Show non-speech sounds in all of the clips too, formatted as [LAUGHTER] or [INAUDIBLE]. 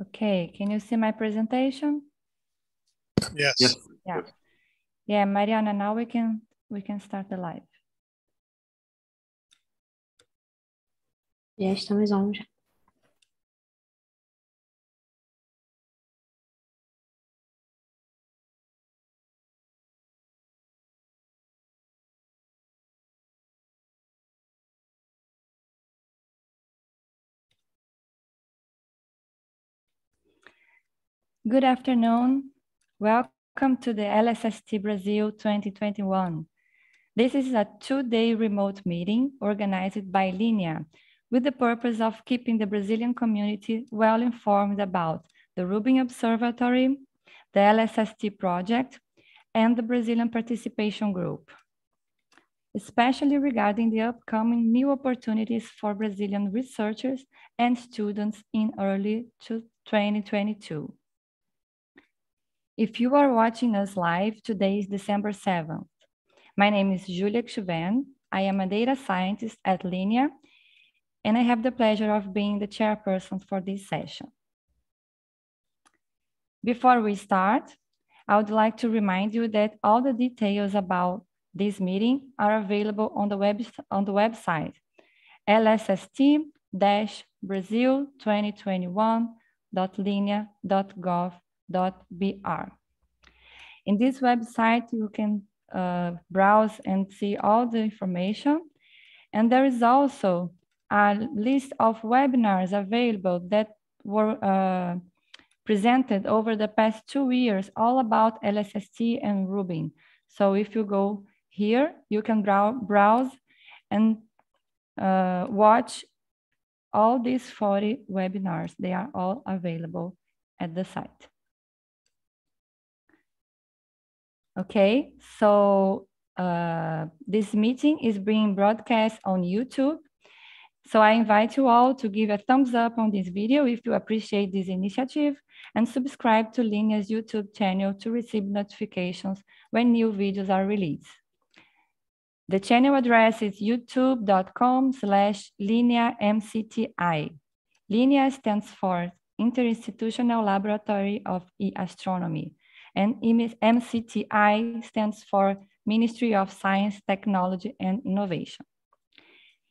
Okay, can you see my presentation? Yes. Yes. Yeah. Yeah, Mariana, now we can we can start the live. Já estamos on já. Good afternoon. Welcome to the LSST Brazil 2021. This is a two-day remote meeting organized by Linea with the purpose of keeping the Brazilian community well informed about the Rubin Observatory, the LSST project, and the Brazilian Participation Group, especially regarding the upcoming new opportunities for Brazilian researchers and students in early 2022. If you are watching us live, today is December 7th. My name is Julia Gschwend. I am a data scientist at Linea, and I have the pleasure of being the chairperson for this session. Before we start, I would like to remind you that all the details about this meeting are available on the, web, on the website lsst-brazil2021.linea.gov.br. In this website, you can uh, browse and see all the information. And there is also a list of webinars available that were uh, presented over the past two years, all about LSST and Rubin. So if you go here, you can brow browse and uh, watch all these 40 webinars. They are all available at the site. Okay, so uh, this meeting is being broadcast on YouTube. So I invite you all to give a thumbs up on this video if you appreciate this initiative and subscribe to Linea's YouTube channel to receive notifications when new videos are released. The channel address is youtube.com slash lineamcti. Linea stands for Interinstitutional Laboratory of E-Astronomy, and MCTI stands for Ministry of Science, Technology, and Innovation.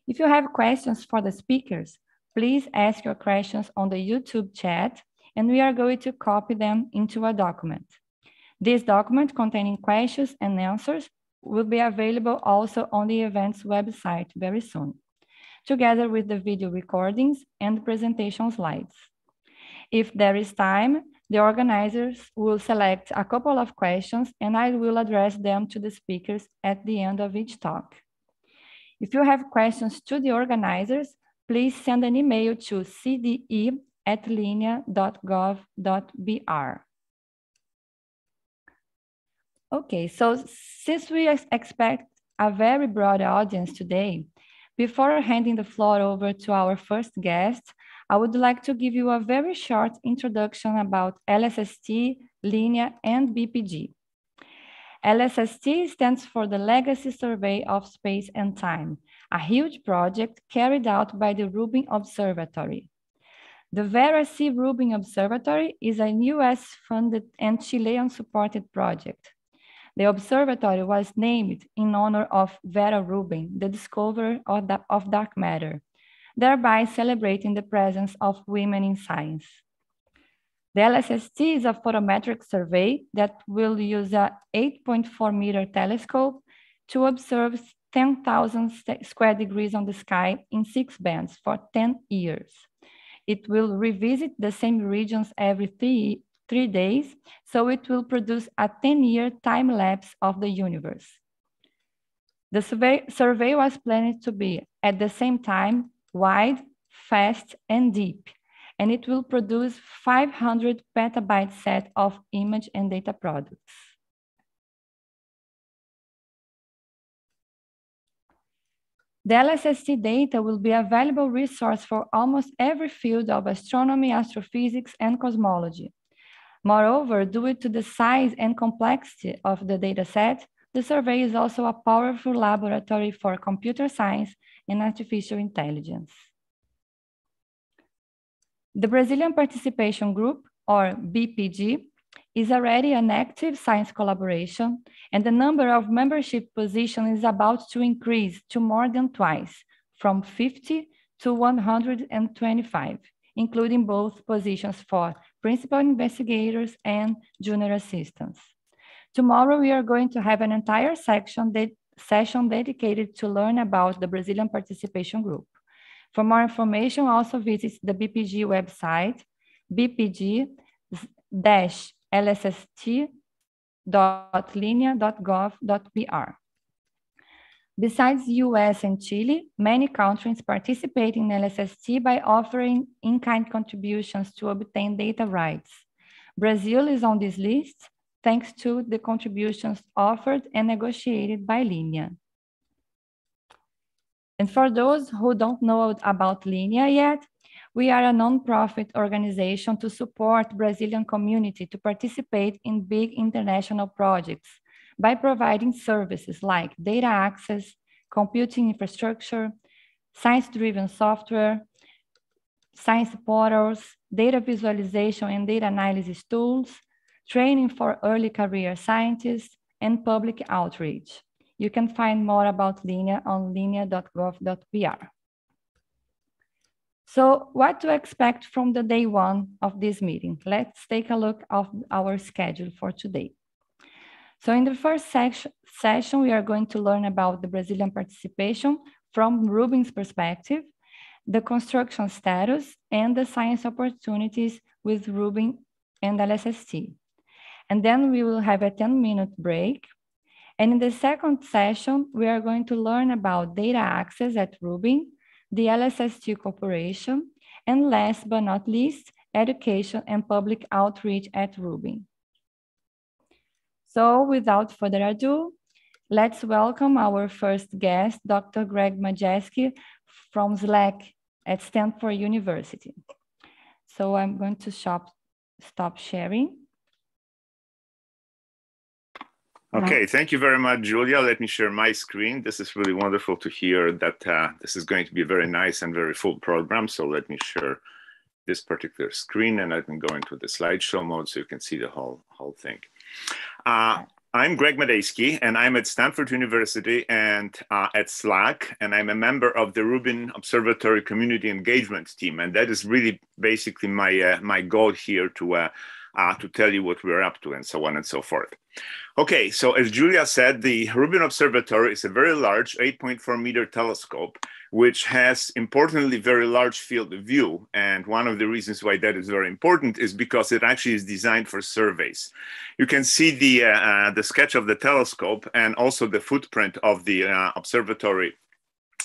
If you have questions for the speakers, please ask your questions on the YouTube chat, and we are going to copy them into a document. This document containing questions and answers will be available also on the event's website very soon, together with the video recordings and presentation slides. If there is time, the organizers will select a couple of questions and I will address them to the speakers at the end of each talk. If you have questions to the organizers, please send an email to cde at linea.gov.br. Okay, so since we expect a very broad audience today, before handing the floor over to our first guest, I would like to give you a very short introduction about LSST, Linea, and BPG. LSST stands for the Legacy Survey of Space and Time, a huge project carried out by the Rubin Observatory. The Vera C. Rubin Observatory is a US-funded and Chilean-supported project. The observatory was named in honor of Vera Rubin, the discoverer of, the, of dark matter, thereby celebrating the presence of women in science. The LSST is a photometric survey that will use a 8.4 meter telescope to observe 10,000 square degrees on the sky in six bands for 10 years. It will revisit the same regions every three, three days, so it will produce a 10-year time lapse of the universe. The survey, survey was planned to be, at the same time, wide, fast, and deep, and it will produce 500 petabyte set of image and data products. The LSST data will be a valuable resource for almost every field of astronomy, astrophysics, and cosmology. Moreover, due to the size and complexity of the dataset, the survey is also a powerful laboratory for computer science and artificial intelligence. The Brazilian Participation Group, or BPG, is already an active science collaboration, and the number of membership positions is about to increase to more than twice, from 50 to 125, including both positions for principal investigators and junior assistants. Tomorrow, we are going to have an entire section that, session dedicated to learn about the Brazilian Participation Group. For more information, also visit the BPG website, bpg-lsst.linea.gov.br. Besides US and Chile, many countries participate in LSST by offering in-kind contributions to obtain data rights. Brazil is on this list thanks to the contributions offered and negotiated by Linea. And for those who don't know about Linea yet, we are a non-profit organization to support Brazilian community to participate in big international projects by providing services like data access, computing infrastructure, science-driven software, science portals, data visualization and data analysis tools, training for early career scientists, and public outreach. You can find more about Linea on linea.gov.br. So what to expect from the day one of this meeting? Let's take a look at our schedule for today. So in the first session, we are going to learn about the Brazilian participation from Rubin's perspective, the construction status, and the science opportunities with Rubin and LSST. And then we will have a 10 minute break. And in the second session, we are going to learn about data access at Rubin, the LSST Corporation, and last but not least, education and public outreach at Rubin. So without further ado, let's welcome our first guest, Dr. Greg Madejski from SLAC at Stanford University. So I'm going to shop, stop sharing. Okay, thank you very much, Julia. Let me share my screen. This is really wonderful to hear that uh, this is going to be a very nice and very full program. So let me share this particular screen and I can go into the slideshow mode so you can see the whole, whole thing. Uh, I'm Greg Madejski, and I'm at Stanford University and uh, at SLAC and I'm a member of the Rubin Observatory Community Engagement Team, and that is really basically my uh, my goal here to uh, to tell you what we're up to and so on and so forth. Okay, so as Julia said, the Rubin Observatory is a very large 8.4 meter telescope, which has importantly very large field of view. And one of the reasons why that is very important is because it actually is designed for surveys. You can see the, uh, uh, the sketch of the telescope and also the footprint of the uh, observatory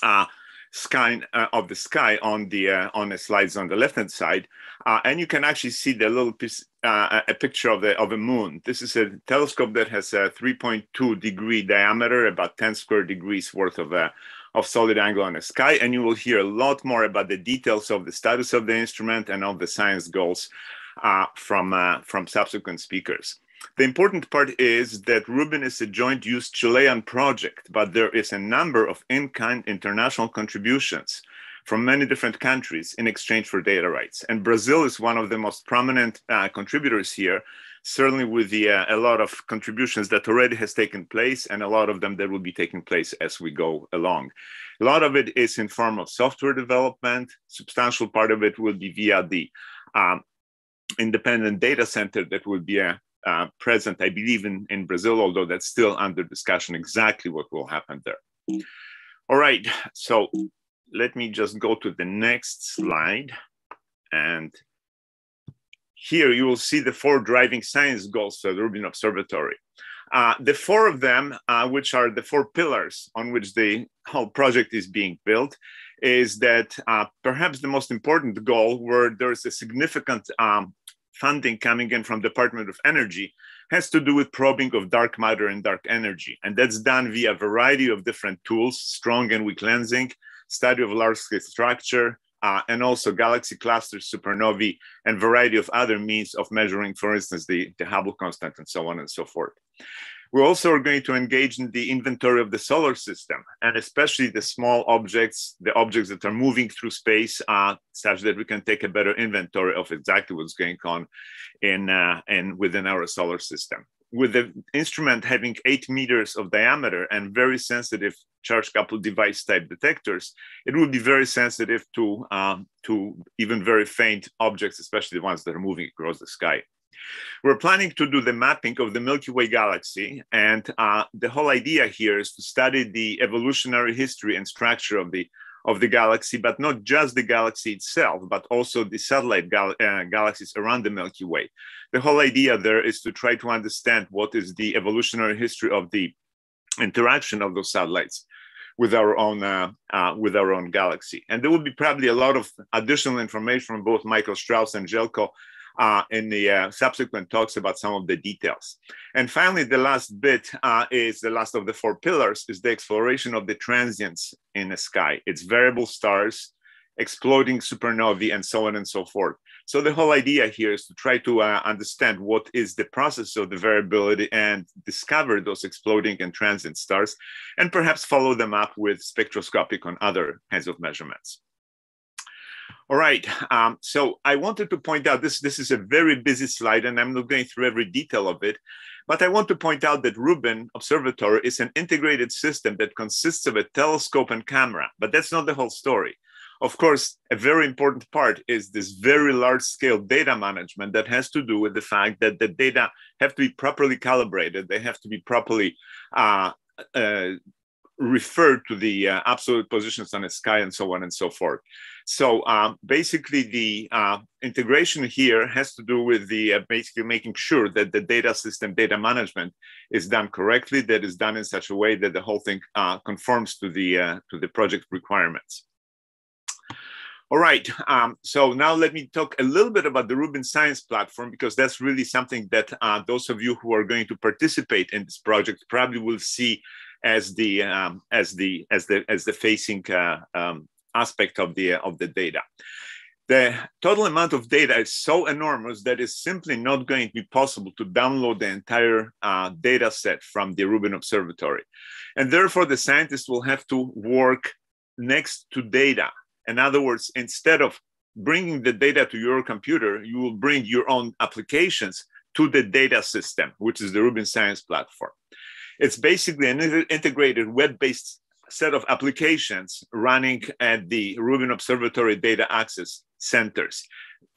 uh, sky uh, of the sky on the uh, on the slides on the left hand side, uh, and you can actually see the little piece, uh, a picture of the of a moon. This is a telescope that has a 3.2 degree diameter, about 10 square degrees worth of a uh, of solid angle on the sky, and you will hear a lot more about the details of the status of the instrument and of the science goals uh, from from subsequent speakers. The important part is that Rubin is a joint use Chilean project, but there is a number of in-kind international contributions from many different countries in exchange for data rights. And Brazil is one of the most prominent uh, contributors here, certainly with the, uh, a lot of contributions that already has taken place and a lot of them that will be taking place as we go along. A lot of it is in form of software development. Substantial part of it will be via the um, independent data center that will be a uh, present, I believe, in, in Brazil, although that's still under discussion exactly what will happen there. All right, so let me just go to the next slide. And here you will see the four driving science goals for the Rubin Observatory. Uh, the four of them, uh, which are the four pillars on which the whole project is being built, is that uh, perhaps the most important goal where there's a significant um, funding coming in from Department of Energy has to do with probing of dark matter and dark energy. And that's done via a variety of different tools, strong and weak lensing, study of large scale structure, uh, and also galaxy clusters, supernovae, and variety of other means of measuring, for instance, the, the Hubble constant and so on and so forth. We also are going to engage in the inventory of the solar system, and especially the small objects, the objects that are moving through space, uh, such that we can take a better inventory of exactly what's going on in, uh, in within our solar system. With the instrument having eight meters of diameter and very sensitive charge coupled device type detectors, it will be very sensitive to, um, to even very faint objects, especially the ones that are moving across the sky. We're planning to do the mapping of the Milky Way galaxy. And uh, the whole idea here is to study the evolutionary history and structure of the, of the galaxy, but not just the galaxy itself, but also the satellite gal uh, galaxies around the Milky Way. The whole idea there is to try to understand what is the evolutionary history of the interaction of those satellites with our own uh, uh, with our own galaxy. And there will be probably a lot of additional information from both Michael Strauss and Željko uh, in the uh, subsequent talks about some of the details. And finally, the last bit uh, is the last of the four pillars is the exploration of the transients in the sky. It's variable stars, exploding supernovae, and so on and so forth. So the whole idea here is to try to uh, understand what is the process of the variability and discover those exploding and transient stars, and perhaps follow them up with spectroscopic and other kinds of measurements. All right, um, so I wanted to point out this, this is a very busy slide and I'm not going through every detail of it, but I want to point out that Rubin Observatory is an integrated system that consists of a telescope and camera, but that's not the whole story. Of course, a very important part is this very large scale data management that has to do with the fact that the data have to be properly calibrated, they have to be properly uh, uh, referred to the uh, absolute positions on the sky and so on and so forth. So um, basically, the uh, integration here has to do with the uh, basically making sure that the data system data management is done correctly, that is done in such a way that the whole thing uh, conforms to the uh, to the project requirements. All right, um, so now let me talk a little bit about the Rubin Science Platform because that's really something that uh, those of you who are going to participate in this project probably will see as the um, as the as the as the facing uh, um, aspect of the, of the data. The total amount of data is so enormous that it's simply not going to be possible to download the entire uh, data set from the Rubin Observatory. And therefore, the scientists will have to work next to data. In other words, instead of bringing the data to your computer, you will bring your own applications to the data system, which is the Rubin Science Platform. It's basically an integrated web-based set of applications running at the Rubin Observatory data access centers.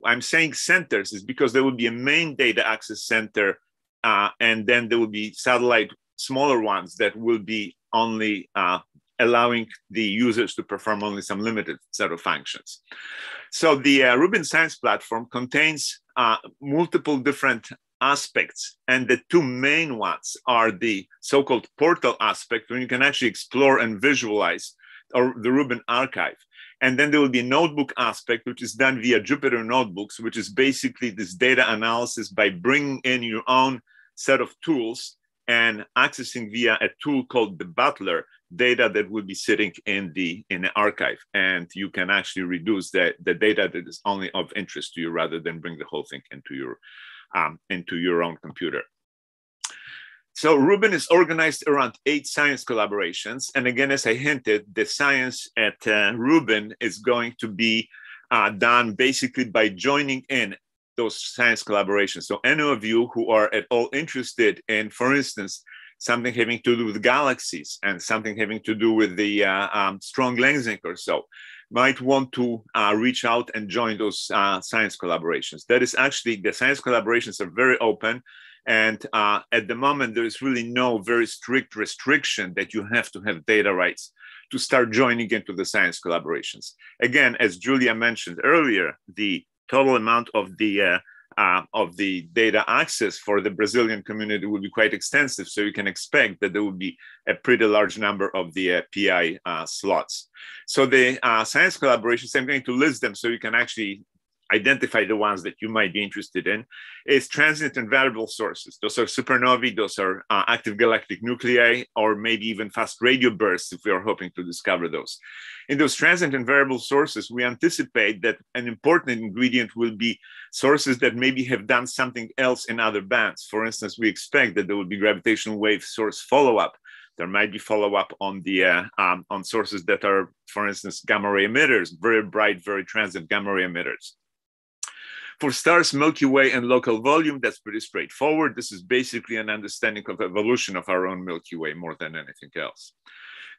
I'm saying centers is because there will be a main data access center, uh, and then there will be satellite smaller ones that will be only uh, allowing the users to perform only some limited set of functions. So the uh, Rubin Science Platform contains uh, multiple different aspects. And the two main ones are the so called portal aspect, when you can actually explore and visualize or the Rubin archive. And then there will be notebook aspect, which is done via Jupyter Notebooks, which is basically this data analysis by bringing in your own set of tools and accessing via a tool called the Butler data that will be sitting in the in the archive and you can actually reduce the, the data that is only of interest to you rather than bring the whole thing into your um, into your own computer. So Rubin is organized around eight science collaborations. And again, as I hinted, the science at uh, Rubin is going to be uh, done basically by joining in those science collaborations. So any of you who are at all interested in, for instance, something having to do with galaxies and something having to do with the uh, um, strong lensing or so, might want to uh, reach out and join those uh, science collaborations. That is actually, the science collaborations are very open. And uh, at the moment, there is really no very strict restriction that you have to have data rights to start joining into the science collaborations. Again, as Julia mentioned earlier, the total amount of the uh, of the data access for the Brazilian community will be quite extensive. So you can expect that there will be a pretty large number of the uh, PI uh, slots. So the uh, science collaborations, I'm going to list them so you can actually identify the ones that you might be interested in, is transient and variable sources. Those are supernovae, those are uh, active galactic nuclei, or maybe even fast radio bursts if we are hoping to discover those. In those transient and variable sources, we anticipate that an important ingredient will be sources that maybe have done something else in other bands. For instance, we expect that there will be gravitational wave source follow-up there might be follow-up on the uh, um, on sources that are, for instance, gamma ray emitters, very bright, very transient gamma ray emitters. For stars, Milky Way, and local volume, that's pretty straightforward. This is basically an understanding of evolution of our own Milky Way more than anything else.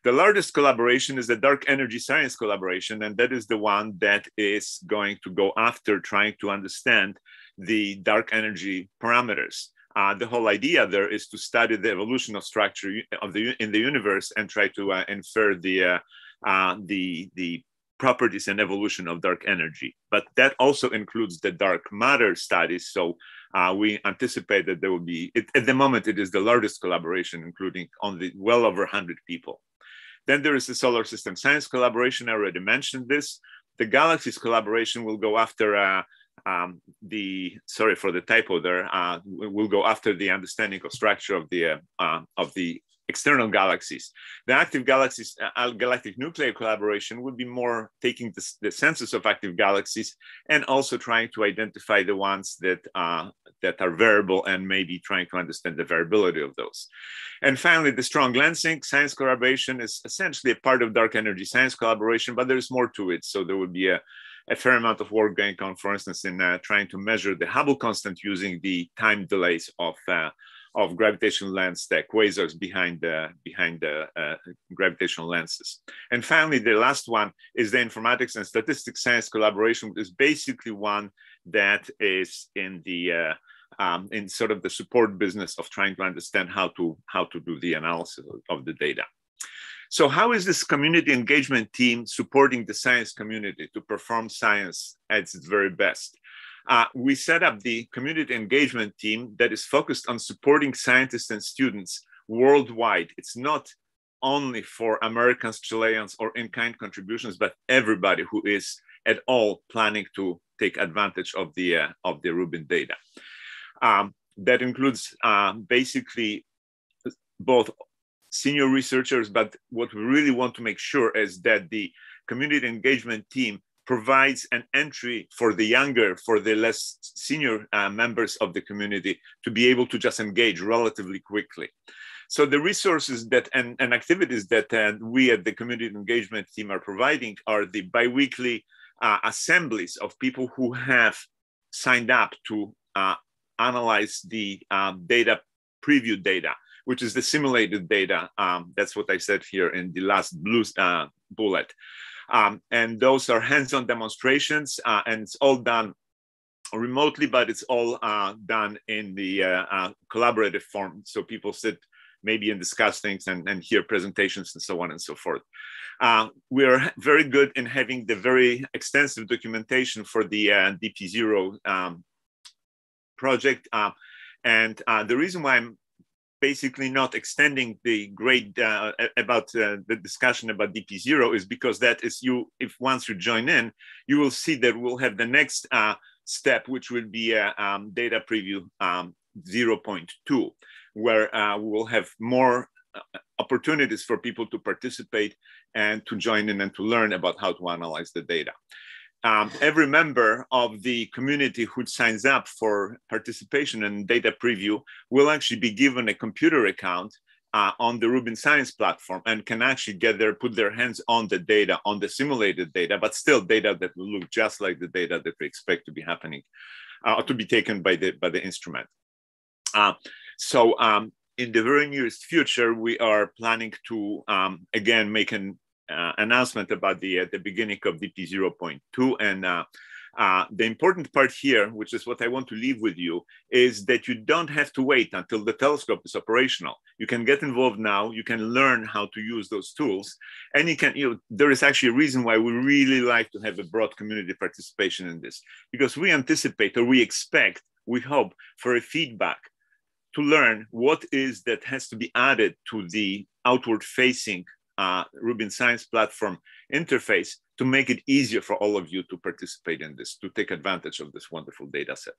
The largest collaboration is the dark energy science collaboration, and that is the one that is going to go after trying to understand the dark energy parameters. Uh, the whole idea there is to study the evolution of structure of the in the universe and try to uh, infer the uh, uh the the properties and evolution of dark energy. But that also includes the dark matter studies. So uh, we anticipate that there will be, it, at the moment, it is the largest collaboration, including only well over 100 people. Then there is the solar system science collaboration. I already mentioned this. The galaxies collaboration will go after uh, um, the, sorry for the typo there, uh, will go after the understanding of structure of the, uh, uh of the external galaxies. The active galaxies, uh, galactic nuclear collaboration would be more taking the, the, census of active galaxies and also trying to identify the ones that, uh, that are variable and maybe trying to understand the variability of those. And finally, the strong lensing science collaboration is essentially a part of dark energy science collaboration, but there's more to it. So there would be a, a fair amount of work going on, for instance, in uh, trying to measure the Hubble constant using the time delays of uh, of gravitational lens the quasars behind the behind the uh, gravitational lenses. And finally, the last one is the informatics and statistics science collaboration, which is basically one that is in the uh, um, in sort of the support business of trying to understand how to how to do the analysis of the data. So how is this community engagement team supporting the science community to perform science at its very best? Uh, we set up the community engagement team that is focused on supporting scientists and students worldwide. It's not only for Americans, Chileans, or in-kind contributions, but everybody who is at all planning to take advantage of the, uh, of the Rubin data. Um, that includes uh, basically both senior researchers, but what we really want to make sure is that the community engagement team provides an entry for the younger, for the less senior uh, members of the community to be able to just engage relatively quickly. So the resources that and, and activities that uh, we at the community engagement team are providing are the biweekly uh, assemblies of people who have signed up to uh, analyze the um, data preview data, which is the simulated data. Um, that's what I said here in the last blue uh, bullet. Um, and those are hands-on demonstrations uh, and it's all done remotely, but it's all uh, done in the uh, uh, collaborative form. So people sit maybe and discuss things and, and hear presentations and so on and so forth. Uh, we are very good in having the very extensive documentation for the uh, DP0 um, project. and the reason why I'm basically not extending the grade uh, about uh, the discussion about DP0 is because that is you, if once you join in, you will see that we'll have the next uh, step, which will be a um, data preview um, 0.2, where uh, we will have more uh, opportunities for people to participate and to join in and to learn about how to analyze the data um, every member of the community who signs up for participation in data preview will actually be given a computer account uh, on the Rubin Science platform and can actually get there, put their hands on the data, on the simulated data, but still data that will look just like the data that we expect to be happening, uh, to be taken by the, by the instrument. Uh, so um, in the very nearest future, we are planning to, um, again, make an uh, announcement about the, uh, the beginning of DP 0.2. And uh, uh, the important part here, which is what I want to leave with you, is that you don't have to wait until the telescope is operational. You can get involved now. You can learn how to use those tools, and you can. You know, there is actually a reason why we really like to have a broad community participation in this, because we anticipate or we expect, we hope for a feedback to learn what is that has to be added to the outward facing uh, Rubin Science Platform interface to make it easier for all of you to participate in this, to take advantage of this wonderful data set.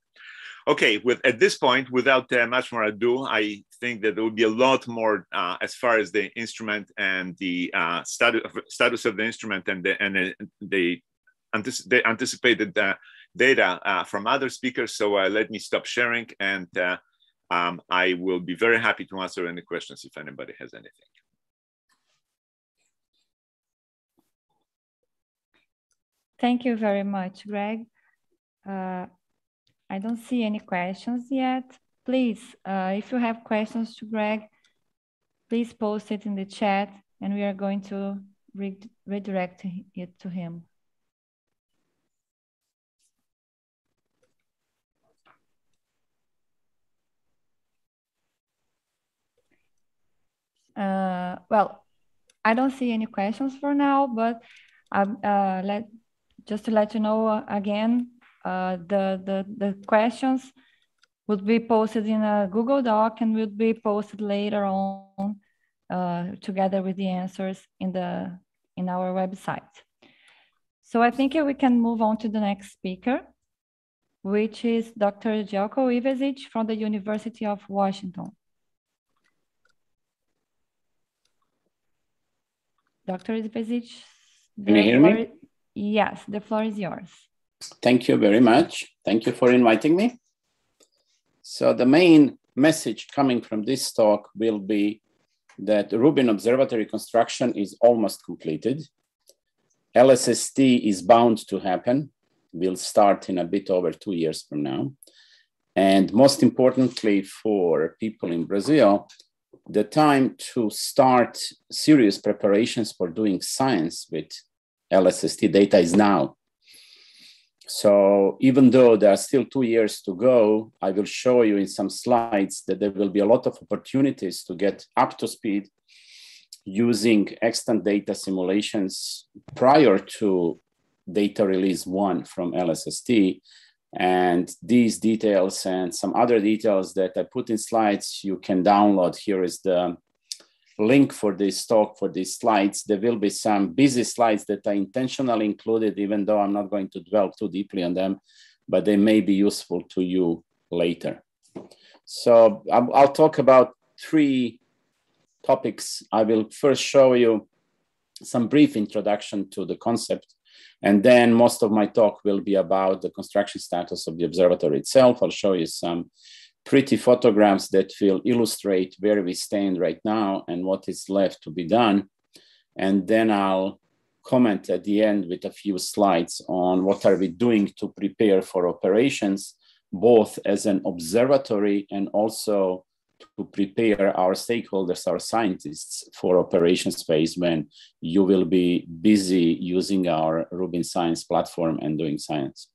Okay, with at this point, without uh, much more ado, I think that there will be a lot more uh, as far as the instrument and the uh, status, of, status of the instrument and the, and the, the, the anticipated uh, data uh, from other speakers. So uh, let me stop sharing and um, I will be very happy to answer any questions if anybody has anything. Thank you very much, Greg. Uh, I don't see any questions yet. Please, uh, if you have questions to Greg, please post it in the chat and we are going to re redirect it to him. Uh, well, I don't see any questions for now, but um, uh, let just to let you know uh, again, uh, the, the, the questions would be posted in a Google Doc and will be posted later on uh, together with the answers in, the, in our website. So I think we can move on to the next speaker, which is Dr. Željko Ivezic from the University of Washington. Dr. Ivesic. Can you hear me? Yes, the floor is yours. Thank you very much. Thank you for inviting me. So the main message coming from this talk will be that Rubin Observatory construction is almost completed. LSST is bound to happen. We'll start in a bit over two years from now. And most importantly for people in Brazil, the time to start serious preparations for doing science with LSST data is now. So even though there are still two years to go, I will show you in some slides that there will be a lot of opportunities to get up to speed using extant data simulations prior to data release one from LSST. And these details and some other details that I put in slides, you can download. Here is the link for this talk, for these slides. There will be some busy slides that I intentionally included, even though I'm not going to dwell too deeply on them, but they may be useful to you later. So um, I'll talk about three topics. I will first show you some brief introduction to the concept. And then most of my talk will be about the construction status of the observatory itself. I'll show you some pretty photographs that will illustrate where we stand right now and what is left to be done. And then I'll comment at the end with a few slides on what are we doing to prepare for operations, both as an observatory and also to prepare our stakeholders, our scientists for operations phase when you will be busy using our Rubin Science platform and doing science.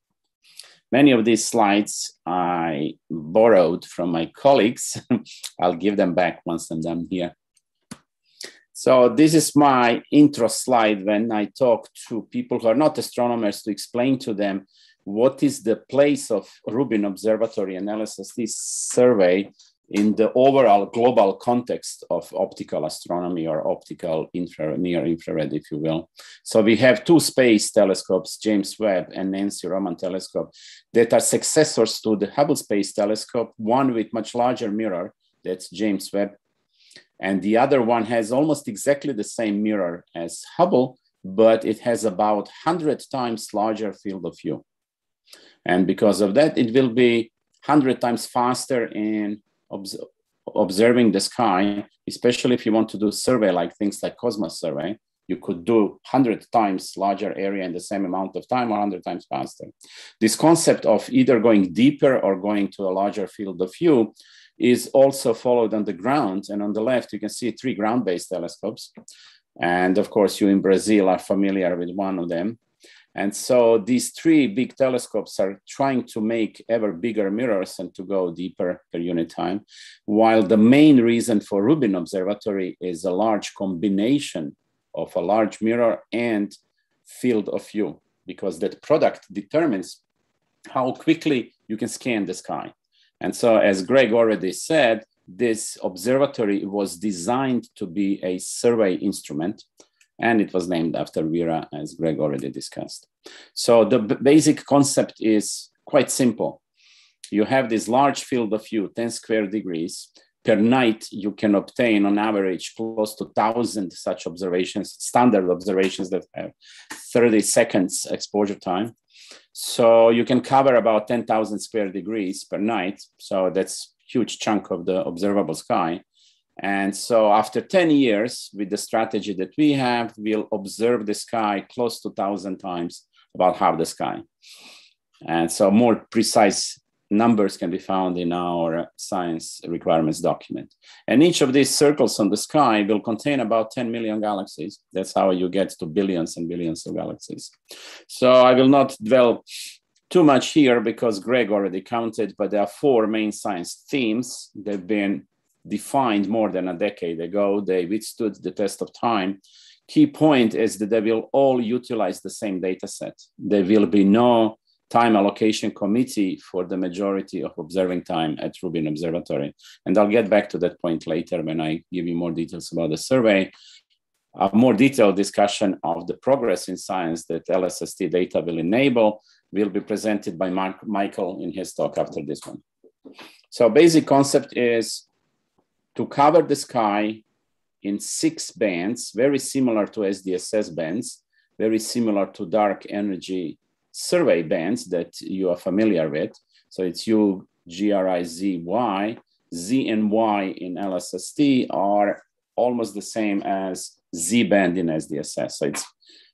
Many of these slides I borrowed from my colleagues. [LAUGHS] I'll give them back once I'm done here. So this is my intro slide when I talk to people who are not astronomers to explain to them what is the place of Rubin Observatory analysis, this survey in the overall global context of optical astronomy or optical near infrared, if you will. So we have two space telescopes, James Webb and Nancy Roman telescope, that are successors to the Hubble Space Telescope, one with much larger mirror, that's James Webb, and the other one has almost exactly the same mirror as Hubble, but it has about 100 times larger field of view. And because of that, it will be 100 times faster in obs observing the sky, especially if you want to do survey like things like Cosmos survey, you could do 100 times larger area in the same amount of time or 100 times faster. This concept of either going deeper or going to a larger field of view is also followed on the ground. And on the left, you can see three ground-based telescopes. And of course, you in Brazil are familiar with one of them. And so these three big telescopes are trying to make ever bigger mirrors and to go deeper per unit time. While the main reason for Rubin Observatory is a large combination of a large mirror and field of view, because that product determines how quickly you can scan the sky. And so as Greg already said, this observatory was designed to be a survey instrument, and it was named after Vera, as Greg already discussed. So the basic concept is quite simple. You have this large field of view, 10 square degrees. Per night, you can obtain on average close to 1,000 such observations, standard observations that have 30 seconds exposure time. So you can cover about 10,000 square degrees per night. So that's huge chunk of the observable sky. And so after 10 years, with the strategy that we have, we'll observe the sky close to 1,000 times, about half the sky. And so more precise numbers can be found in our science requirements document. And each of these circles on the sky will contain about 10 million galaxies. That's how you get to billions and billions of galaxies. So I will not dwell too much here because Greg already counted, but there are four main science themes. They've been defined more than a decade ago. They withstood the test of time. Key point is that they will all utilize the same data set. There will be no time allocation committee for the majority of observing time at Rubin Observatory. And I'll get back to that point later when I give you more details about the survey. A more detailed discussion of the progress in science that LSST data will enable will be presented by Mark, Michael in his talk after this one. So basic concept is to cover the sky in six bands, very similar to SDSS bands, very similar to dark energy survey bands that you are familiar with. So it's U, G, R, I, Z, Y. Z and Y in LSST are almost the same as Z band in SDSS. So it's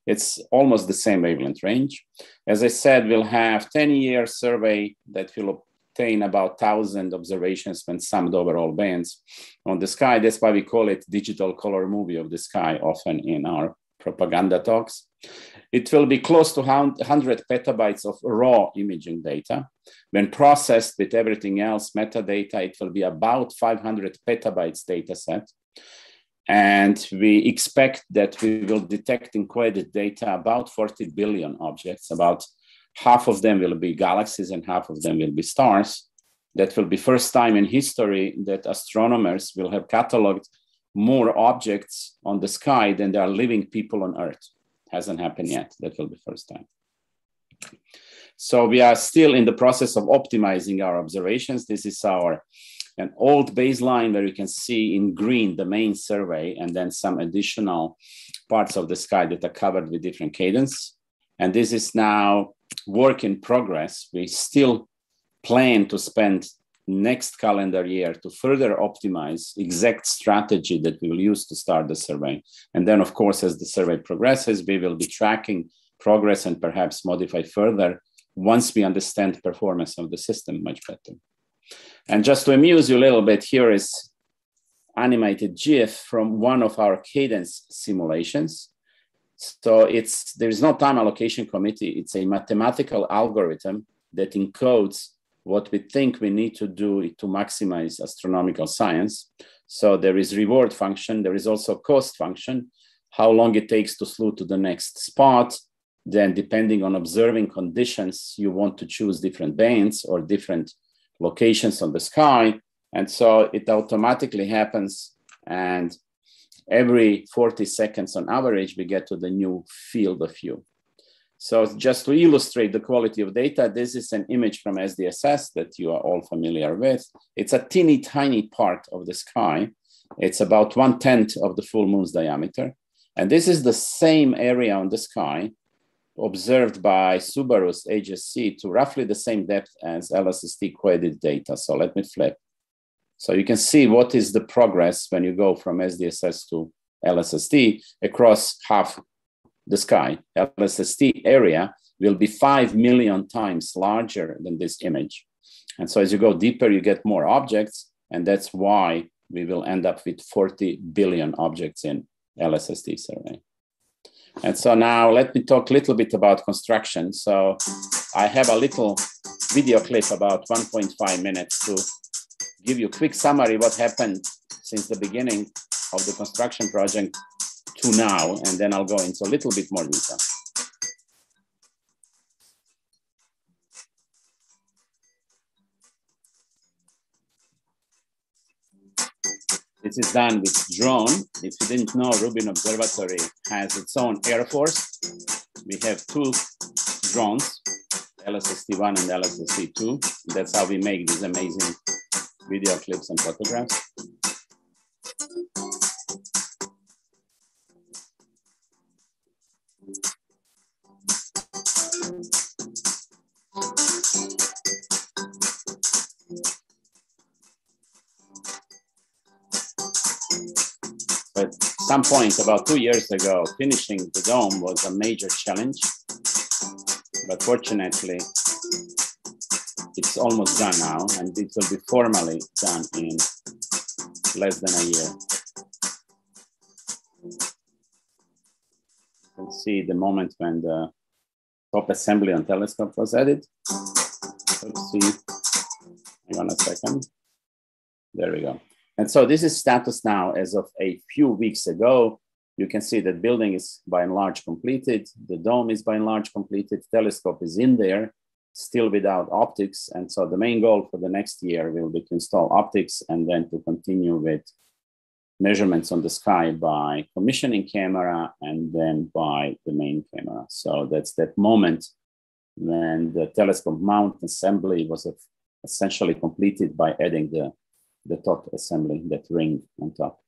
it's almost the same wavelength range. As I said, we'll have 10 year survey that will obtain about 1,000 observations when summed over all bands on the sky. That's why we call it digital color movie of the sky often in our propaganda talks. It will be close to 100 petabytes of raw imaging data. When processed with everything else, metadata, it will be about 500 petabytes data set. And we expect that we will detect in coadded data about 40 billion objects. About half of them will be galaxies and half of them will be stars. That will be first time in history that astronomers will have cataloged more objects on the sky than there are living people on Earth. Hasn't happened yet. That will be first time. So we are still in the process of optimizing our observations. This is our an old baseline where you can see in green the main survey and then some additional parts of the sky that are covered with different cadence. And this is now work in progress. We still plan to spend next calendar year to further optimize exact strategy that we will use to start the survey. And then, of course, as the survey progresses, we will be tracking progress and perhaps modify further once we understand performance of the system much better. And just to amuse you a little bit, here is animated GIF from one of our cadence simulations. So it's there is no time allocation committee. It's a mathematical algorithm that encodes what we think we need to do to maximize astronomical science. So there is reward function. There is also cost function, how long it takes to slew to the next spot. Then depending on observing conditions, you want to choose different bands or different locations on the sky. And so it automatically happens. And every 40 seconds on average, we get to the new field of view. So just to illustrate the quality of data, this is an image from SDSS that you are all familiar with. It's a teeny tiny part of the sky. It's about one tenth of the full moon's diameter. And this is the same area on the sky observed by Subaru's HSC to roughly the same depth as LSST coadded data. So let me flip. So you can see what is the progress when you go from SDSS to LSST across half the sky. LSST area will be 5 million times larger than this image. And so as you go deeper, you get more objects. And that's why we will end up with 40 billion objects in LSST survey. And so now let me talk a little bit about construction. So I have a little video clip about 1.5 minutes to give you a quick summary what happened since the beginning of the construction project to now, and then I'll go into a little bit more detail. This is done with drone. If you didn't know, Rubin Observatory has its own Air Force. We have two drones, LSST-1 and LSST-2. That's how we make these amazing video clips and photographs. At some point about two years ago, finishing the dome was a major challenge. But fortunately, it's almost done now, and it will be formally done in less than a year. You can see the moment when the top assembly on telescope was added. Let's see, hang on a second. There we go. And so this is status now as of a few weeks ago. You can see that building is by and large completed. The dome is by and large completed. Telescope is in there, still without optics. And so the main goal for the next year will be to install optics and then to continue with measurements on the sky by commissioning camera and then by the main camera. So that's that moment when the telescope mount assembly was essentially completed by adding the the top assembly, that ring on top.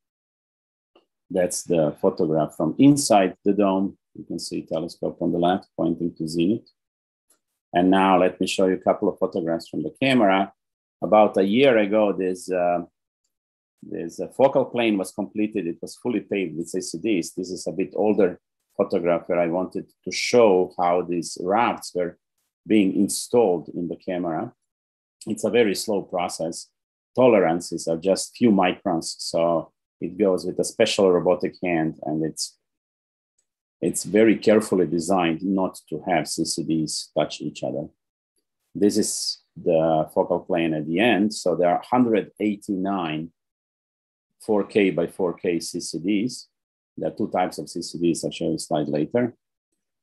That's the photograph from inside the dome. You can see telescope on the left pointing to zenith. And now let me show you a couple of photographs from the camera. About a year ago, this, uh, this uh, focal plane was completed. It was fully paved with CCDs. This is a bit older photograph where I wanted to show how these rafts were being installed in the camera. It's a very slow process tolerances are just few microns. So it goes with a special robotic hand and it's it's very carefully designed not to have CCDs touch each other. This is the focal plane at the end. So there are 189 4K by 4K CCDs. There are two types of CCDs, I'll show you a slide later.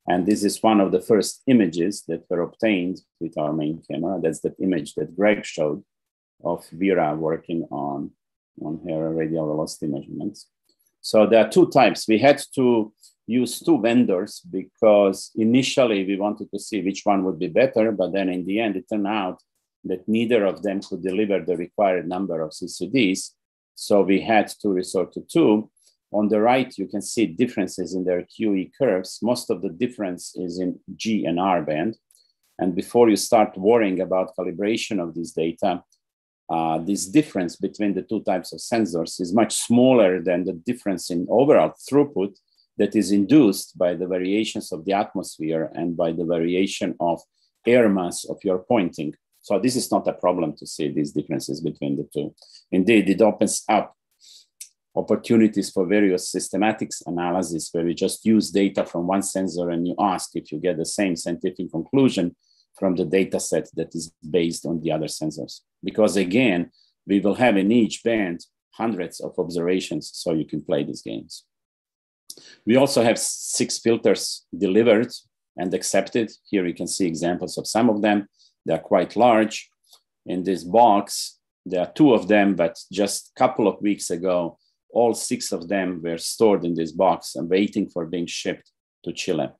And this is one of the first images that were obtained with our main camera. That's the image that Greg showed of Vera working on, on her radial velocity measurements. So there are two types. We had to use two vendors because initially we wanted to see which one would be better, but then in the end it turned out that neither of them could deliver the required number of CCDs. So we had to resort to two. On the right, you can see differences in their QE curves. Most of the difference is in G and R band. And before you start worrying about calibration of this data, uh, this difference between the two types of sensors is much smaller than the difference in overall throughput that is induced by the variations of the atmosphere and by the variation of air mass of your pointing. So this is not a problem to see these differences between the two. Indeed, it opens up opportunities for various systematics analysis where we just use data from one sensor and you ask if you get the same scientific conclusion from the data set that is based on the other sensors. Because again, we will have in each band hundreds of observations so you can play these games. We also have six filters delivered and accepted. Here you can see examples of some of them. They're quite large. In this box, there are two of them, but just a couple of weeks ago, all six of them were stored in this box and waiting for being shipped to Chile.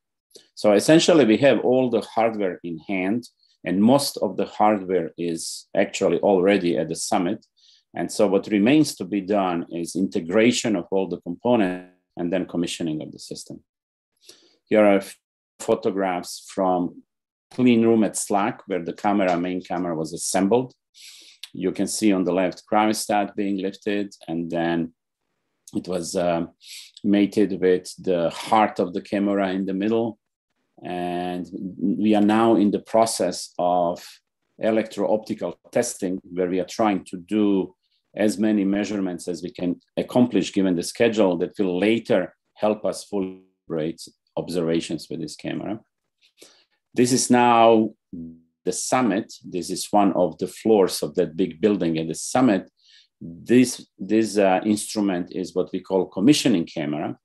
So essentially, we have all the hardware in hand, and most of the hardware is actually already at the summit. And so, what remains to be done is integration of all the components and then commissioning of the system. Here are photographs from clean room at SLAC, where the camera, main camera, was assembled. You can see on the left cryostat being lifted, and then it was uh, mated with the heart of the camera in the middle. And we are now in the process of electro-optical testing where we are trying to do as many measurements as we can accomplish given the schedule that will later help us fully observations with this camera. This is now the summit. This is one of the floors of that big building at the summit this, this uh, instrument is what we call commissioning camera.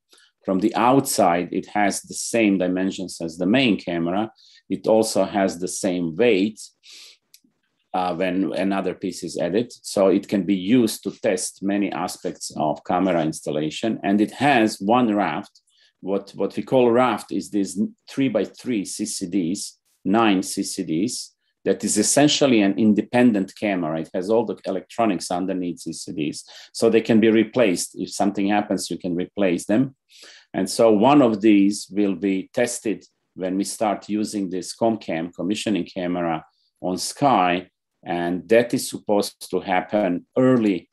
From the outside, it has the same dimensions as the main camera. It also has the same weight. Uh, when another piece is added. So it can be used to test many aspects of camera installation. And it has one raft. What, what we call raft is these three by three CCDs, nine CCDs, that is essentially an independent camera. It has all the electronics underneath CCDs. So they can be replaced. If something happens, you can replace them. And so one of these will be tested when we start using this ComCam commissioning camera on Sky. And that is supposed to happen early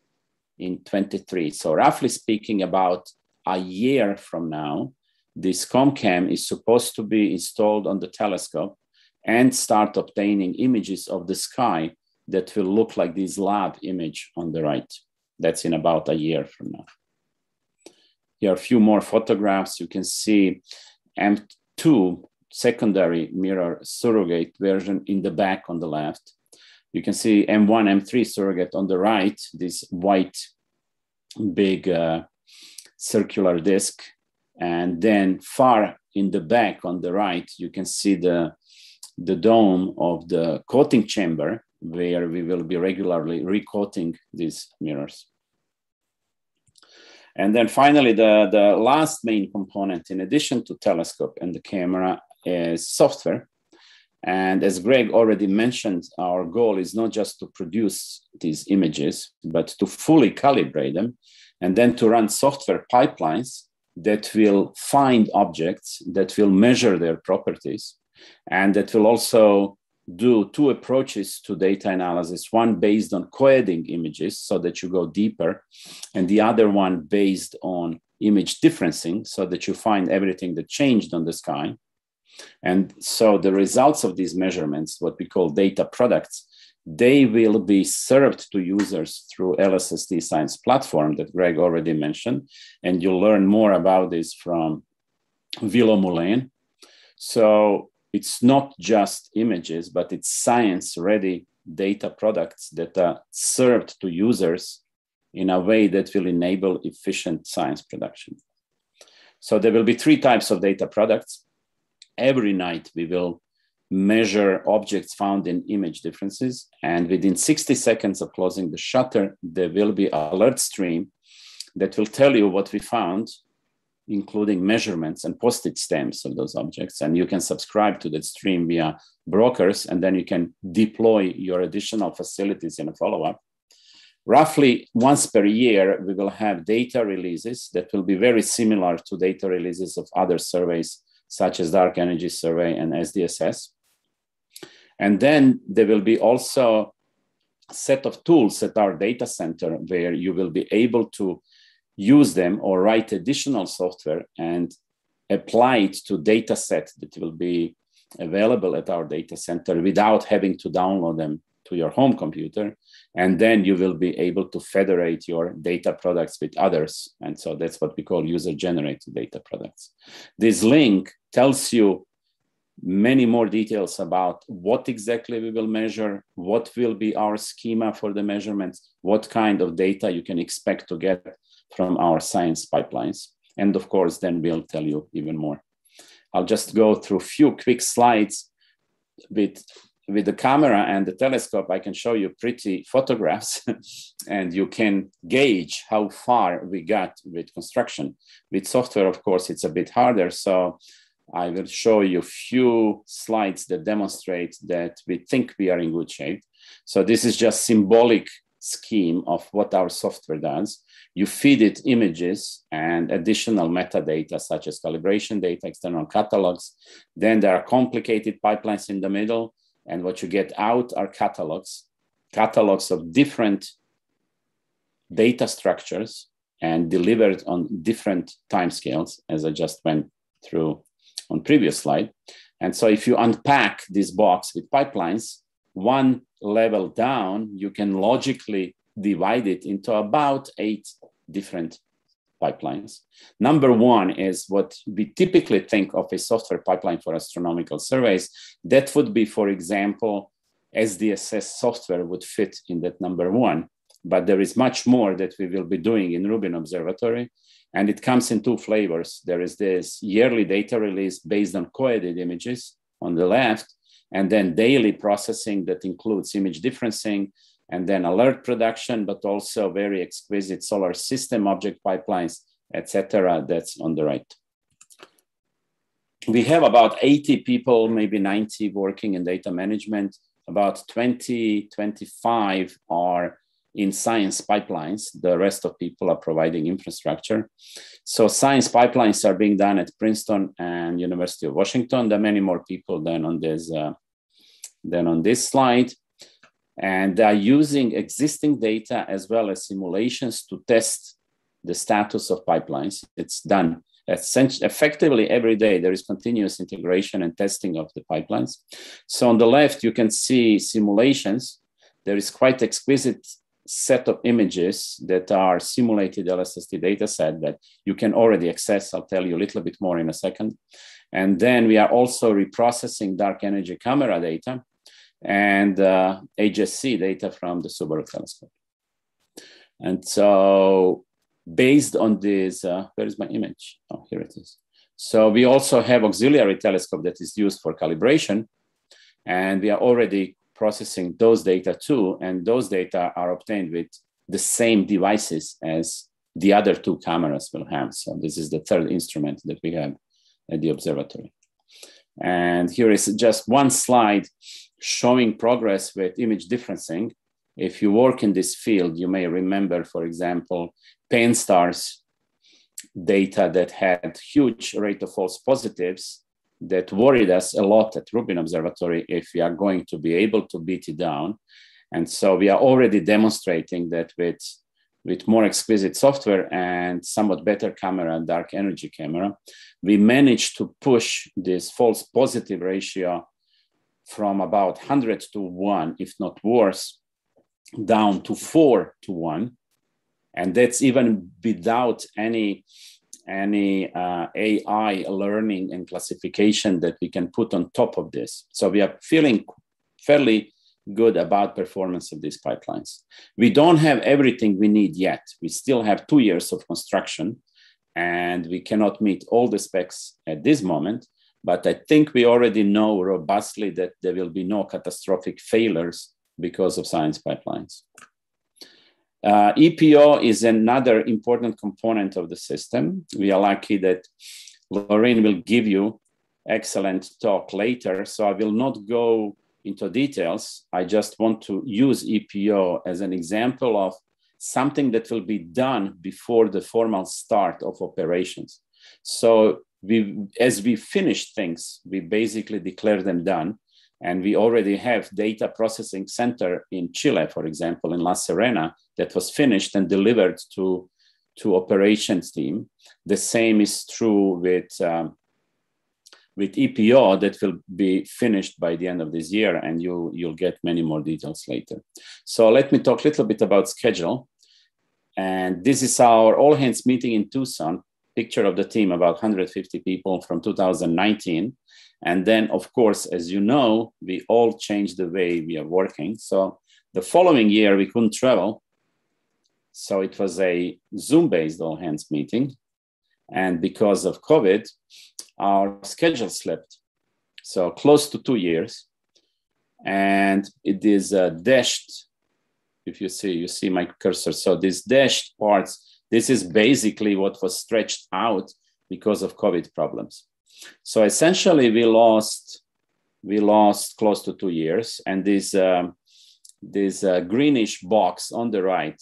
in 23. So roughly speaking, about a year from now, this ComCam is supposed to be installed on the telescope and start obtaining images of the sky that will look like this lab image on the right. That's in about a year from now. Here are a few more photographs. You can see M2 secondary mirror surrogate version in the back on the left. You can see M1, M3 surrogate on the right, this white big uh, circular disk. And then far in the back on the right, you can see the the dome of the coating chamber where we will be regularly recoating these mirrors. And then finally, the, the last main component in addition to telescope and the camera is software. And as Greg already mentioned, our goal is not just to produce these images, but to fully calibrate them and then to run software pipelines that will find objects, that will measure their properties, and that will also do two approaches to data analysis one based on co-adding images so that you go deeper and the other one based on image differencing so that you find everything that changed on the sky and so the results of these measurements what we call data products they will be served to users through lsst science platform that greg already mentioned and you'll learn more about this from Will O'Mullane. So it's not just images, but it's science ready data products that are served to users in a way that will enable efficient science production. So there will be three types of data products. Every night we will measure objects found in image differences. And within 60 seconds of closing the shutter, there will be alert stream that will tell you what we found including measurements and postage stamps of those objects. And you can subscribe to that stream via brokers, and then you can deploy your additional facilities in a follow up. Roughly once per year, we will have data releases that will be very similar to data releases of other surveys, such as Dark Energy Survey and SDSS. And then there will be also a set of tools at our data center where you will be able to use them or write additional software and apply it to data set that will be available at our data center without having to download them to your home computer. And then you will be able to federate your data products with others. And so that's what we call user generated data products. This link tells you many more details about what exactly we will measure, what will be our schema for the measurements, what kind of data you can expect to get from our science pipelines. And of course, then we'll tell you even more. I'll just go through a few quick slides with, with the camera and the telescope. I can show you pretty photographs [LAUGHS] and you can gauge how far we got with construction. With software, of course, it's a bit harder. So I will show you a few slides that demonstrate that we think we are in good shape. So this is just symbolic scheme of what our software does. You feed it images and additional metadata such as calibration data, external catalogs. Then there are complicated pipelines in the middle. And what you get out are catalogs, catalogs of different data structures and delivered on different timescales, as I just went through on previous slide. And so if you unpack this box with pipelines, one level down, you can logically divide it into about eight different pipelines. Number one is what we typically think of a software pipeline for astronomical surveys. That would be, for example, SDSS software would fit in that number one. But there is much more that we will be doing in Rubin Observatory. And it comes in two flavors. There is this yearly data release based on co-added images on the left, and then daily processing that includes image differencing, and then alert production, but also very exquisite solar system object pipelines, etc. That's on the right. We have about 80 people, maybe 90 working in data management. About 20, 25 are in science pipelines. The rest of people are providing infrastructure. So science pipelines are being done at Princeton and University of Washington. There are many more people than on this, uh, than on this slide. And they are using existing data as well as simulations to test the status of pipelines. It's done effectively every day. There is continuous integration and testing of the pipelines. So on the left, you can see simulations. There is quite exquisite set of images that are simulated LSST data set that you can already access. I'll tell you a little bit more in a second. And then we are also reprocessing dark energy camera data and uh, HSC data from the Subaru telescope. And so based on this, uh, where is my image? Oh, here it is. So we also have auxiliary telescope that is used for calibration. And we are already processing those data too. And those data are obtained with the same devices as the other two cameras will have. So this is the third instrument that we have at the observatory. And here is just one slide showing progress with image differencing. If you work in this field, you may remember, for example, Pan-STARRS data that had huge rate of false positives that worried us a lot at Rubin Observatory if we are going to be able to beat it down. And so we are already demonstrating that with, with more exquisite software and somewhat better camera, dark energy camera, we managed to push this false positive ratio from about 100 to 1, if not worse, down to 4 to 1. And that's even without any, any uh, AI learning and classification that we can put on top of this. So we are feeling fairly good about performance of these pipelines. We don't have everything we need yet. We still have two years of construction and we cannot meet all the specs at this moment. But I think we already know robustly that there will be no catastrophic failures because of science pipelines. Uh, EPO is another important component of the system. We are lucky that Lauren will give you excellent talk later, so I will not go into details. I just want to use EPO as an example of something that will be done before the formal start of operations. So we, as we finish things, we basically declare them done. And we already have data processing center in Chile, for example, in La Serena, that was finished and delivered to, to operations team. The same is true with, um, with EPO that will be finished by the end of this year, and you, you'll get many more details later. So let me talk a little bit about schedule. And this is our all hands meeting in Tucson picture of the team, about 150 people from 2019. And then, of course, as you know, we all changed the way we are working. So the following year, we couldn't travel. So it was a Zoom based all hands meeting. And because of COVID, our schedule slipped. So close to two years. And it is uh, dashed. If you see, you see my cursor. So these dashed parts this is basically what was stretched out because of COVID problems. So essentially, we lost we lost close to two years, and this um, this uh, greenish box on the right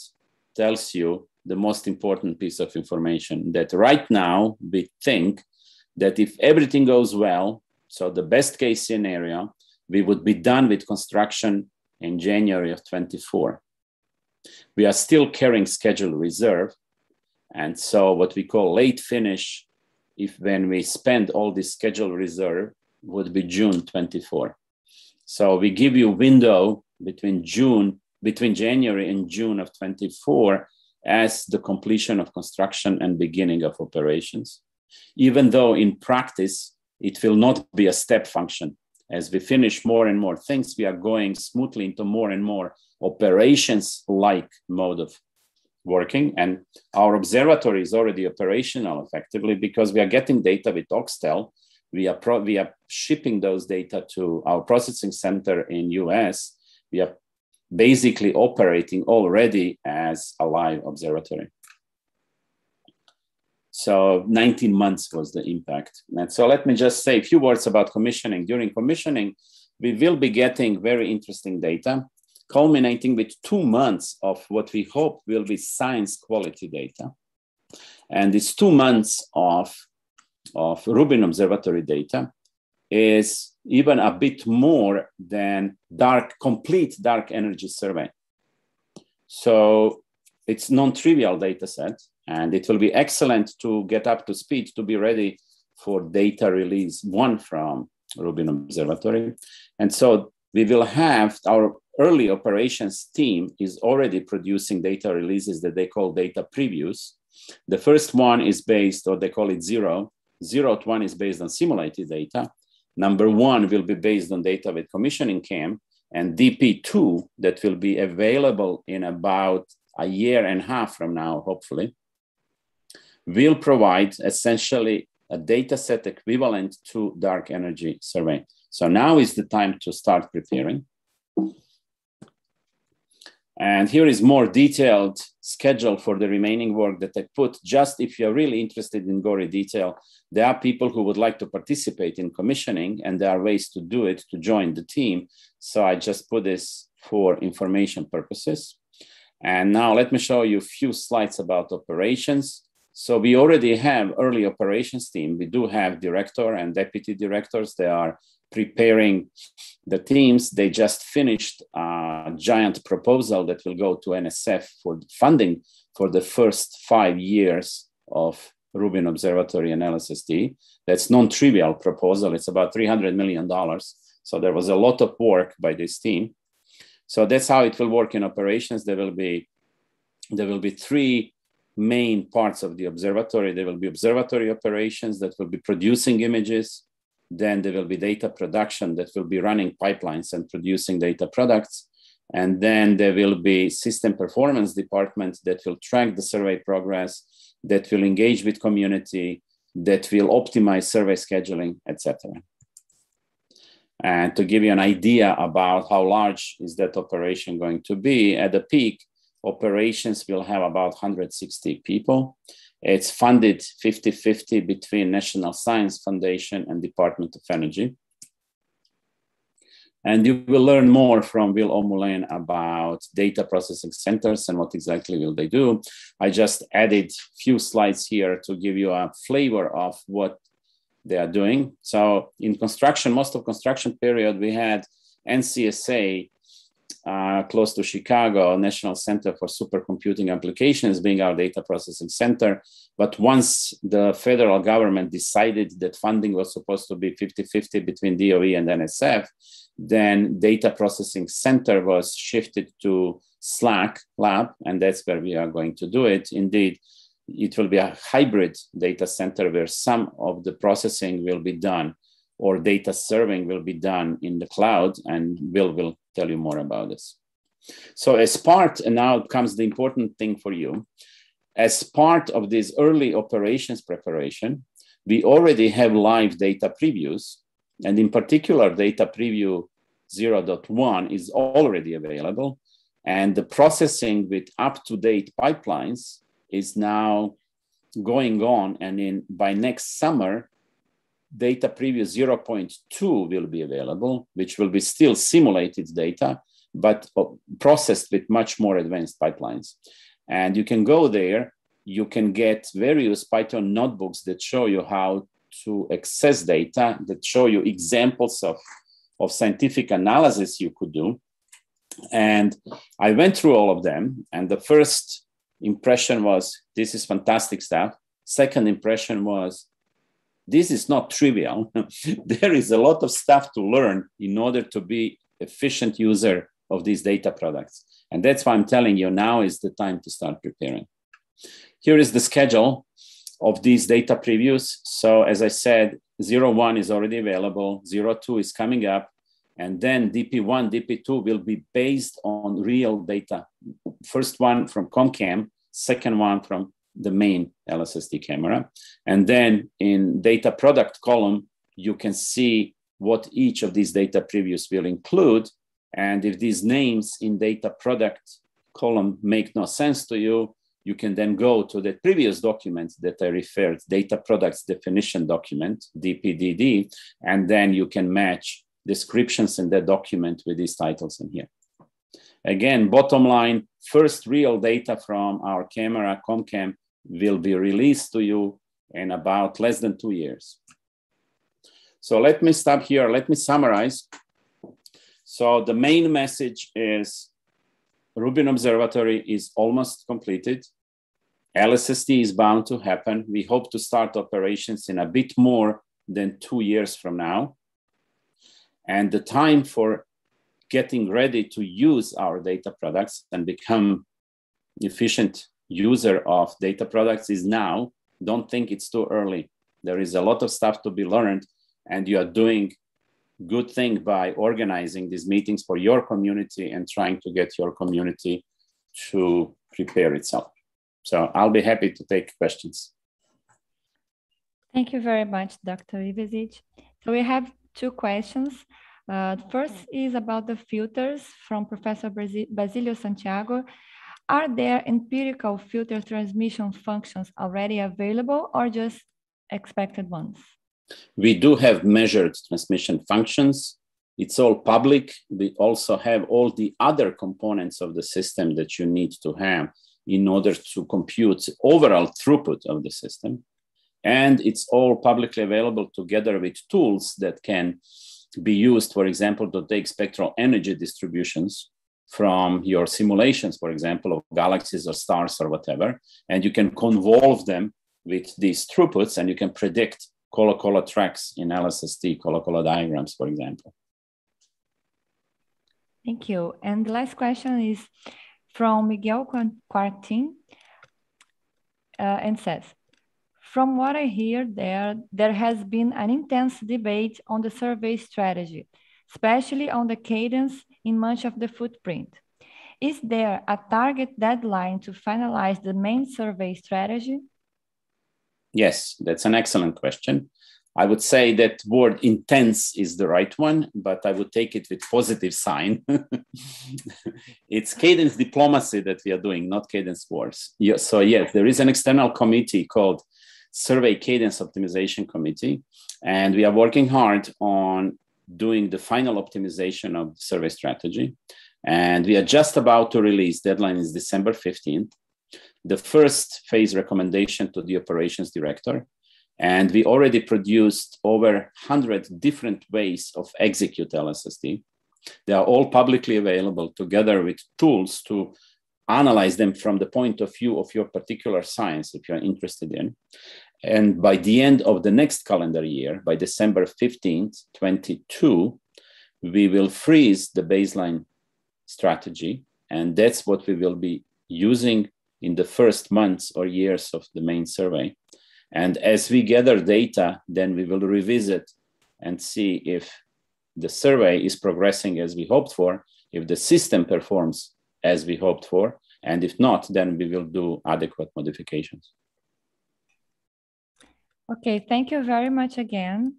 tells you the most important piece of information that right now we think that if everything goes well, so the best case scenario, we would be done with construction in January of 24. We are still carrying schedule reserve, and so what we call late finish, if when we spend all this schedule reserve, would be June 24. So we give you window between June, between January and June of 24 as the completion of construction and beginning of operations. Even though in practice, it will not be a step function. As we finish more and more things, we are going smoothly into more and more operations like mode of working and our observatory is already operational effectively because we are getting data with AuxTel We are, pro- we are shipping those data to our processing center in US. We are basically operating already as a live observatory. So 19 months was the impact. And so let me just say a few words about commissioning. During commissioning, we will be getting very interesting data, culminating with two months of what we hope will be science quality data. And these two months of, of Rubin Observatory data is even a bit more than dark, complete dark energy survey. So it's non-trivial data set and it will be excellent to get up to speed to be ready for data release one from Rubin Observatory. And so we will have our early operations team is already producing data releases that they call data previews. The first one is based, or they call it zero. Zero one is based on simulated data. Number one will be based on data with commissioning cam, and DP2 that will be available in about a year and a half from now, hopefully, will provide essentially a data set equivalent to dark energy survey. So now is the time to start preparing. And here is more detailed schedule for the remaining work that I put. Just if you're really interested in gory detail, there are people who would like to participate in commissioning and there are ways to do it to join the team. So I just put this for information purposes. And now let me show you a few slides about operations. So we already have early operations team. We do have director and deputy directors. They are preparing the teams. They just finished a giant proposal that will go to NSF for funding for the first five years of Rubin Observatory and LSST. That's non-trivial proposal. It's about $300 million. So there was a lot of work by this team. So that's how it will work in operations. There will be there will be three main parts of the observatory. There will be observatory operations that will be producing images. Then there will be data production that will be running pipelines and producing data products. And then there will be system performance department that will track the survey progress, that will engage with community, that will optimize survey scheduling, etc. And to give you an idea about how large is that operation going to be, at the peak, operations will have about 160 people. It's funded 50-50 between National Science Foundation and Department of Energy. And you will learn more from Will O'Mullane about data processing centers and what exactly will they do. I just added a few slides here to give you a flavor of what they are doing. So in construction, most of construction period, we had NCSA uh, close to Chicago, National Center for Supercomputing Applications, being our data processing center. But once the federal government decided that funding was supposed to be 50 50 between DOE and NSF, then data processing center was shifted to SLAC lab, and that's where we are going to do it. Indeed, it will be a hybrid data center where some of the processing will be done or data serving will be done in the cloud, and Will will tell you more about this. So as part, and now comes the important thing for you, as part of this early operations preparation, we already have live data previews, and in particular, data preview 0.1 is already available, and the processing with up-to-date pipelines is now going on, and in by next summer, data preview 0.2 will be available, which will be still simulated data, but uh, processed with much more advanced pipelines. And you can go there, you can get various Python notebooks that show you how to access data, that show you examples of, of scientific analysis you could do. And I went through all of them. And the first impression was, this is fantastic stuff. Second impression was, this is not trivial. [LAUGHS] there is a lot of stuff to learn in order to be efficient user of these data products. And that's why I'm telling you now is the time to start preparing. Here is the schedule of these data previews. So as I said, 01 is already available, 02 is coming up, and then DP1, DP2 will be based on real data. First one from ComCam, second one from the main LSST camera. And then in data product column, you can see what each of these data previews will include. And if these names in data product column make no sense to you, you can then go to the previous document that I referred, data products definition document, DPDD, and then you can match descriptions in that document with these titles in here. Again, bottom line, first real data from our camera, ComCam, will be released to you in about less than two years. So let me stop here. Let me summarize. So the main message is Rubin Observatory is almost completed. LSST is bound to happen. We hope to start operations in a bit more than two years from now. And the time for getting ready to use our data products and become efficient user of data products is now. Don't think it's too early. There is a lot of stuff to be learned and you are doing good thing by organizing these meetings for your community and trying to get your community to prepare itself. So I'll be happy to take questions. Thank you very much, Dr. Ivezic. So we have two questions. Uh, first is about the filters from Professor Basilio Santiago. Are there empirical filter transmission functions already available or just expected ones? We do have measured transmission functions. It's all public. We also have all the other components of the system that you need to have in order to compute overall throughput of the system. And it's all publicly available together with tools that can be used, for example, to take spectral energy distributions from your simulations, for example, of galaxies or stars or whatever, and you can convolve them with these throughputs and you can predict color-color tracks in LSST, color-color diagrams, for example. Thank you. And the last question is from Miguel Quartin uh, and says, from what I hear there, there has been an intense debate on the survey strategy, especially on the cadence in much of the footprint. Is there a target deadline to finalize the main survey strategy? Yes, that's an excellent question. I would say that word intense is the right one, but I would take it with positive sign. [LAUGHS] it's cadence diplomacy that we are doing, not cadence wars. So yes, there is an external committee called Survey Cadence Optimization Committee, and we are working hard on doing the final optimization of the survey strategy. And we are just about to release, deadline is December 15th, the first phase recommendation to the operations director. And we already produced over 100 different ways of execute LSST. They are all publicly available together with tools to analyze them from the point of view of your particular science if you're interested in. And by the end of the next calendar year, by December 15th, 22, we will freeze the baseline strategy. And that's what we will be using in the first months or years of the main survey. And as we gather data, then we will revisit and see if the survey is progressing as we hoped for, if the system performs as we hoped for, and if not, then we will do adequate modifications. Okay, thank you very much again.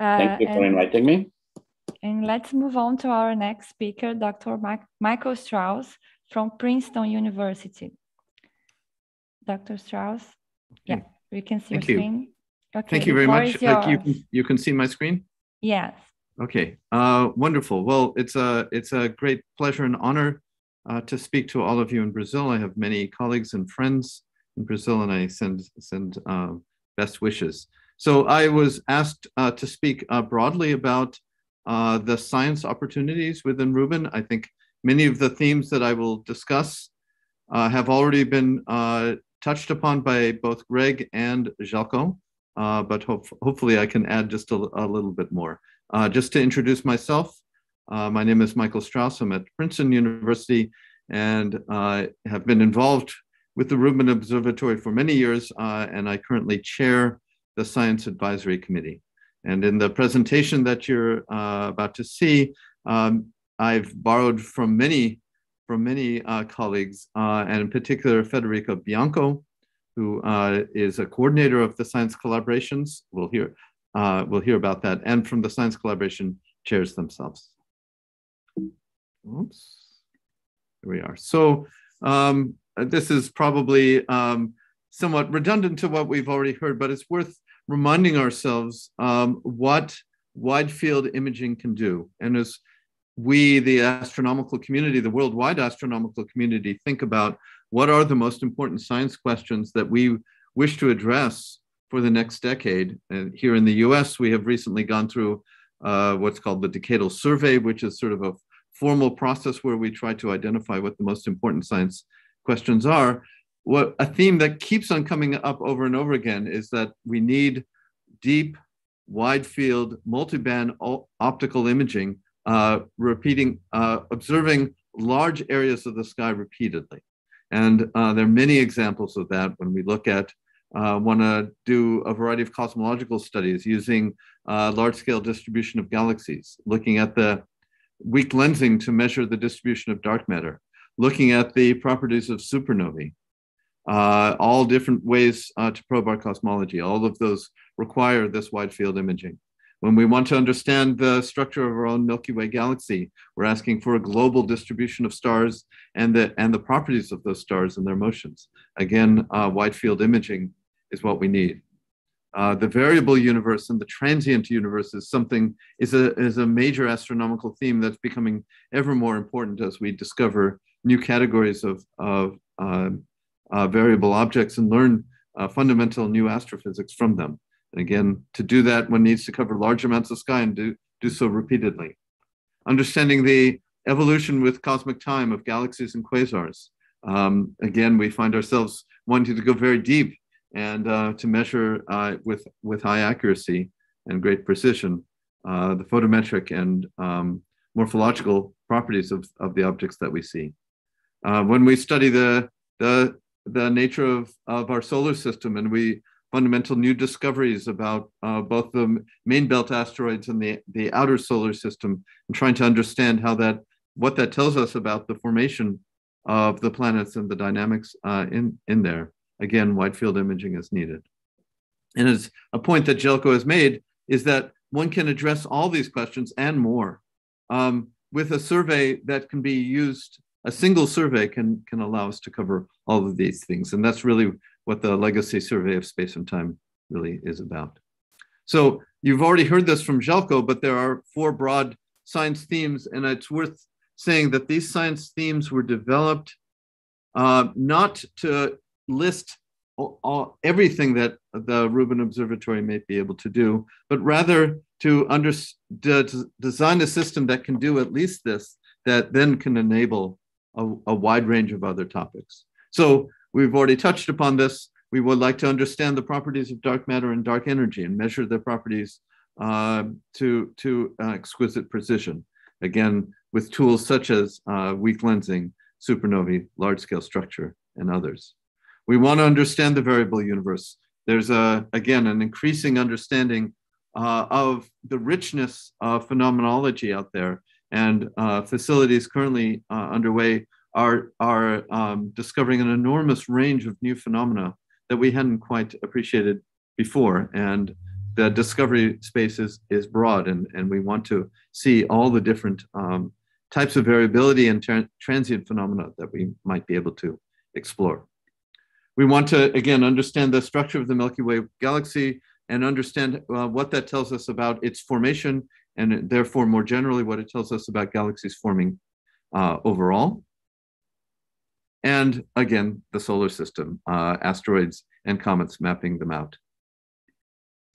Uh, thank you for and, inviting me. And let's move on to our next speaker, Dr. Michael Strauss from Princeton University. Dr. Strauss. Yeah, we can see Thank your you. screen. Okay, Thank you very much. Like you, can, you can see my screen? Yes. Okay, uh, wonderful. Well, it's a, it's a great pleasure and honor uh, to speak to all of you in Brazil. I have many colleagues and friends in Brazil, and I send, send uh, best wishes. So I was asked uh, to speak uh, broadly about uh, the science opportunities within Rubin. I think many of the themes that I will discuss have already been touched upon by both Greg and Željko, uh, but hope, hopefully I can add just a, a little bit more. Uh, just to introduce myself, uh, my name is Michael Strauss. I'm at Princeton University and uh, have been involved with the Rubin Observatory for many years, uh, and I currently chair the Science Advisory Committee. And in the presentation that you're uh, about to see, um, I've borrowed from many from many uh, colleagues, uh, and in particular Federica Bianco, who uh, is a coordinator of the science collaborations. We'll hear uh, we'll hear about that, and from the science collaboration chairs themselves. Oops, here we are. So um, this is probably um, somewhat redundant to what we've already heard, but it's worth reminding ourselves um, what wide field imaging can do. And as we, the astronomical community, the worldwide astronomical community, think about what are the most important science questions that we wish to address for the next decade. And here in the US, we have recently gone through uh, what's called the Decadal Survey, which is sort of a formal process where we try to identify what the most important science questions are. What a theme that keeps on coming up over and over again is that we need deep, wide field, multi-band optical imaging, uh, repeating, uh, observing large areas of the sky repeatedly. And uh, there are many examples of that when we look at uh, want to do a variety of cosmological studies using uh, large scale distribution of galaxies, looking at the weak lensing to measure the distribution of dark matter, looking at the properties of supernovae, uh, all different ways uh, to probe our cosmology. All of those require this wide field imaging. When we want to understand the structure of our own Milky Way galaxy, we're asking for a global distribution of stars and the, and the properties of those stars and their motions. Again, uh, wide field imaging is what we need. Uh, the variable universe and the transient universe is something is a is a major astronomical theme that's becoming ever more important as we discover new categories of of uh, uh, variable objects and learn uh, fundamental new astrophysics from them. And again, to do that, one needs to cover large amounts of sky and do do so repeatedly. Understanding the evolution with cosmic time of galaxies and quasars. Um, again, we find ourselves wanting to go very deep and uh, to measure uh, with, with high accuracy and great precision uh, the photometric and um, morphological properties of, of the objects that we see. Uh, when we study the, the, the nature of, of our solar system and we fundamental new discoveries about uh, both the main belt asteroids and the, the outer solar system and trying to understand how that what that tells us about the formation of the planets and the dynamics uh, in, in there again, wide field imaging is needed. And as a point that Željko has made is that one can address all these questions and more um, with a survey that can be used. A single survey can, can allow us to cover all of these things. And that's really what the legacy survey of space and time really is about. So you've already heard this from Željko, but there are four broad science themes. And it's worth saying that these science themes were developed uh, not to list all, all, everything that the Rubin Observatory may be able to do, but rather to under, to design a system that can do at least this, that then can enable a, a wide range of other topics. So we've already touched upon this. We would like to understand the properties of dark matter and dark energy and measure their properties uh, to, to uh, exquisite precision. Again, with tools such as uh, weak lensing, supernovae, large scale structure, and others. We want to understand the variable universe. There's a, again, an increasing understanding uh, of the richness of phenomenology out there and uh, facilities currently uh, underway are, are um, discovering an enormous range of new phenomena that we hadn't quite appreciated before. And the discovery space is, is broad and, and we want to see all the different um, types of variability and tra transient phenomena that we might be able to explore. We want to, again, understand the structure of the Milky Way galaxy and understand uh, what that tells us about its formation and therefore more generally what it tells us about galaxies forming uh, overall. And again, the solar system, uh, asteroids and comets mapping them out.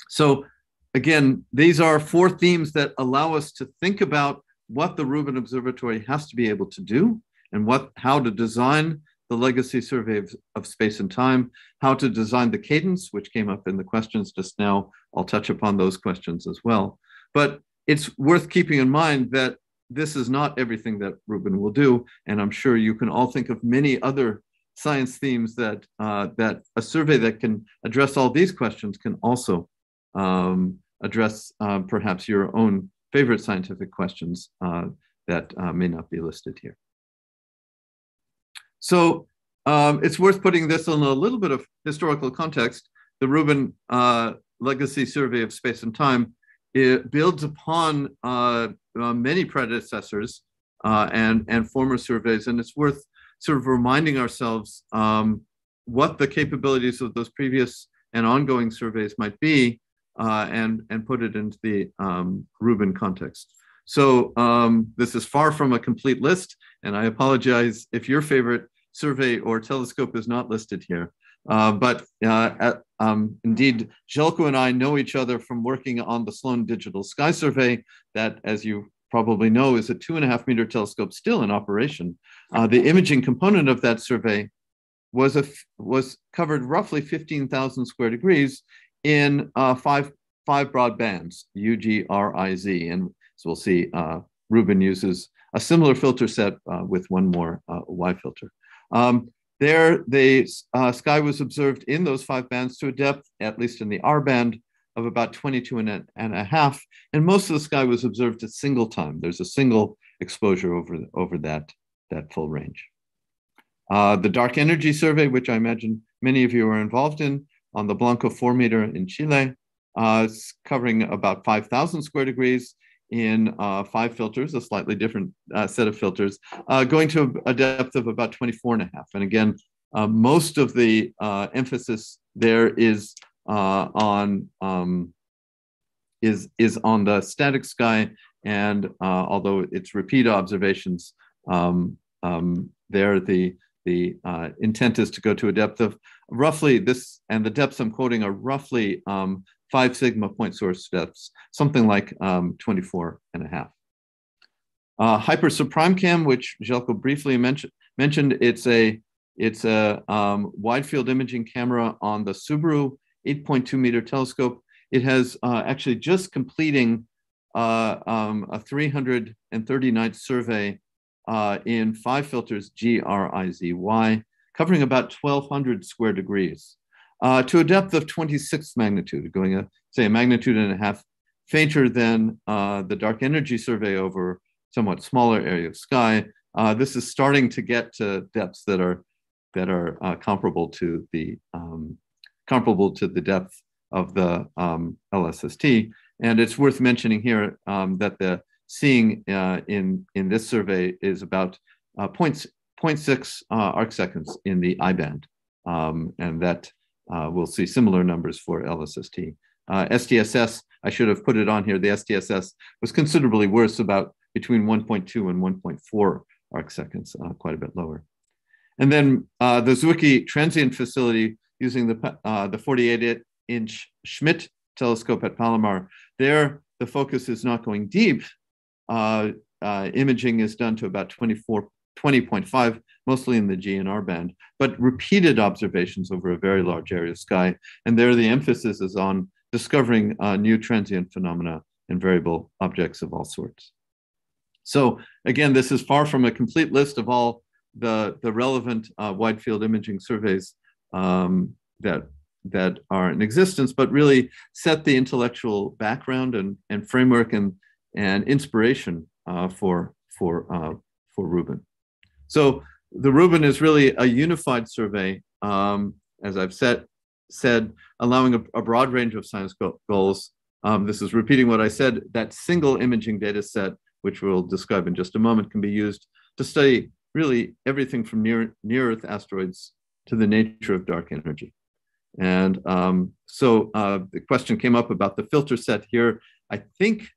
So again, these are four themes that allow us to think about what the Rubin Observatory has to be able to do and what, how to design the legacy survey of, of, space and time, how to design the cadence, which came up in the questions just now. I'll touch upon those questions as well. But it's worth keeping in mind that this is not everything that Rubin will do. And I'm sure you can all think of many other science themes that, uh, that a survey that can address all these questions can also um, address uh, perhaps your own favorite scientific questions uh, that uh, may not be listed here. So um, it's worth putting this in a little bit of historical context. The Rubin uh, legacy survey of space and time, it builds upon uh, uh, many predecessors uh, and, and former surveys. And it's worth sort of reminding ourselves um, what the capabilities of those previous and ongoing surveys might be uh, and, and put it into the um, Rubin context. So um, this is far from a complete list, and I apologize if your favorite survey or telescope is not listed here. Uh, but uh, at, um, indeed, Željko and I know each other from working on the Sloan Digital Sky Survey that, as you probably know, is a two and a half meter telescope still in operation. Uh, the imaging component of that survey was, a, was covered roughly 15,000 square degrees in uh, five, five broad bands, U, G, R, I, Z. And so we'll see uh, Rubin uses a similar filter set with one more Y filter. Um, there, the uh, sky was observed in those five bands to a depth, at least in the R band, of about 22 and a, and a half. And most of the sky was observed at single time. There's a single exposure over, over that, that full range. Uh, the dark energy survey, which I imagine many of you are involved in, on the Blanco 4 meter in Chile, uh, covering about 5,000 square degrees in uh, five filters, a slightly different uh, set of filters, uh, going to a depth of about 24 and a half. And again, uh, most of the uh, emphasis there is uh, on um, is is on the static sky, and although it's repeat observations, um, um, there the the intent is to go to a depth of roughly this, and the depths I'm quoting are roughly um, five sigma point source depths, something like um, 24 and a half. Uh, Hyper Suprime-Cam, which Željko briefly mentioned, mentioned it's a it's a um, wide field imaging camera on the Subaru 8.2 meter telescope. It has uh, actually just completing uh, um, a 330 night survey uh, in five filters, G, R, I, Z, Y, covering about 1,200 square degrees uh, to a depth of 26th magnitude, going a, say a magnitude and a half fainter than uh, the dark energy survey over somewhat smaller area of sky. Uh, this is starting to get to depths that are that are uh, comparable to the um, comparable to the depth of the um, LSST. And it's worth mentioning here um, that the seeing uh, in in this survey is about uh, 0.6 arc seconds in the I band, um, and that uh, we'll see similar numbers for LSST. Uh, SDSS, I should have put it on here. The SDSS was considerably worse, about between 1.2 and 1.4 arc seconds, uh, quite a bit lower. And then uh, the Zwicky transient facility using the, uh, the 48 inch Schmidt telescope at Palomar, there the focus is not going deep. Uh, imaging is done to about 24 20.5, mostly in the GNR band, but repeated observations over a very large area of sky. And there the emphasis is on discovering uh, new transient phenomena and variable objects of all sorts. So again, this is far from a complete list of all the, the relevant uh, wide field imaging surveys um, that, that are in existence, but really set the intellectual background and, and framework and, and inspiration uh, for, for, uh, for Rubin. So the Rubin is really a unified survey, um, as I've said, said allowing a, a broad range of science go goals. Um, this is repeating what I said, that single imaging data set, which we'll describe in just a moment, can be used to study really everything from near, near Earth asteroids to the nature of dark energy. And um, so uh, the question came up about the filter set here. I think,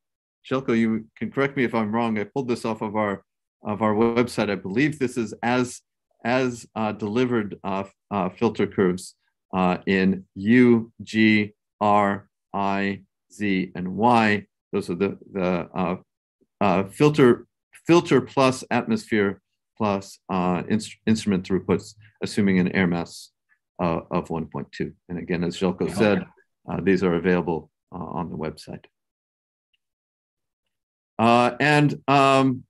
Željko, you can correct me if I'm wrong. I pulled this off of our of our website. I believe this is as as uh, delivered uh, uh, filter curves uh, in U, G, R, I, Z, and Y. Those are the the uh, uh, filter filter plus atmosphere plus inst instrument throughputs, assuming an air mass of 1.2. And again, as Željko said, these are available on the website. And um,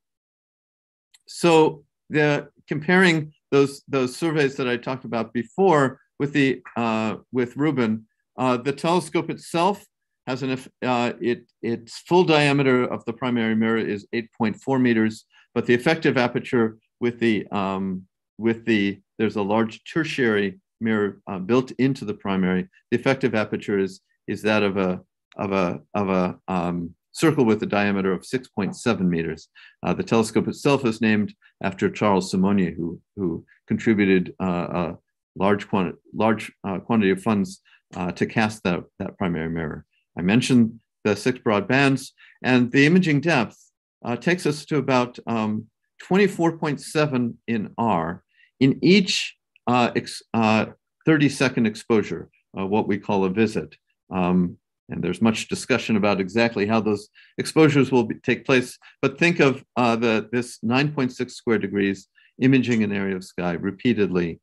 so the comparing those those surveys that I talked about before with the uh, with Rubin, uh, the telescope itself has an uh, it its full diameter of the primary mirror is 8.4 meters, but the effective aperture with the um, with the there's a large tertiary mirror uh, built into the primary. The effective aperture is is that of a of a of a um, circle with a diameter of 6.7 meters. Uh, the telescope itself is named after Charles Simonyi, who who contributed uh, a large quantity large uh, quantity of funds uh, to cast that that primary mirror. I mentioned the six broad bands, and the imaging depth uh, takes us to about um, 24.7 in R in each uh, ex, 30 second exposure, what we call a visit. Um, and there's much discussion about exactly how those exposures will be, take place. But think of uh, the, this 9.6 square degrees imaging an area of sky repeatedly.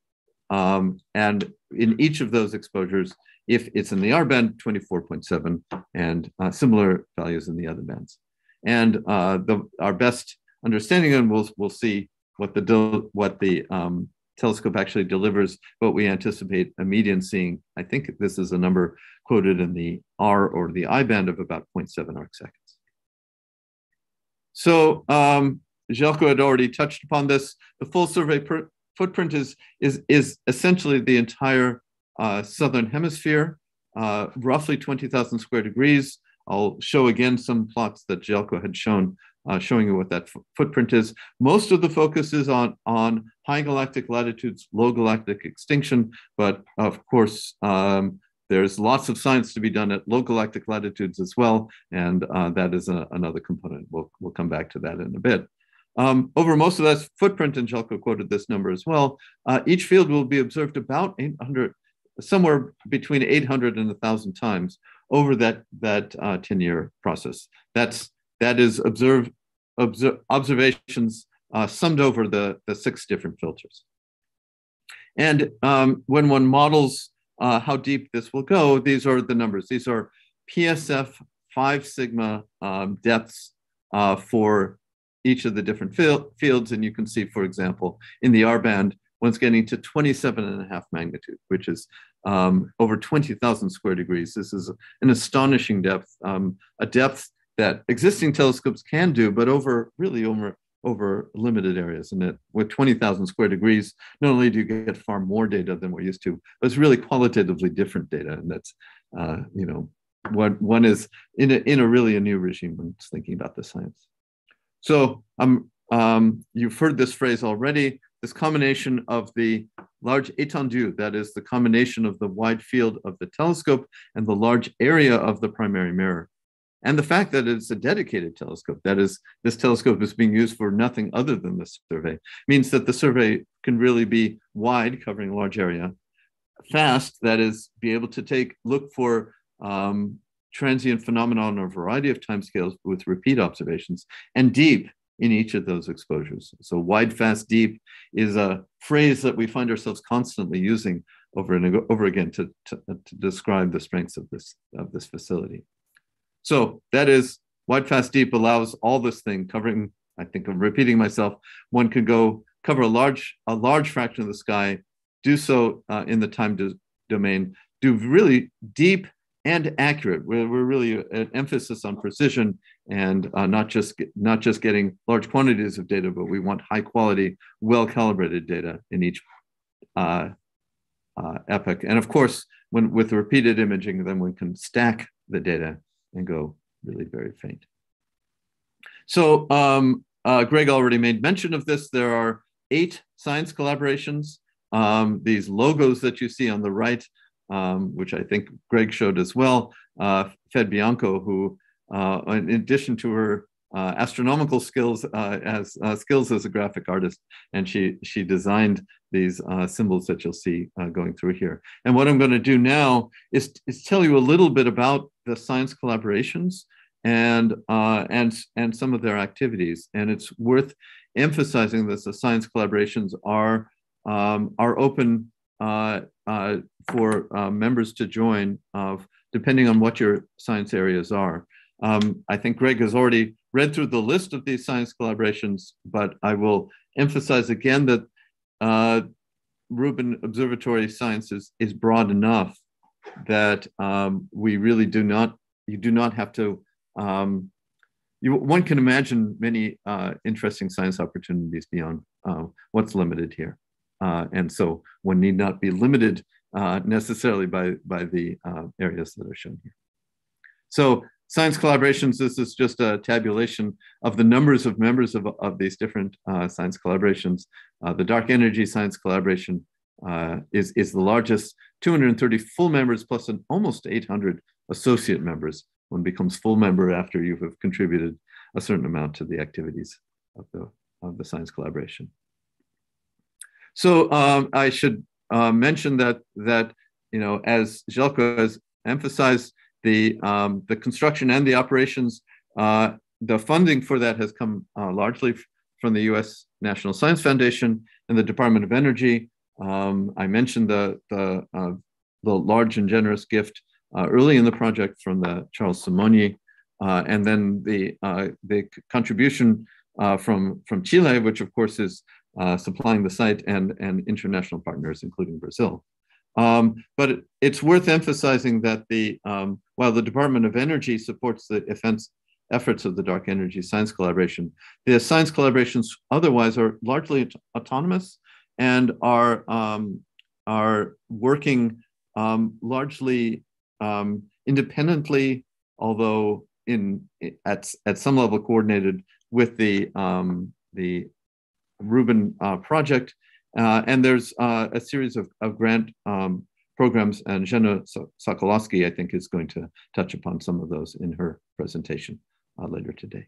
Um, and in each of those exposures, if it's in the R band, 24.7, and uh, similar values in the other bands. And uh, the, our best understanding, and we'll, we'll see what the, what the um, telescope actually delivers what we anticipate a median seeing. I think this is a number quoted in the R or the I band of about 0.7 arc seconds. So um, Željko had already touched upon this. The full survey footprint is, is, is essentially the entire uh, southern hemisphere, uh, roughly 20,000 square degrees. I'll show again some plots that Željko had shown uh, showing you what that footprint is. Most of the focus is on, on high galactic latitudes, low galactic extinction, but of course, um, there's lots of science to be done at low galactic latitudes as well, and uh, that is a, another component. We'll, we'll come back to that in a bit. Um, over most of that footprint, and Željko quoted this number as well, uh, each field will be observed about 800, somewhere between 800 and 1,000 times over that, that 10-year uh, process. That's that is observe, observe observations uh, summed over the, the six different filters. And um, when one models uh, how deep this will go, these are the numbers. These are PSF five sigma um, depths uh, for each of the different fil fields. And you can see, for example, in the R band, one's getting to 27 and a half magnitude, which is um, over 20,000 square degrees. This is an astonishing depth, um, a depth that existing telescopes can do, but over really over over limited areas. And that with 20,000 square degrees, not only do you get far more data than we're used to, but it's really qualitatively different data. And that's, uh, you know, what one is in a, in a really a new regime when it's thinking about the science. So um, um, you've heard this phrase already, this combination of the large étendue, that is the combination of the wide field of the telescope and the large area of the primary mirror and the fact that it's a dedicated telescope, that is, this telescope is being used for nothing other than the survey, means that the survey can really be wide, covering a large area, fast, that is, be able to take look for um, transient phenomena on a variety of timescales with repeat observations, and deep in each of those exposures. So wide, fast, deep is a phrase that we find ourselves constantly using over and over again to, to, to describe the strengths of this, of this facility. So that is wide, fast, deep allows all this thing covering. I think I'm repeating myself. One can go cover a large a large fraction of the sky, do so uh, in the time do, domain, do really deep and accurate. We're, we're really an emphasis on precision and uh, not just not just getting large quantities of data, but we want high quality, well calibrated data in each uh, uh, epoch. And of course, when with repeated imaging, then we can stack the data and go really very faint. So um, uh, Greg already made mention of this. There are eight science collaborations. Um, these logos that you see on the right, um, which I think Greg showed as well, uh, Fed Bianco, who uh, in addition to her uh, astronomical skills uh, as uh, skills as a graphic artist, and she she designed these uh, symbols that you'll see uh, going through here. And what I'm going to do now is, is tell you a little bit about the science collaborations and, uh, and, and some of their activities. And it's worth emphasizing that the science collaborations are, um, are open for members to join of, depending on what your science areas are. Um, I think Greg has already read through the list of these science collaborations, but I will emphasize again that uh, Rubin Observatory Sciences is broad enough that um, we really do not, you do not have to, um, you, one can imagine many uh, interesting science opportunities beyond uh, what's limited here. Uh, and so one need not be limited uh, necessarily by, by the uh, areas that are shown here. So science collaborations, this is just a tabulation of the numbers of members of, of these different uh, science collaborations. Uh, the dark energy science collaboration uh, is, is the largest, 230 full members plus an almost 800 associate members. One becomes full member after you have contributed a certain amount to the activities of the, of the science collaboration. So um, I should uh, mention that, that, you know, as Željko has emphasized, the, um, the construction and the operations, uh, the funding for that has come uh, largely from the US National Science Foundation and the Department of Energy. Um, I mentioned the, the, uh, the large and generous gift uh, early in the project from the Charles Simonyi, uh, and then the, uh, the contribution from, from Chile, which of course is supplying the site and, and international partners, including Brazil. Um, but it, it's worth emphasizing that the um, while the Department of Energy supports the offense, efforts of the Dark Energy Science Collaboration, the science collaborations otherwise are largely autonomous and are um, are working um, largely um, independently, although in at at some level coordinated with the um, the Rubin uh, project uh, and there's uh, a series of, of grant um, programs, and Jenna Sokoloski, I think, is going to touch upon some of those in her presentation uh, later today.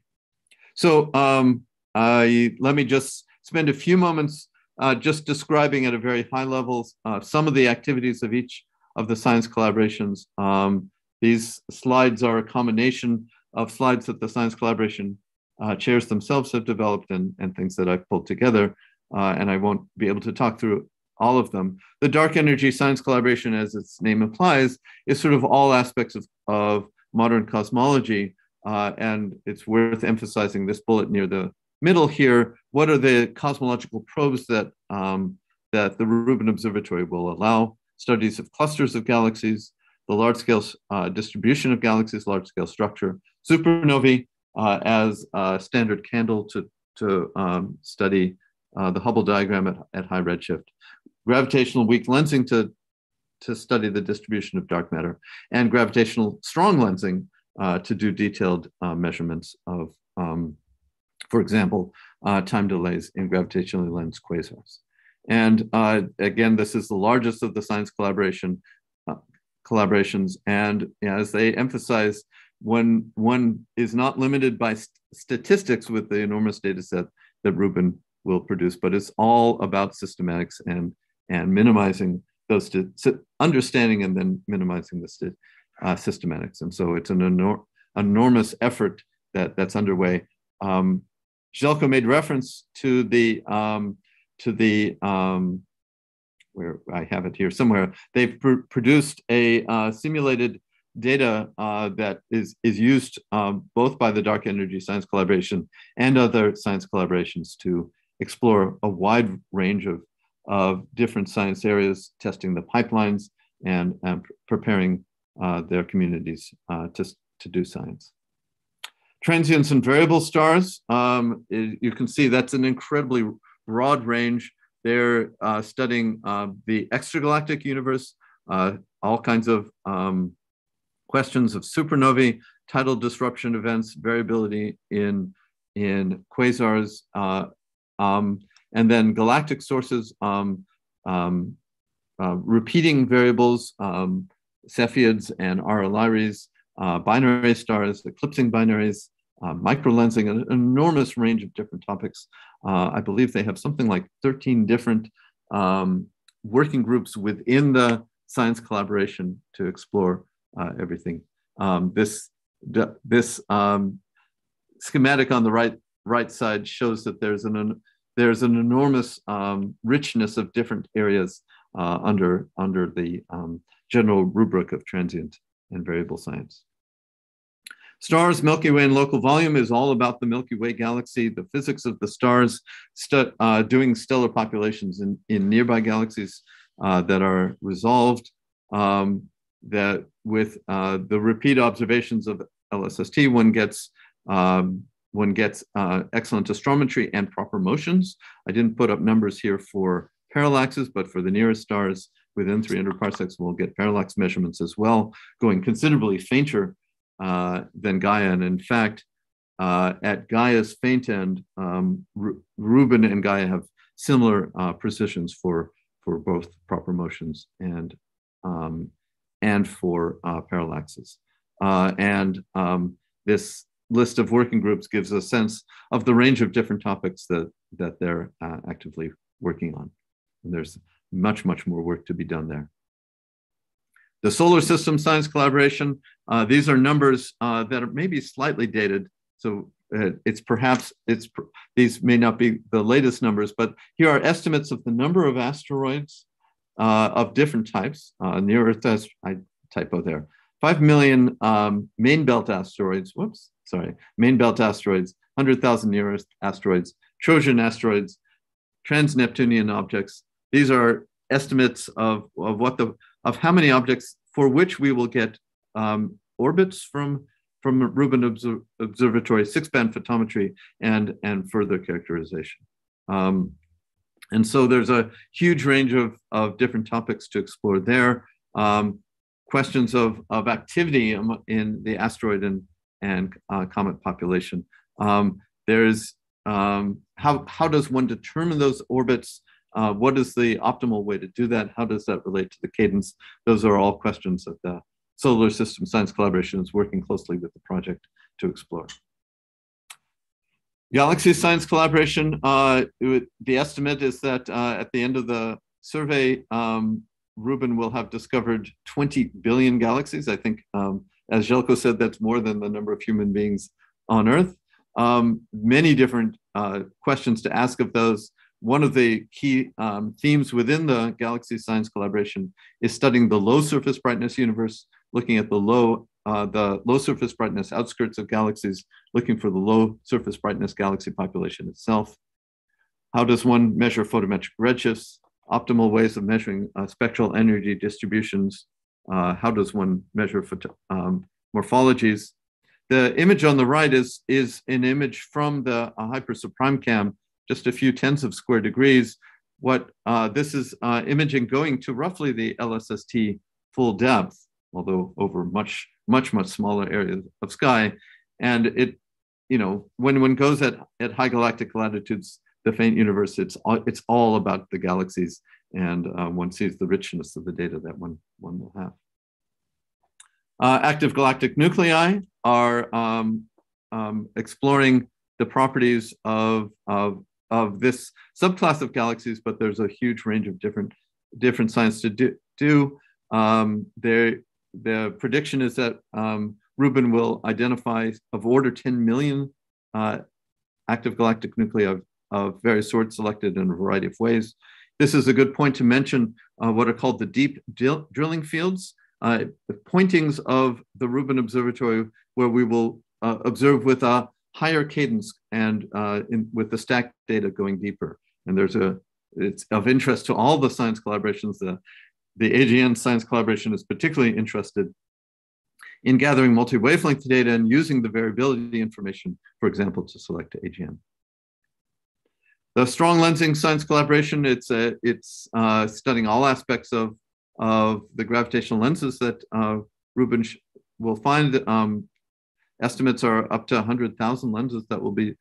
So um, I, let me just spend a few moments uh, just describing at a very high level uh, some of the activities of each of the science collaborations. Um, these slides are a combination of slides that the science collaboration uh, chairs themselves have developed and, and things that I've pulled together uh, and I won't be able to talk through all of them. The dark energy science collaboration, as its name implies, is sort of all aspects of, of modern cosmology. Uh, and it's worth emphasizing this bullet near the middle here. What are the cosmological probes that, um, that the Rubin Observatory will allow? Studies of clusters of galaxies, the large scale uh, distribution of galaxies, large scale structure, supernovae uh, as a standard candle to, to um, study uh, the Hubble diagram at, at high redshift, gravitational weak lensing to, to study the distribution of dark matter, and gravitational strong lensing uh, to do detailed uh, measurements of, um, for example, uh, time delays in gravitationally lensed quasars. And uh, again, this is the largest of the science collaboration uh, collaborations. And as they emphasize, when one is not limited by st statistics with the enormous data set that Rubin will produce, but it's all about systematics and, and minimizing those, to, understanding and then minimizing the uh, systematics. And so it's an enor enormous effort that, that's underway. Um, Željko made reference to the, um, to the um, where I have it here somewhere, they've pr produced a uh, simulated data uh, that is, is used um, both by the Dark Energy Science Collaboration and other science collaborations to explore a wide range of, of different science areas, testing the pipelines and, and preparing uh, their communities uh, to, to do science. Transients and variable stars, um, it, you can see that's an incredibly broad range. They're uh, studying uh, the extragalactic universe, uh, all kinds of um, questions of supernovae, tidal disruption events, variability in, in quasars, uh, um, and then galactic sources, um, um, uh, repeating variables, um, Cepheids and RR Lyraes, uh, binary stars, eclipsing binaries, uh, microlensing, an enormous range of different topics. Uh, I believe they have something like 13 different um, working groups within the science collaboration to explore uh, everything. Um, this this schematic on the right right side shows that there's an there's an enormous um, richness of different areas uh, under, under the um, general rubric of transient and variable science. Stars, Milky Way, and local volume is all about the Milky Way galaxy, the physics of the stars, uh, doing stellar populations in, in nearby galaxies uh, that are resolved. Um, that with uh, the repeat observations of LSST, one gets um, one gets uh, excellent astrometry and proper motions. I didn't put up numbers here for parallaxes, but for the nearest stars, within 300 parsecs. We'll get parallax measurements as well, going considerably fainter uh, than Gaia. And in fact, uh, at Gaia's faint end, um, Rubin and Gaia have similar uh, precisions for, for both proper motions and, um, and for uh, parallaxes. Uh, and um, this list of working groups gives a sense of the range of different topics that, that they're uh, actively working on. And there's much, much more work to be done there. The solar system science collaboration, uh, these are numbers uh, that are maybe slightly dated. So uh, it's perhaps, it's these may not be the latest numbers, but here are estimates of the number of asteroids uh, of different types. Uh, near Earth, I typo there. 5 million um, main belt asteroids, whoops, sorry, main belt asteroids, 100,000 near Earth asteroids, Trojan asteroids, trans-Neptunian objects. These are estimates of, of what the of how many objects for which we will get um, orbits from from Rubin Obser Observatory, six-band photometry, and and further characterization. Um, and so there's a huge range of, of different topics to explore there. Um, questions of, of activity in the asteroid and, and uh, comet population. Um, there's um, how, how does one determine those orbits? Uh, what is the optimal way to do that? How does that relate to the cadence? Those are all questions that the Solar System Science Collaboration is working closely with the project to explore. Galaxy Science Collaboration, uh, the estimate is that uh, at the end of the survey, um, Rubin will have discovered 20 billion galaxies. I think, um, as Željko said, that's more than the number of human beings on Earth. Um, many different uh, questions to ask of those. One of the key um, themes within the Galaxy Science Collaboration is studying the low surface brightness universe, looking at the low, uh, the low surface brightness outskirts of galaxies, looking for the low surface brightness galaxy population itself. How does one measure photometric redshifts? optimal ways of measuring uh, spectral energy distributions. Uh, how does one measure um, morphologies? The image on the right is, is an image from the uh, Hyper Suprime-Cam, just a few tens of square degrees. What uh, this is uh, imaging going to roughly the LSST full depth, although over much, much, much smaller areas of sky. And it, you know, when one goes at, at high galactic latitudes, the faint universe, it's all, it's all about the galaxies, and um, one sees the richness of the data that one, one will have. Uh, active galactic nuclei are um, um, exploring the properties of, of, of this subclass of galaxies, but there's a huge range of different, different science to do. do. Um, the prediction is that um, Rubin will identify of order 10 million uh, active galactic nuclei of of various sorts selected in a variety of ways. This is a good point to mention uh, what are called the deep drilling fields, uh, pointings of the Rubin Observatory where we will uh, observe with a higher cadence and uh, in, with the stacked data going deeper. And there's a, it's of interest to all the science collaborations. The, the AGN science collaboration is particularly interested in gathering multi-wavelength data and using the variability information, for example, to select AGN. The strong lensing science collaboration, it's, a, it's uh, studying all aspects of, of the gravitational lenses that uh, Rubin will find. Um, estimates are up to 100,000 lenses that will be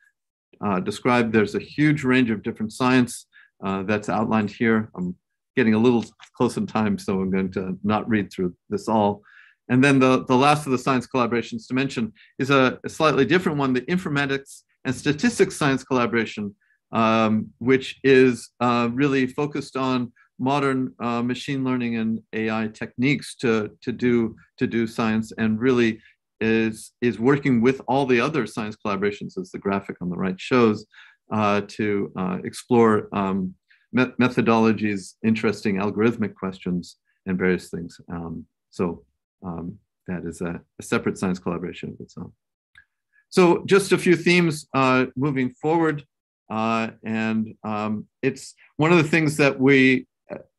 uh, described. There's a huge range of different science uh, that's outlined here. I'm getting a little close in time, so I'm going to not read through this all. And then the, the last of the science collaborations to mention is a, a slightly different one, the informatics and statistics science collaboration, um, which is uh, really focused on modern uh, machine learning and AI techniques to, to, do, to do science and really is, is working with all the other science collaborations, as the graphic on the right shows, uh, to uh, explore um, met methodologies, interesting algorithmic questions, and various things. Um, so um, that is a, a, separate science collaboration of its own. So just a few themes uh, moving forward. Uh, and um, it's one of the things that we,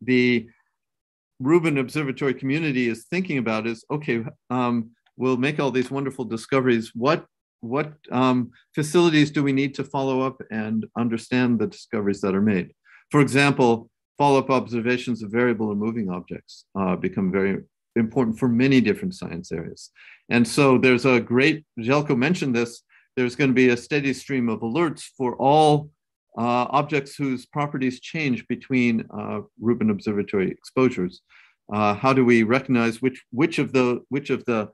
the Rubin Observatory community is thinking about is, okay, um, we'll make all these wonderful discoveries. What, what um, facilities do we need to follow up and understand the discoveries that are made? For example, follow-up observations of variable or moving objects uh, become very important for many different science areas. And so there's a great, Željko mentioned this, there's going to be a steady stream of alerts for all uh, objects whose properties change between uh, Rubin Observatory exposures. Uh, how do we recognize which, which, of the, which of the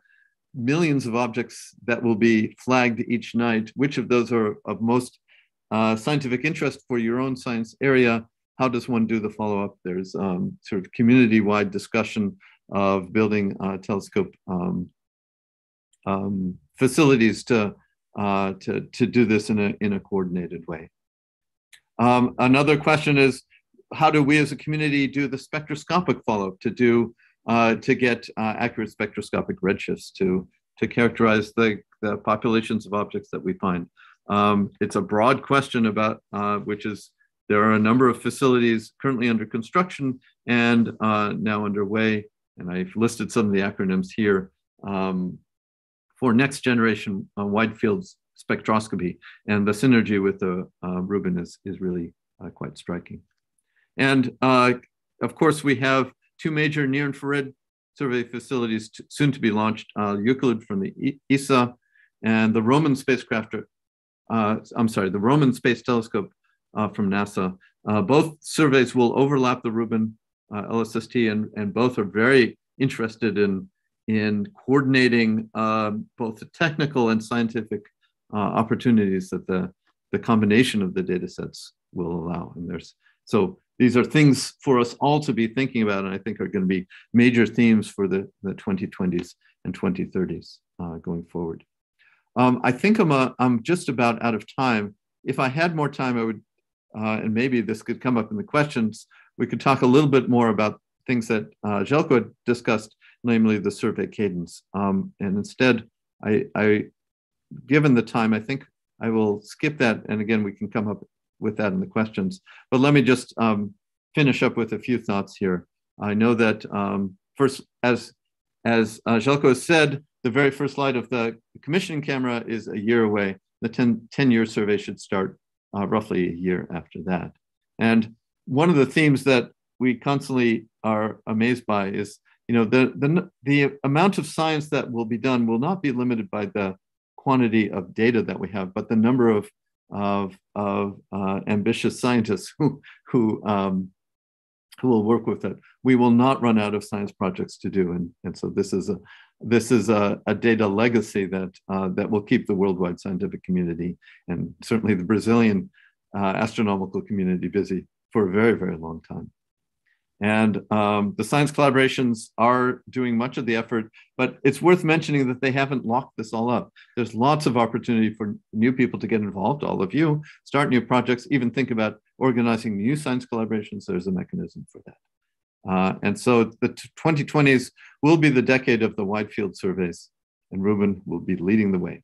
millions of objects that will be flagged each night, which of those are of most uh, scientific interest for your own science area? How does one do the follow-up? There's um, sort of community-wide discussion of building uh, telescope um, um, facilities to, uh, to, to do this in a, in a coordinated way. Um, another question is, how do we as a community do the spectroscopic follow-up to do uh, to get uh, accurate spectroscopic redshifts to to characterize the, the populations of objects that we find? Um, it's a broad question about uh, which is there are a number of facilities currently under construction and uh, now underway, and I've listed some of the acronyms here um, for next generation uh, wide field spectroscopy. And the synergy with the uh, Rubin is, is really uh, quite striking. And uh, of course, we have two major near infrared survey facilities soon to be launched, uh, Euclid from the ESA and the Roman spacecraft, uh, I'm sorry, the Roman Space Telescope from NASA. both surveys will overlap the Rubin LSST and, and both are very interested in, in coordinating both the technical and scientific uh, opportunities that the, the combination of the data sets will allow. And there's so these are things for us all to be thinking about, and I think are going to be major themes for the, the 2020s and 2030s uh, going forward. Um, I think I'm, a, I'm just about out of time. If I had more time, I would, uh, and maybe this could come up in the questions, we could talk a little bit more about things that uh, Željko discussed, namely the survey cadence. Um, and instead, I, I given the time, I think I will skip that. And again, we can come up with that in the questions. But let me just um, finish up with a few thoughts here. I know that um, first, as as uh, Željko said, the very first slide of the commissioning camera is a year away. The 10, 10 year survey should start uh, roughly a year after that. And one of the themes that we constantly are amazed by is, you know, the, the, the amount of science that will be done will not be limited by the quantity of data that we have, but the number of of, of uh, ambitious scientists [LAUGHS] who who um, who will work with it. We will not run out of science projects to do, and and so this is a this is a, a data legacy that uh, that will keep the worldwide scientific community and certainly the Brazilian uh, astronomical community busy for a very very long time. And um, the science collaborations are doing much of the effort, but it's worth mentioning that they haven't locked this all up. There's lots of opportunity for new people to get involved, all of you, start new projects, even think about organizing new science collaborations. There's a mechanism for that. Uh, and so the 2020s will be the decade of the wide field surveys, and Rubin will be leading the way.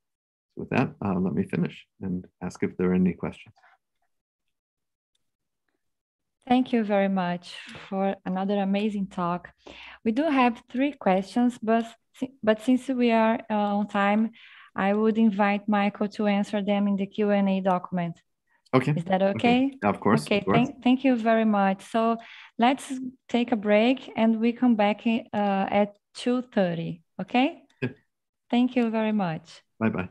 with that, uh, let me finish and ask if there are any questions. Thank you very much for another amazing talk. We do have three questions, but, but since we are uh, on time, I would invite Michael to answer them in the Q&A document. Okay. Is that okay? okay. Of course. Okay, of course. Thank, thank you very much. So let's take a break and we come back uh, at 2.30, okay? Yeah. Thank you very much. Bye-bye.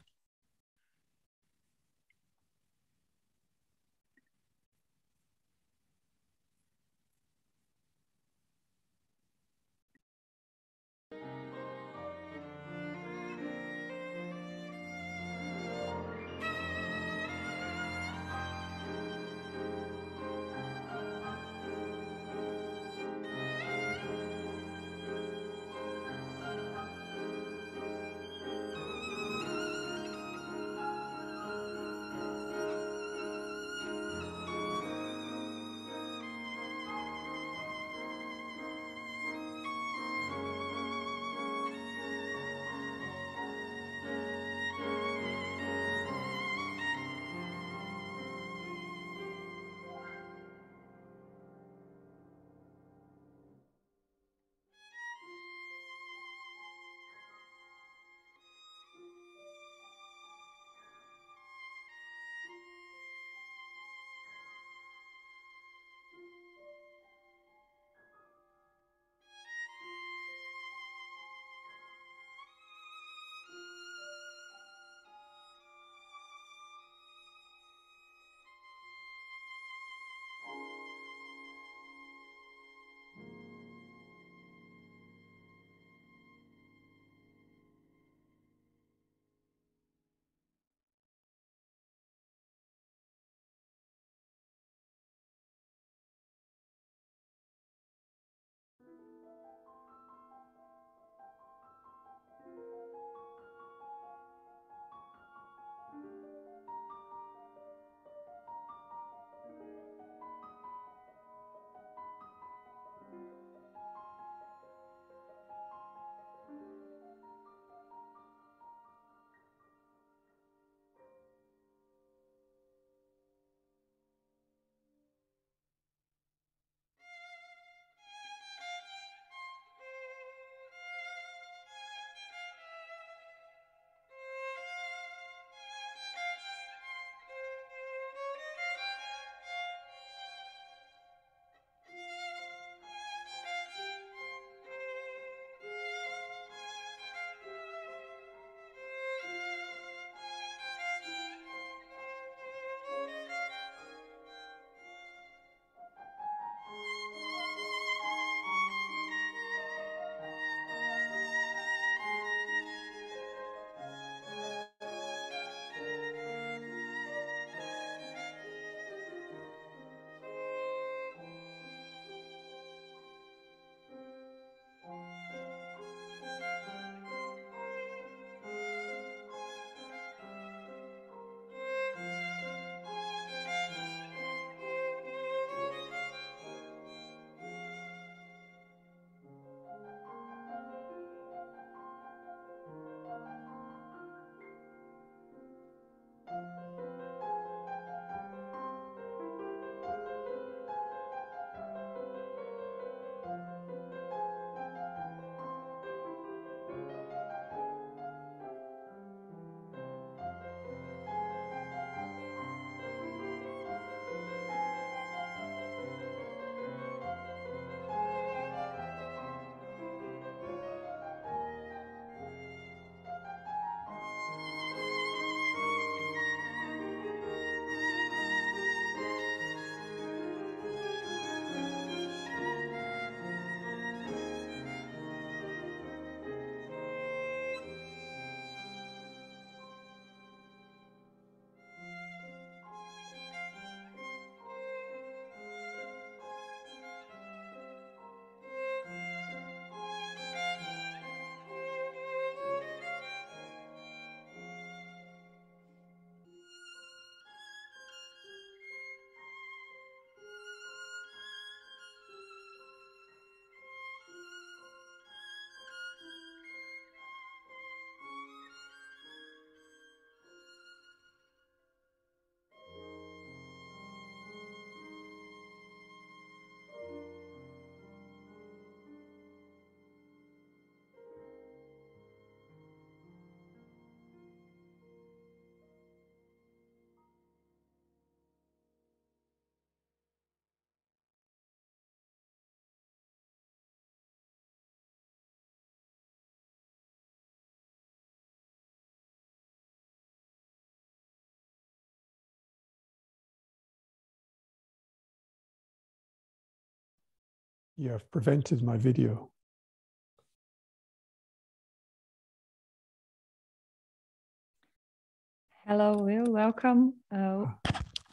You have prevented my video. Hello, Will. Welcome. Uh,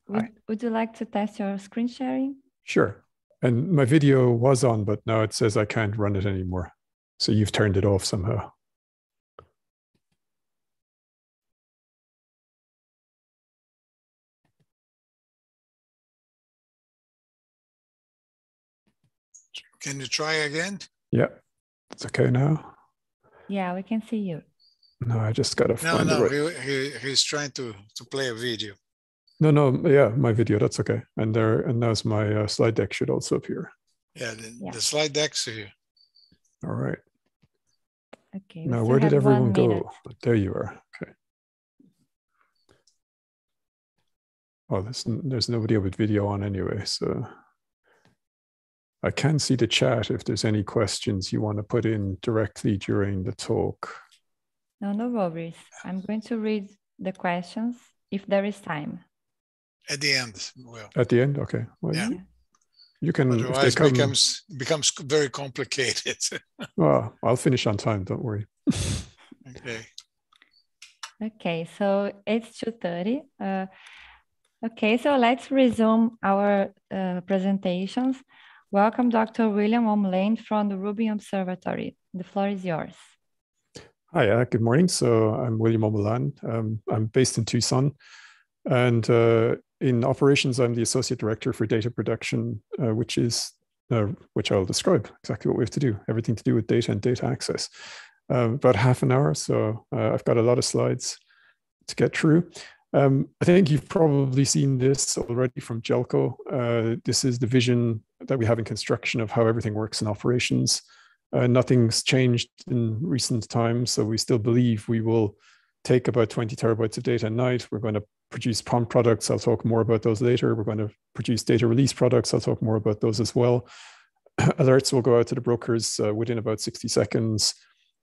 would, would you like to test your screen sharing? Sure. And my video was on, but now it says I can't run it anymore. So you've turned it off somehow. Can you try again? Yeah. It's okay now. Yeah, we can see you. No, I just gotta No, find the no, right. he, he, he's trying to, to play a video. No, no, yeah, my video. That's okay. And there, and now's my uh, slide deck should also appear. Yeah, the, Yeah. the slide deck's here. All right. Okay. Now, where did everyone minute. go? There you are. Okay. Oh, there's n- there's nobody with video on anyway, so I can see the chat if there's any questions you want to put in directly during the talk. No, no worries. I'm going to read the questions if there is time. At the end, well, At the end, okay. Well, Yeah. you, you can. If they otherwise come, becomes becomes very complicated. [LAUGHS] well, I'll finish on time. Don't worry. okay. Okay, so it's 2.30. Uh, okay, so let's resume our uh, presentations. Welcome, Dr. William O'Mullane from the Rubin Observatory. The floor is yours. Hi, uh, good morning. So I'm William O'Mullane. Um, I'm based in Tucson. And uh, in operations, I'm the associate director for data production, uh, which is uh, which I'll describe exactly what we have to do, everything to do with data and data access. Um, about half an hour, so uh, I've got a lot of slides to get through. Um, I think you've probably seen this already from Željko. Uh, this is the vision that we have in construction of how everything works in operations. Uh, nothing's changed in recent times, so we still believe we will take about 20 terabytes of data a night. We're going to produce prompt products. I'll talk more about those later. We're going to produce data release products. I'll talk more about those as well. [CLEARS THROAT] Alerts will go out to the brokers uh, within about 60 seconds.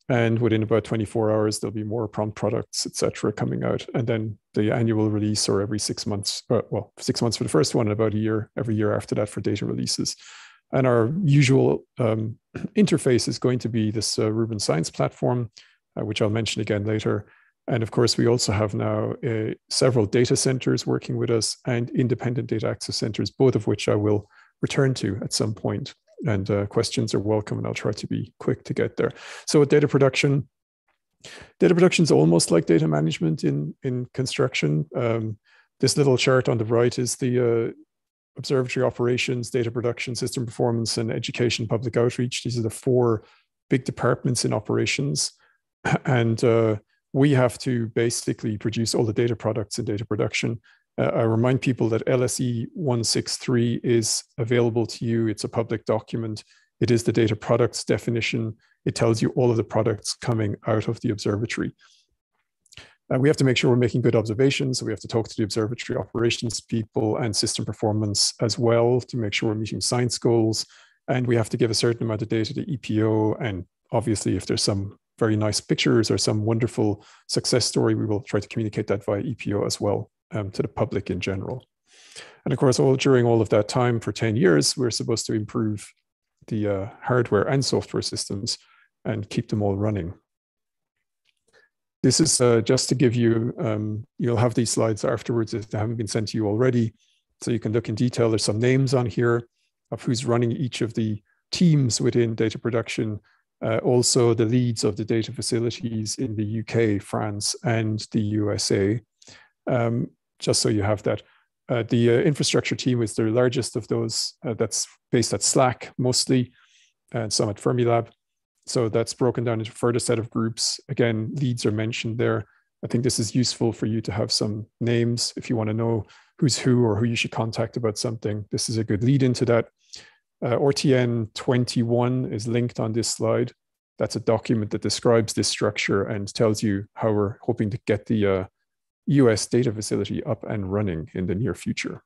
And within about 24 hours, there'll be more prompt products, etc coming out. And then the annual release or every six months, uh, well, six months for the first one and about a year, every year after that for data releases. And our usual um, [CLEARS THROAT] interface is going to be this uh, Science platform, uh, which I'll mention again later. And of course, we also have now uh, several data centers working with us and independent data access centers, both of which I will return to at some point. And uh, questions are welcome, and I'll try to be quick to get there. So, with data production, data production is almost like data management in in construction. Um, this little chart on the right is the uh, observatory operations, data production, system performance, and education public outreach. These are the four big departments in operations. [CLEARS THROAT] And uh, we have to basically produce all the data products in data production. Uh, I remind people that LSE 163 is available to you. It's a public document. It is the data products definition. It tells you all of the products coming out of the observatory. Uh, we have to make sure we're making good observations. So we have to talk to the observatory operations people and system performance as well to make sure we're meeting science goals. And we have to give a certain amount of data to EPO. And obviously, if there's some very nice pictures or some wonderful success story, we will try to communicate that via EPO as well um, to the public in general. And of course, all during all of that time for 10 years, we're supposed to improve the uh, hardware and software systems and keep them all running. This is uh, just to give you, um, you'll have these slides afterwards if they haven't been sent to you already. So you can look in detail. There's some names on here of who's running each of the teams within data production. Uh, also the leads of the data facilities in the UK, France, and the USA. Um, just so you have that. Uh, the uh, infrastructure team is the largest of those uh, that's based at SLAC mostly, and some at Fermilab. So that's broken down into further set of groups. Again, leads are mentioned there. I think this is useful for you to have some names if you want to know who's who or who you should contact about something. This is a good lead into that. Uh, RTN 21 is linked on this slide. That's a document that describes this structure and tells you how we're hoping to get the uh, US data facility up and running in the near future.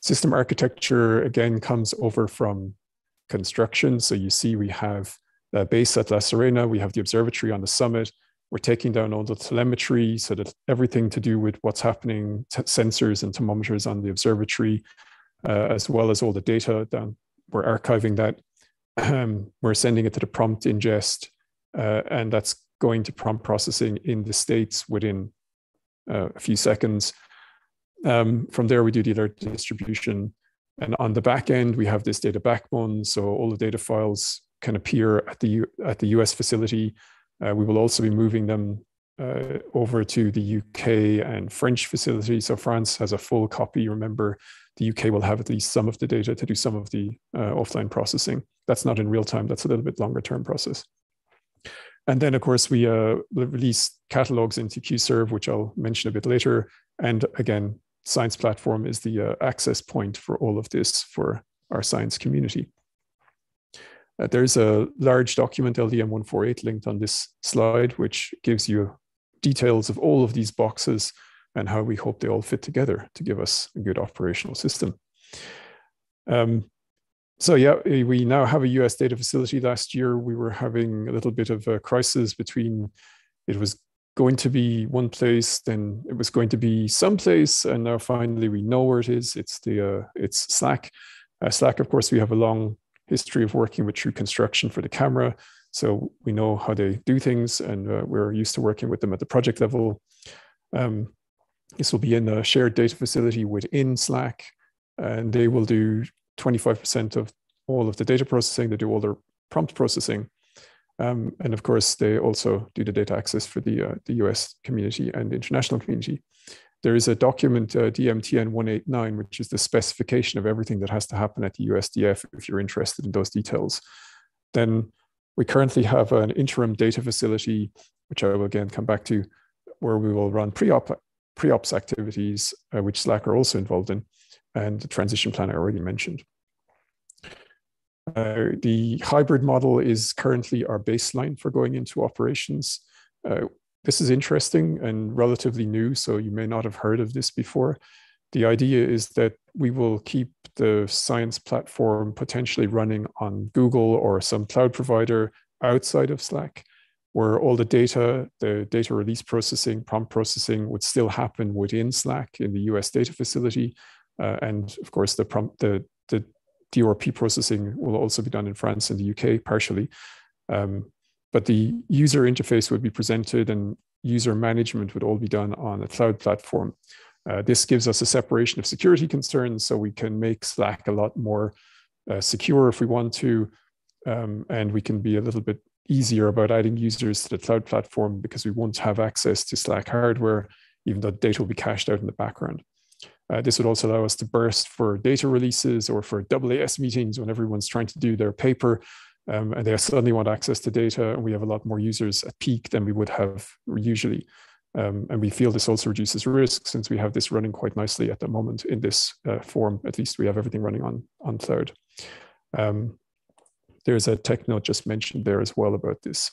System architecture again comes over from construction. So you see we have the base at La Serena, we have the observatory on the summit. We're taking down all the telemetry so that everything to do with what's happening, sensors and thermometers on the observatory, uh, as well as all the data down we're archiving that. [CLEARS THROAT] We're sending it to the prompt ingest, uh, and that's going to prompt processing in the states within uh, a few seconds. Um, from there, we do the alert distribution. And on the back end, we have this data backbone. So all the data files can appear at the, U at the US facility. Uh, we will also be moving them uh, over to the UK and French facility. So France has a full copy. Remember, the UK will have at least some of the data to do some of the uh, offline processing. That's not in real time. That's a little bit longer term process. And then, of course, we uh, release catalogs into Qserv, which I'll mention a bit later. And again, Science Platform is the uh, access point for all of this for our science community. Uh, there's a large document, LDM148, linked on this slide, which gives you details of all of these boxes and how we hope they all fit together to give us a good operational system. Um, so yeah, we now have a US data facility. Last year, we were having a little bit of a crisis between it was going to be one place, then it was going to be someplace, and now finally we know where it is. It's the uh, it's SLAC. Uh, SLAC, of course, we have a long history of working with True Construction for the camera, so we know how they do things, and uh, we're used to working with them at the project level. Um, this will be in a shared data facility within SLAC, and they will do 25% of all of the data processing. They do all their prompt processing. Um, and of course, they also do the data access for the, uh, the US community and the international community. There is a document, uh, DMTN 189, which is the specification of everything that has to happen at the USDF if you're interested in those details. Then we currently have an interim data facility, which I will again come back to, where we will run pre-op pre-ops activities, uh, which SLAC are also involved in, and the transition plan I already mentioned. Uh, the hybrid model is currently our baseline for going into operations. Uh, this is interesting and relatively new, so you may not have heard of this before. The idea is that we will keep the science platform potentially running on Google or some cloud provider outside of SLAC, where all the data, the data release processing, prompt processing would still happen within SLAC in the US data facility. Uh, and of course, the prompt, the, the DRP processing will also be done in France and the UK partially. Um, but the user interface would be presented and user management would all be done on a cloud platform. Uh, this gives us a separation of security concerns so we can make SLAC a lot more uh, secure if we want to. Um, and we can be a little bit easier about adding users to the cloud platform because we won't have access to SLAC hardware, even though data will be cached out in the background. Uh, this would also allow us to burst for data releases or for AAS meetings when everyone's trying to do their paper um, and they suddenly want access to data and we have a lot more users at peak than we would have usually. Um, and we feel this also reduces risk since we have this running quite nicely at the moment in this uh, form. At least we have everything running on, on cloud. Um, there's a tech note just mentioned there as well about this.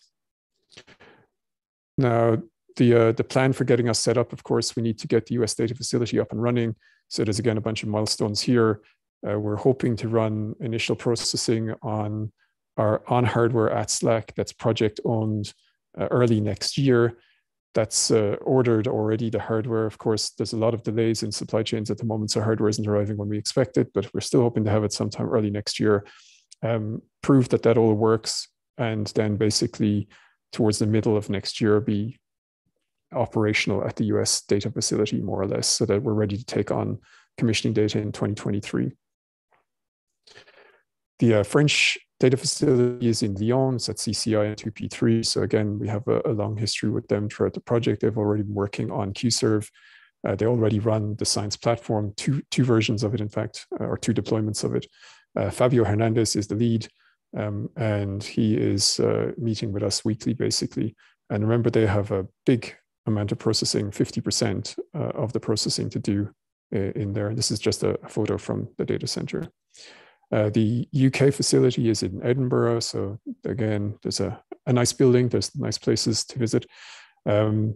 Now, the, uh, the plan for getting us set up, of course, we need to get the US data facility up and running. So there's again a bunch of milestones here. Uh, we're hoping to run initial processing on our on hardware at SLAC that's project owned uh, early next year. That's uh, ordered already. The hardware, of course, there's a lot of delays in supply chains at the moment, so hardware isn't arriving when we expect it. But we're still hoping to have it sometime early next year um, prove that that all works, and then basically towards the middle of next year be operational at the US data facility, more or less, so that we're ready to take on commissioning data in 2023. The uh, French data facility is in Lyon, it's at CC-IN2P3. So again, we have a, a, long history with them throughout the project. They've already been working on Qserv. Uh, they already run the science platform, two, two versions of it, in fact, uh, or two deployments of it. Uh, Fabio Hernandez is the lead, um, and he is uh, meeting with us weekly, basically. And remember, they have a big amount of processing, 50% uh, of the processing to do uh, in there. And this is just a photo from the data center. Uh, the UK facility is in Edinburgh. So again, there's a, a nice building, there's nice places to visit. Um,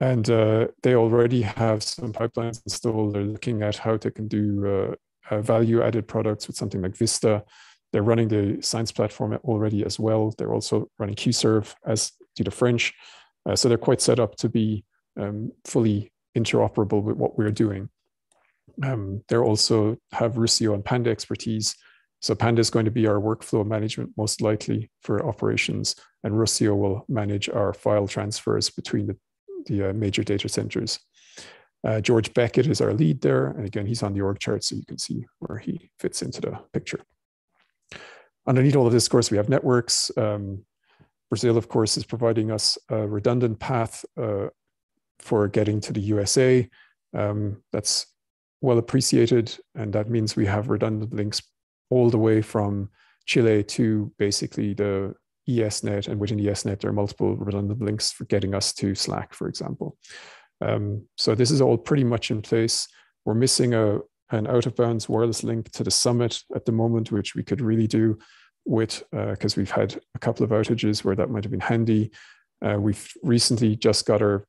and uh, they already have some pipelines installed. They're looking at how they can do uh, uh, value added products with something like Vista. They're running the science platform already as well. They're also running Qserv as do the French. Uh, so they're quite set up to be um, fully interoperable with what we're doing. Um, they also have Rucio and Panda expertise. so Panda is going to be our workflow management, most likely for operations, and Rucio will manage our file transfers between the, the uh, major data centers. Uh, George Beckett is our lead there. And again, he's on the org chart, so you can see where he fits into the picture. Underneath all of this, of course, we have networks. Um, Brazil, of course, is providing us a redundant path uh, for getting to the USA. Um, that's well appreciated. And that means we have redundant links all the way from Chile to basically the ESNet. And within the ESNet, there are multiple redundant links for getting us to SLAC, for example. Um, so this is all pretty much in place. We're missing a, an out of bounds wireless link to the summit at the moment, which we could really do with, because uh, we've had a couple of outages where that might have been handy. Uh, we've recently just got our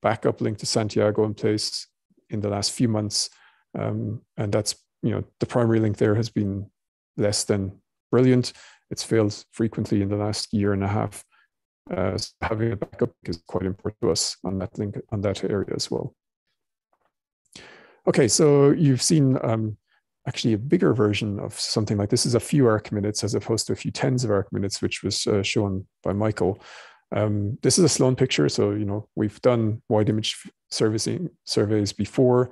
backup link to Santiago in place in the last few months. Um, and that's, you know, the primary link there has been less than brilliant. It's failed frequently in the last year and a half. Uh, so having a backup is quite important to us on that link on that area as well. Okay, so you've seen um, actually a bigger version of something like this is a few arc minutes as opposed to a few tens of arc minutes, which was uh, shown by Michael. Um, this is a Sloan picture, so you know we've done wide image servicing surveys before.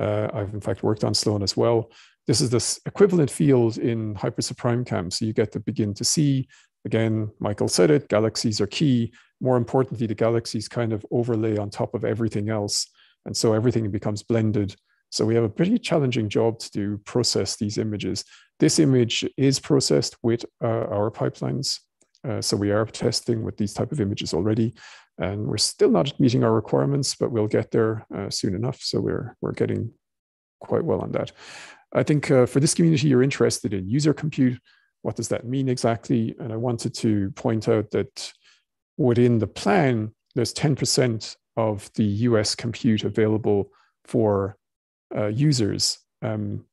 Uh, I've in fact worked on Sloan as well. This is this equivalent field in Hyper Suprime-Cam, so you get to begin to see Again, Michael said it, galaxies are key. More importantly, the galaxies kind of overlay on top of everything else. And so everything becomes blended. So we have a pretty challenging job to do process these images. This image is processed with uh, our pipelines. Uh, so we are testing with these type of images already. And we're still not meeting our requirements, but we'll get there uh, soon enough. So we're, we're getting quite well on that. I think uh, for this community, you're interested in user compute. What does that mean exactly? And I wanted to point out that within the plan, there's 10% of the US compute available for uh, users. Um,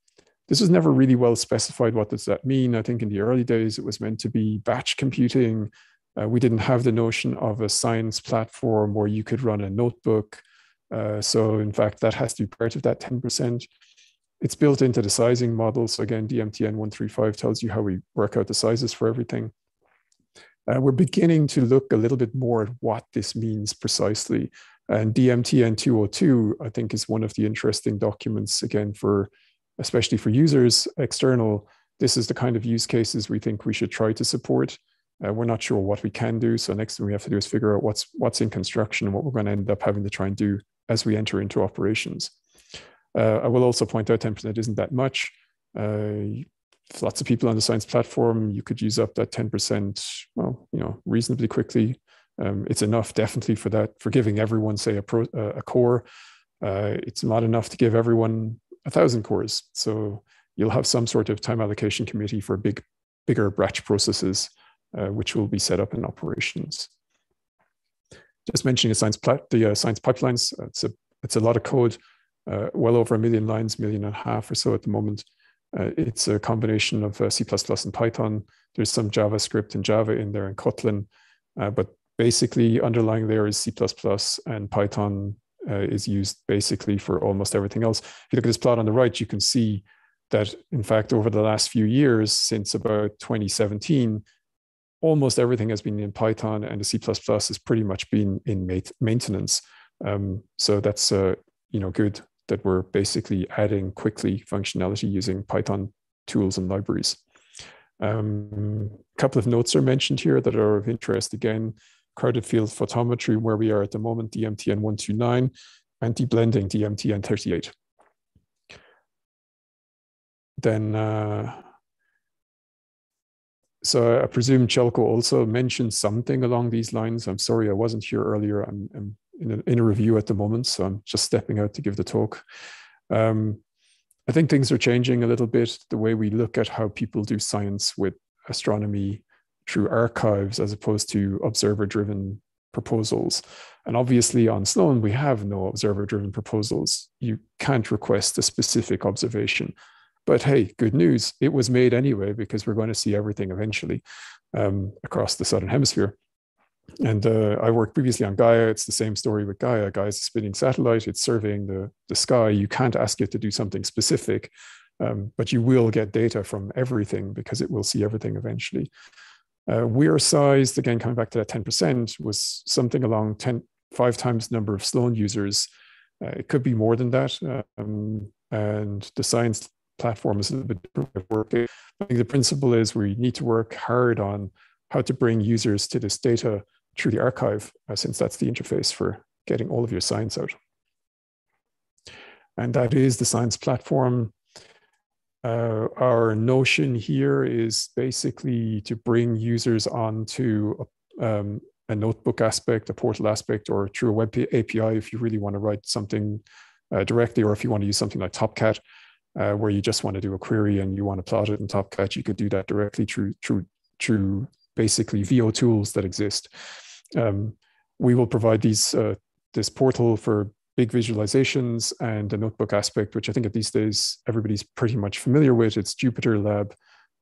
this was never really well specified. What does that mean? I think in the early days, it was meant to be batch computing. Uh, we didn't have the notion of a science platform where you could run a notebook. Uh, so in fact, that has to be part of that 10%. It's built into the sizing model. So again, DMTN 135 tells you how we work out the sizes for everything. Uh, we're beginning to look a little bit more at what this means precisely. And DMTN 202, I think, is one of the interesting documents, again, for especially for users external. This is the kind of use cases we think we should try to support. Uh, we're not sure what we can do. So next thing we have to do is figure out what's what's in construction and what we're going to end up having to try and do as we enter into operations. Uh, I will also point out 10% isn't that much. Uh, lots of people on the science platform, you could use up that 10%, well, you know, reasonably quickly. Um, it's enough definitely for that, for giving everyone, say, a, pro, uh, a core. Uh, it's not enough to give everyone a thousand cores. So you'll have some sort of time allocation committee for big, bigger batch processes, uh, which will be set up in operations. Just mentioning the science, plat- the uh, science pipelines, it's a, it's a lot of code uh, well over a million lines, million and a half or so at the moment. Uh, it's a combination of uh, C++ and Python. There's some JavaScript and Java in there and Kotlin, uh, but basically underlying there is C++ and Python uh, is used basically for almost everything else. If you look at this plot on the right, you can see that in fact over the last few years, since about 2017, almost everything has been in Python and the C++ has pretty much been in maintenance. Um, so that's uh, you know good that we're basically adding quickly functionality using Python tools and libraries. Um, a couple of notes are mentioned here that are of interest. Again, crowded field photometry, where we are at the moment, DMTN 129, and anti-blending DMTN 38. Then, uh, so I presume Željko also mentioned something along these lines. I'm sorry I wasn't here earlier. I'm, I'm in a, in a review at the moment, so I'm just stepping out to give the talk. Um, I think things are changing a little bit. The way we look at how people do science with astronomy through archives as opposed to observer driven proposals. And obviously, on Sloan, we have no observer driven proposals. You can't request a specific observation. But hey, good news, it was made anyway because we're going to see everything eventually um, across the Southern Hemisphere. And uh, I worked previously on Gaia. It's the same story with Gaia. Gaia is a spinning satellite. It's surveying the, the sky. You can't ask it to do something specific. Um, but you will get data from everything because it will see everything eventually. Uh, we're sized, again, coming back to that 10%, was something along 10, five times the number of Sloan users. Uh, it could be more than that. Um, and the science platform is a little bit different working. I think the principle is we need to work hard on how to bring users to this data through the archive, uh, since that's the interface for getting all of your science out. And that is the science platform. Uh, our notion here is basically to bring users onto a, um, a, notebook aspect, a portal aspect, or through a web API if you really want to write something uh, directly, or if you want to use something like Topcat, uh, where you just want to do a query and you want to plot it in Topcat, you could do that directly through through through basically VO tools that exist. Um, we will provide these uh, this portal for big visualizations and a notebook aspect, which I think at these days everybody's pretty much familiar with. It's Jupyter Lab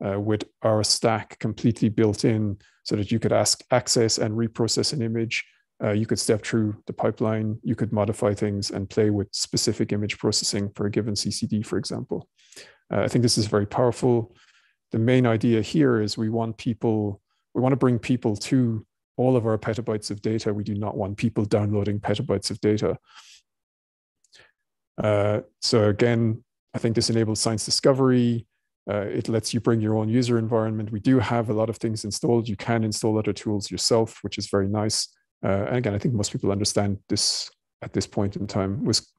uh, with our stack completely built in so that you could ask access and reprocess an image. Uh, you could step through the pipeline, you could modify things and play with specific image processing for a given CCD, for example. Uh, I think this is very powerful. The main idea here is we want people, we want to bring people to all of our petabytes of data. We do not want people downloading petabytes of data. Uh, so again, I think this enables science discovery. Uh, it lets you bring your own user environment. We do have a lot of things installed. You can install other tools yourself, which is very nice. Uh, and again, I think most people understand this at this point in time. It was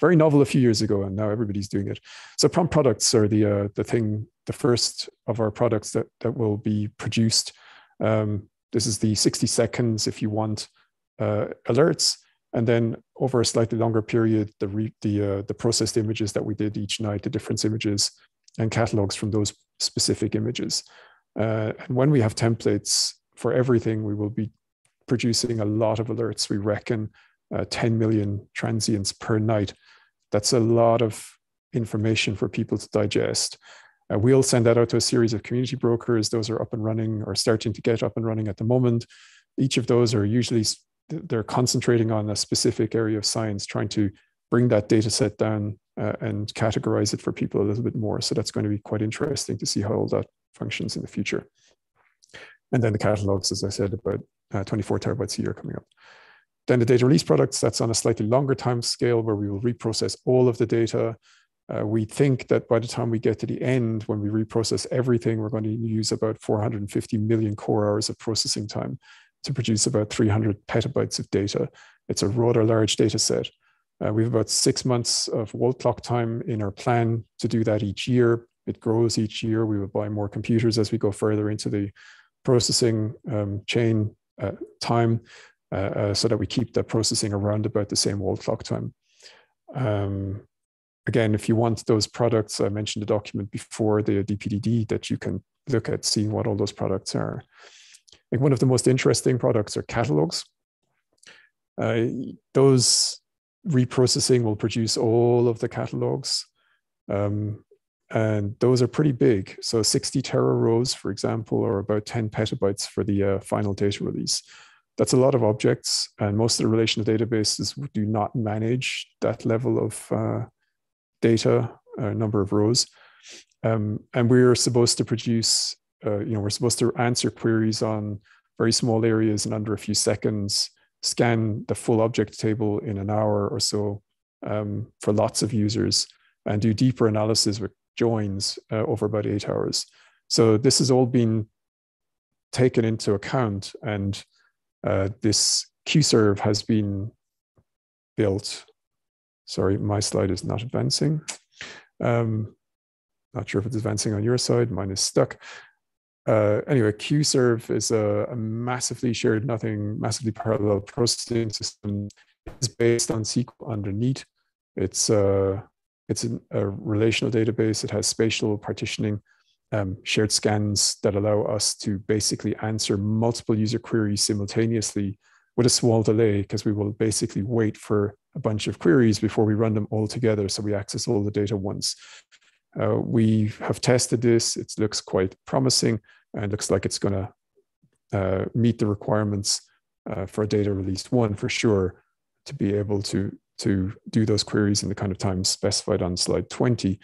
very novel a few years ago, and now everybody's doing it. So prompt products are the uh, the thing, the first of our products that that will be produced. Um, this is the 60 seconds if you want uh, alerts. And then over a slightly longer period, the re, the uh, the processed images that we did each night, the difference images, and catalogs from those specific images. Uh, and when we have templates for everything, we will be producing a lot of alerts. We reckon uh, 10 million transients per night. That's a lot of information for people to digest. Uh, we'll send that out to a series of community brokers. Those are up and running or starting to get up and running at the moment. Each of those are usually they're concentrating on a specific area of science, trying to bring that data set down uh, and categorize it for people a little bit more. So that's going to be quite interesting to see how all that functions in the future. And then the catalogs, as I said, about uh, 24 terabytes a year coming up. Then the data release products, that's on a slightly longer time scale where we will reprocess all of the data uh, we think that by the time we get to the end, when we reprocess everything, we're going to use about 450 million core hours of processing time to produce about 300 petabytes of data. It's a rather large data set. Uh, we have about six months of wall clock time in our plan to do that each year. It grows each year. We will buy more computers as we go further into the processing um, chain uh, time uh, uh so that we keep the processing around about the same wall clock time. Um, again, if you want those products, I mentioned the document before, the DPDD that you can look at seeing what all those products are. Like one of the most interesting products are catalogs. Uh, those reprocessing will produce all of the catalogs. Um, and those are pretty big. So 60 tera rows, for example, or about 10 petabytes for the uh, final data release. That's a lot of objects, and most of the relational databases do not manage that level of uh, data, a number of rows. Um, and we're supposed to produce, uh, you know, we're supposed to answer queries on very small areas in under a few seconds, scan the full object table in an hour or so um, for lots of users, and do deeper analysis with joins uh, over about eight hours. So this has all been taken into account, and uh, this Qserv has been built Sorry, my slide is not advancing. Um, not sure if it's advancing on your side. Mine is stuck. Uh, anyway, Qserv is a, a, massively shared, nothing massively parallel processing system. It's based on SQL underneath. It's uh, it's an, a relational database. It has spatial partitioning, um, shared scans that allow us to basically answer multiple user queries simultaneously with a small delay because we will basically wait for a bunch of queries before we run them all together. So we access all the data once. Uh, we have tested this. It looks quite promising and looks like it's going to uh, meet the requirements uh, for data release one for sure to be able to, to do those queries in the kind of time specified on slide 20.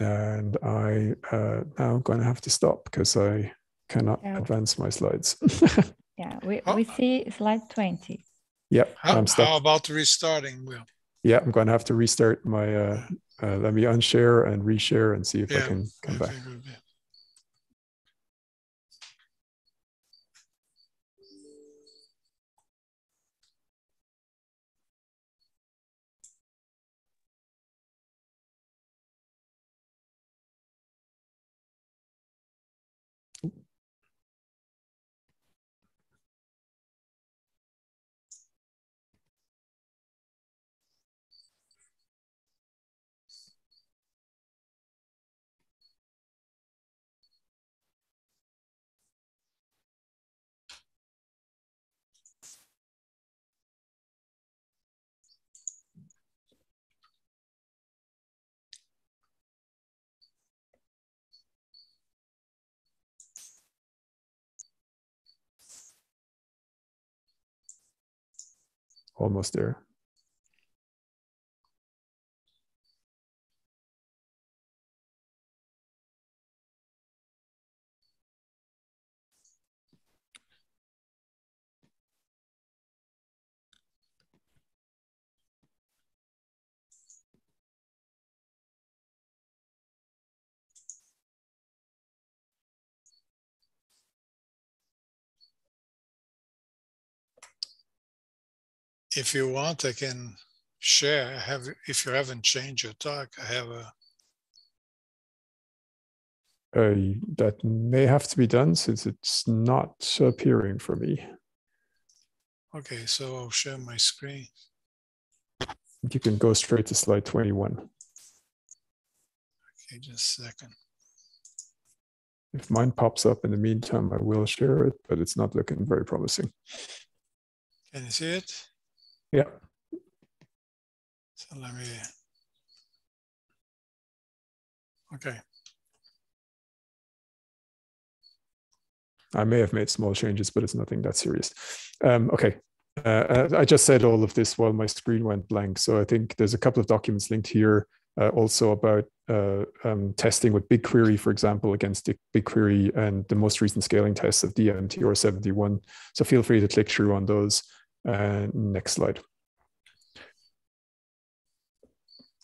and I uh, now going to have to stop because I cannot Yeah. advance my slides. [LAUGHS] Yeah, we, Oh. we see slide 20. Yep. How, I'm stuck. how about restarting, Will? Yeah, I'm going to have to restart my. Uh, uh, let me unshare and reshare and see if I can come back. Almost there. If you want, I can share. I have, if you haven't changed your talk, I have a, Uh, that may have to be done since it's not appearing for me. okay, so I'll share my screen. You can go straight to slide 21. Okay, just a second. If mine pops up in the meantime, I will share it, but it's not looking very promising. Can you see it? Yeah. So let me. Okay, I may have made small changes, but it's nothing that serious. Um, okay. Uh, I just said all of this while my screen went blank. So I think there's a couple of documents linked here uh, also about uh, um, testing with BigQuery, for example, against BigQuery and the most recent scaling tests of DMTR71. So feel free to click through on those. Uh, next slide.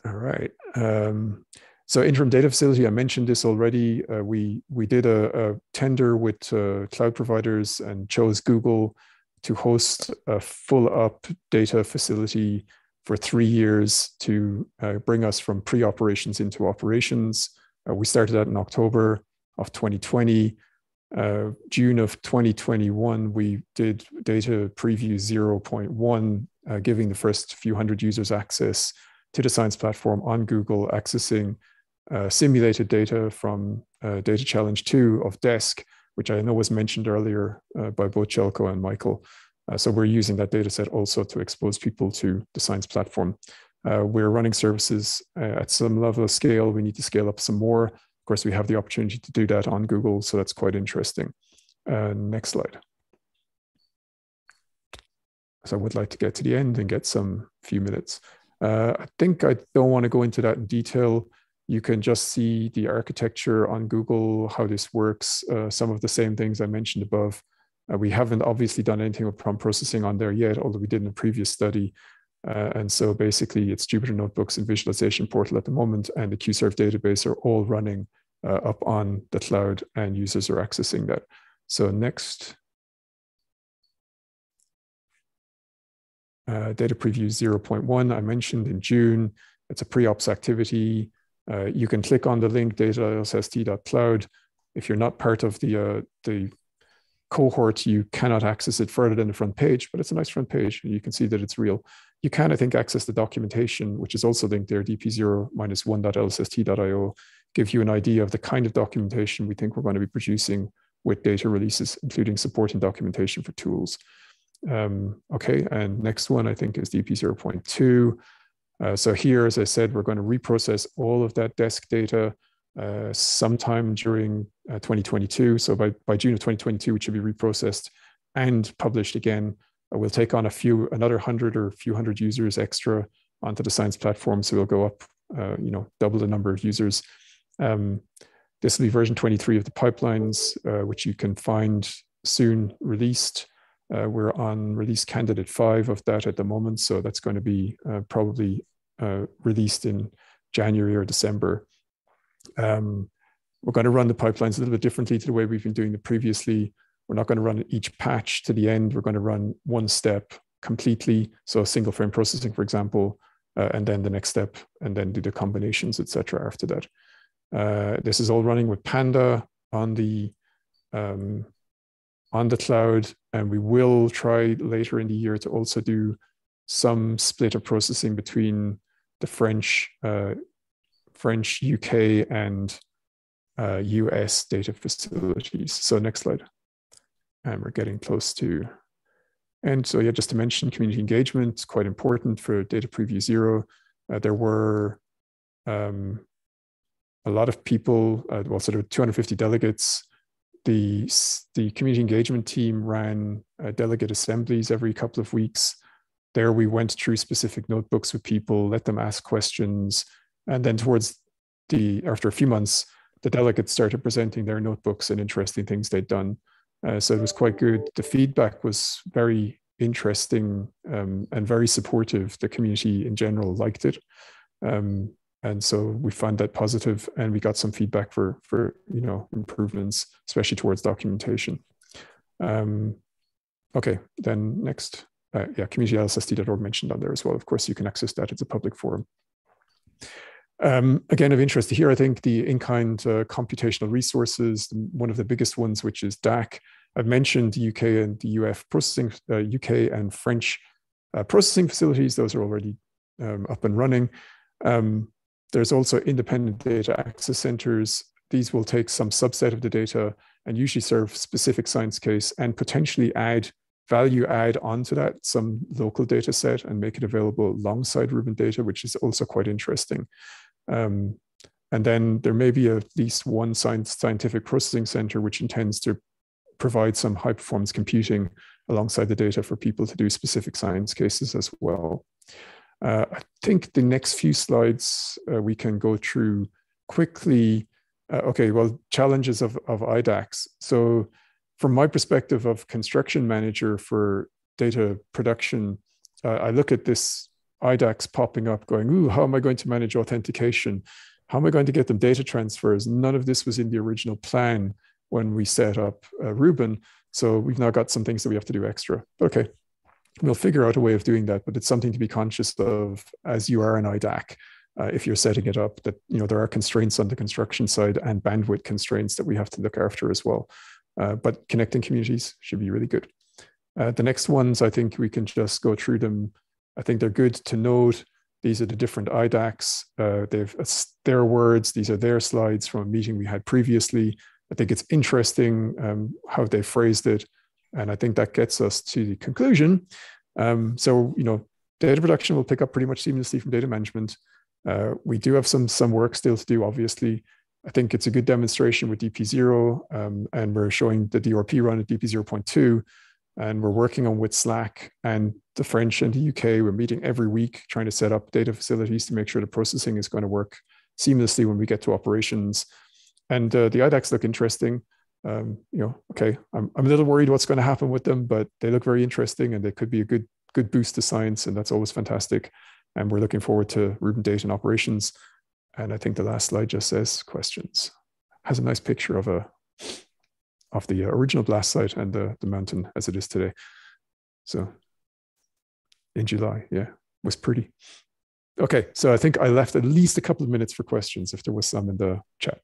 All right. Um, so interim data facility, I mentioned this already. Uh, we we did a, a tender with uh, cloud providers and chose Google to host a full up data facility for three years to uh, bring us from pre-operations into operations. Uh, we started that in October of 2020. Uh, June of 2021, we did data preview 0.1, uh, giving the first few hundred users access to the science platform on Google, accessing uh, simulated data from uh, Data Challenge 2 of DESC, which I know was mentioned earlier uh, by both Željko and Michael. Uh, so we're using that data set also to expose people to the science platform. We're running services at some level of scale. We need to scale up some more. Course, we have the opportunity to do that on Google, so that's quite interesting. next slide. So I would like to get to the end and get some few minutes. Uh, I think I don't want to go into that in detail. You can just see the architecture on Google, how this works, uh, some of the same things I mentioned above. Uh, we haven't obviously done anything with prompt processing on there yet, although we did in a previous study. Uh, and so basically it's Jupyter Notebooks and Visualization Portal at the moment, and the Qserv database are all running uh, up on the cloud and users are accessing that. So next. Uh, data preview 0.1, I mentioned in June. It's a pre-ops activity. Uh, you can click on the link data.lsst.cloud. If you're not part of the, uh, the cohort, you cannot access it further than the front page, but it's a nice front page and you can see that it's real. You can, I think, access the documentation, which is also linked there, dp0-1.lsst.io, give you an idea of the kind of documentation we think we're going to be producing with data releases, including supporting documentation for tools. Um, okay, and next one I think is DP 0.2. Uh, so here, as I said, we're going to reprocess all of that DESC data uh, sometime during uh, 2022. So by, by June of 2022, it should be reprocessed and published again. Uh, we'll take on a few, another hundred or a few hundred users extra onto the science platform. So we'll go up, uh, you know, double the number of users. Um, this will be version 23 of the pipelines, uh, which you can find soon released. Uh, we're on release candidate five of that at the moment, so that's going to be uh, probably uh, released in January or December. Um, we're going to run the pipelines a little bit differently to the way we've been doing it previously. We're not going to run each patch to the end. We're going to run one step completely. So single frame processing, for example, uh, and then the next step, and then do the combinations, etc. after that. Uh, this is all running with Panda on the um, on the cloud, and we will try later in the year to also do some split of processing between the French, uh, French, UK, and uh, US data facilities. So next slide. And we're getting close to, and so yeah, just to mention community engagement, quite important for data preview zero. Uh, there were um, a lot of people, uh, well, sort of 250 delegates. The, the community engagement team ran uh, delegate assemblies every couple of weeks. There we went through specific notebooks with people, let them ask questions. And then towards the, after a few months, the delegates started presenting their notebooks and interesting things they'd done. Uh, so it was quite good. The feedback was very interesting um, and very supportive. The community in general liked it. Um, and so we found that positive and we got some feedback for for you know improvements especially towards documentation. Um, okay then next uh, yeah community.lsst.org mentioned on there as well. Of course you can access that. It's a public forum. Um, again of interest here i think the in-kind uh, computational resources one of the biggest ones which is dac i've mentioned the uk and the uf processing uh, uk and french uh, processing facilities. Those are already um, up and running. Um, there's also independent data access centers. These will take some subset of the data and usually serve specific science case and potentially add value add onto that some local data set and make it available alongside Rubin data, which is also quite interesting. Um, and then there may be at least one science, scientific processing center which intends to provide some high performance computing alongside the data for people to do specific science cases as well. Uh, I think the next few slides uh, we can go through quickly. Uh, okay, well, challenges of, of IDACs. So from my perspective of construction manager for data production, uh, I look at this IDACs popping up going, ooh, how am I going to manage authentication? How am I going to get them data transfers? None of this was in the original plan when we set up uh, Rubin. So we've now got some things that we have to do extra. Okay, we'll figure out a way of doing that, but it's something to be conscious of as you are an IDAC. Uh, if you're setting it up, that you know there are constraints on the construction side and bandwidth constraints that we have to look after as well. Uh, but connecting communities should be really good. Uh, the next ones, I think we can just go through them. I think they're good to note. These are the different IDACs. Uh, they've their words. These are their slides from a meeting we had previously. I think it's interesting um, how they phrased it. And I think that gets us to the conclusion. Um, so, you know, data production will pick up pretty much seamlessly from data management. Uh, we do have some some work still to do, obviously. I think it's a good demonstration with DP0, um, and we're showing the DRP run at DP0.2, and we're working on with SLAC and the French and the UK. We're meeting every week trying to set up data facilities to make sure the processing is going to work seamlessly when we get to operations. And uh, the IDACs look interesting um, you know, okay, I'm, I'm a little worried what's going to happen with them, but they look very interesting and they could be a good good boost to science, and that's always fantastic. And we're looking forward to Rubin data and operations. And I think the last slide just says questions. Has a nice picture of a of the original blast site and the, the mountain as it is today. So in July, yeah, was pretty. Okay, so I think I left at least a couple of minutes for questions if there was some in the chat.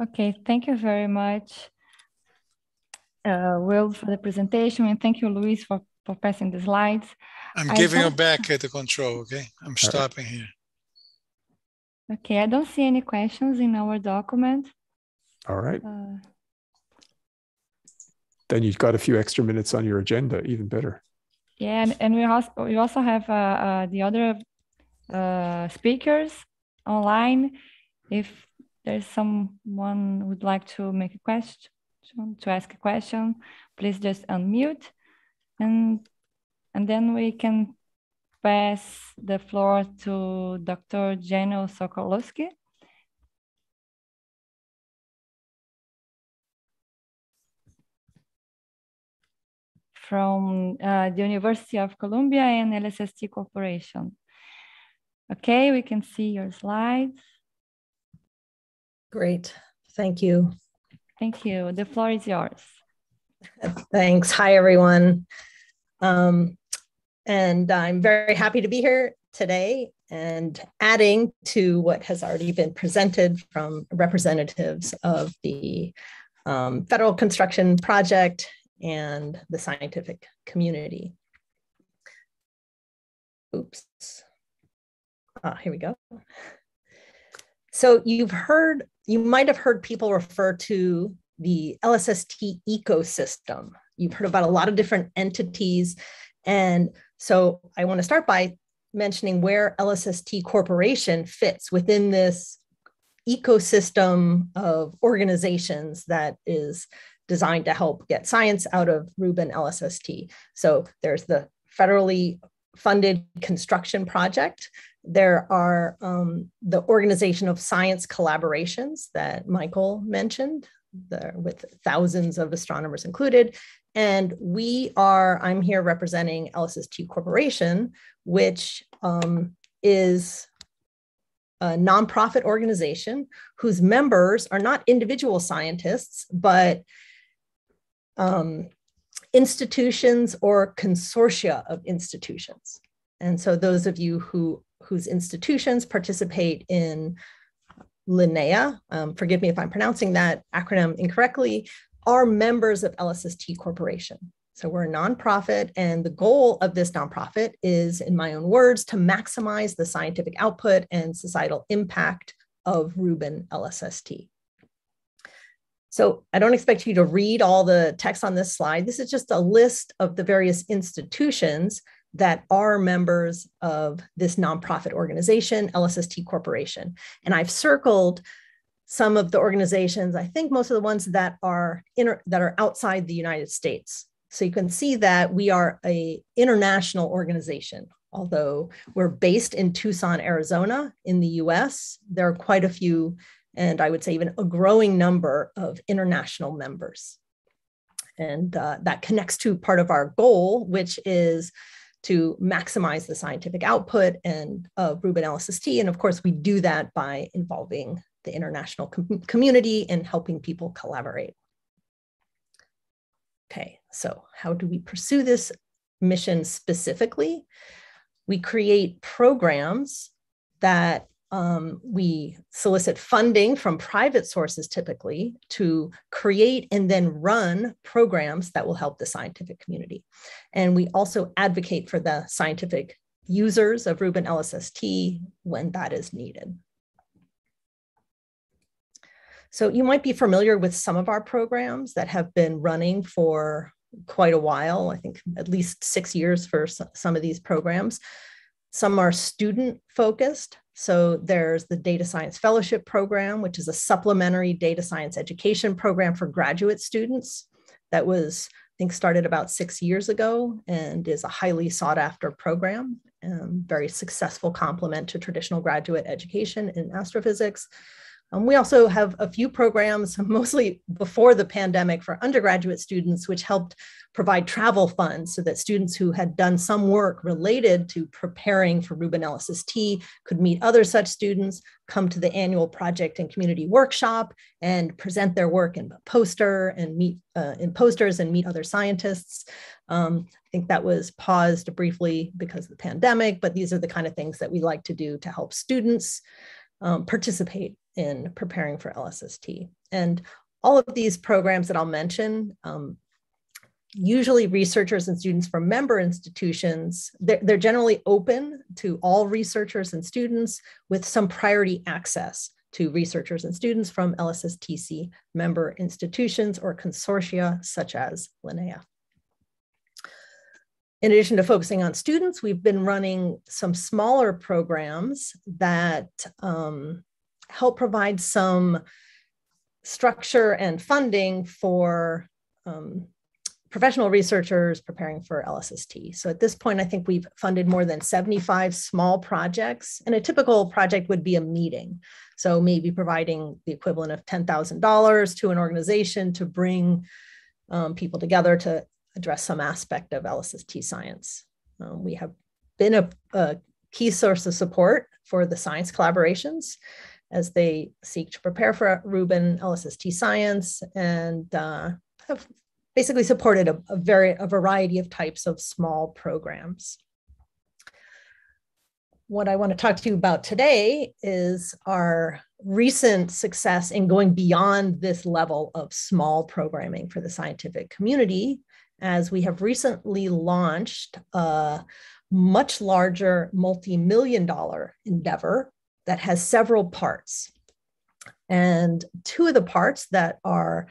Okay, thank you very much, uh, Will, for the presentation, and thank you, Luis, for, for passing the slides. I'm giving you back at the control, okay? I'm stopping right. here. Okay, I don't see any questions in our document. All right. Uh, then you've got a few extra minutes on your agenda, even better. Yeah, and, and we also we also have uh, uh, the other uh, speakers online. If there's someone would like to make a question, to ask a question, please just unmute and and then we can pass the floor to Dr. Jano Sokoloski. from uh, the University of Columbia and LSST Corporation. Okay, we can see your slides. Great, thank you. Thank you. The floor is yours. Thanks. Hi, everyone. Um, and I'm very happy to be here today and adding to what has already been presented from representatives of the um, Federal Construction Project and the scientific community. Oops. Ah, here we go. So you've heard, you might have heard people refer to the LSST ecosystem. You've heard about a lot of different entities. And so I want to start by mentioning where LSST Corporation fits within this ecosystem of organizations that is designed to help get science out of Rubin LSST. So there's the federally funded construction project. There are um, the Organization of Science Collaborations that Michael mentioned, with thousands of astronomers included. And we are, I'm here representing LSST Corporation, which um, is a nonprofit organization whose members are not individual scientists, but um, institutions or consortia of institutions. And so those of you who whose institutions participate in LINEA, um, forgive me if I'm pronouncing that acronym incorrectly, are members of LSST Corporation. So we're a nonprofit, and the goal of this nonprofit is, in my own words, to maximize the scientific output and societal impact of Rubin LSST. So I don't expect you to read all the text on this slide. This is just a list of the various institutions that are members of this nonprofit organization, LSST Corporation. And I've circled some of the organizations, I think most of the ones that are inter- that are outside the United States. So you can see that we are a international organization. Although we're based in Tucson, Arizona, in the US, there are quite a few, and I would say even a growing number of international members. And uh, that connects to part of our goal, which is to maximize the scientific output and uh, of Rubin LSST. And of course, we do that by involving the international com community and helping people collaborate. Okay, so how do we pursue this mission specifically? We create programs that um, we solicit funding from private sources typically to create and then run programs that will help the scientific community. And we also advocate for the scientific users of Rubin LSST when that is needed. So you might be familiar with some of our programs that have been running for quite a while, I think at least six years for some of these programs. Some are student focused. So there's the Data Science Fellowship Program, which is a supplementary data science education program for graduate students that was, I think, started about six years ago and is a highly sought after program, and very successful complement to traditional graduate education in astrophysics. Um, we also have a few programs, [LAUGHS] mostly before the pandemic, for undergraduate students, which helped provide travel funds so that students who had done some work related to preparing for Rubin LSST could meet other such students, come to the annual project and community workshop, and present their work in a poster and meet uh, in posters and meet other scientists. Um, I think that was paused briefly because of the pandemic, but these are the kind of things that we like to do to help students um, participate in preparing for LSST. And all of these programs that I'll mention, um, usually researchers and students from member institutions, they're, they're generally open to all researchers and students with some priority access to researchers and students from LSSTC member institutions or consortia such as LIneA. In addition to focusing on students, we've been running some smaller programs that um, help provide some structure and funding for um, professional researchers preparing for LSST. So at this point, I think we've funded more than 75 small projects, and a typical project would be a meeting. So maybe providing the equivalent of $10,000 to an organization to bring um, people together to address some aspect of LSST science. Um, we have been a, a key source of support for the science collaborations as they seek to prepare for Rubin LSST science and uh, have basically supported a, a, very a variety of types of small programs. What I want to talk to you about today is our recent success in going beyond this level of small programming for the scientific community, as we have recently launched a much larger multi-million dollar endeavor that has several parts. And two of the parts that are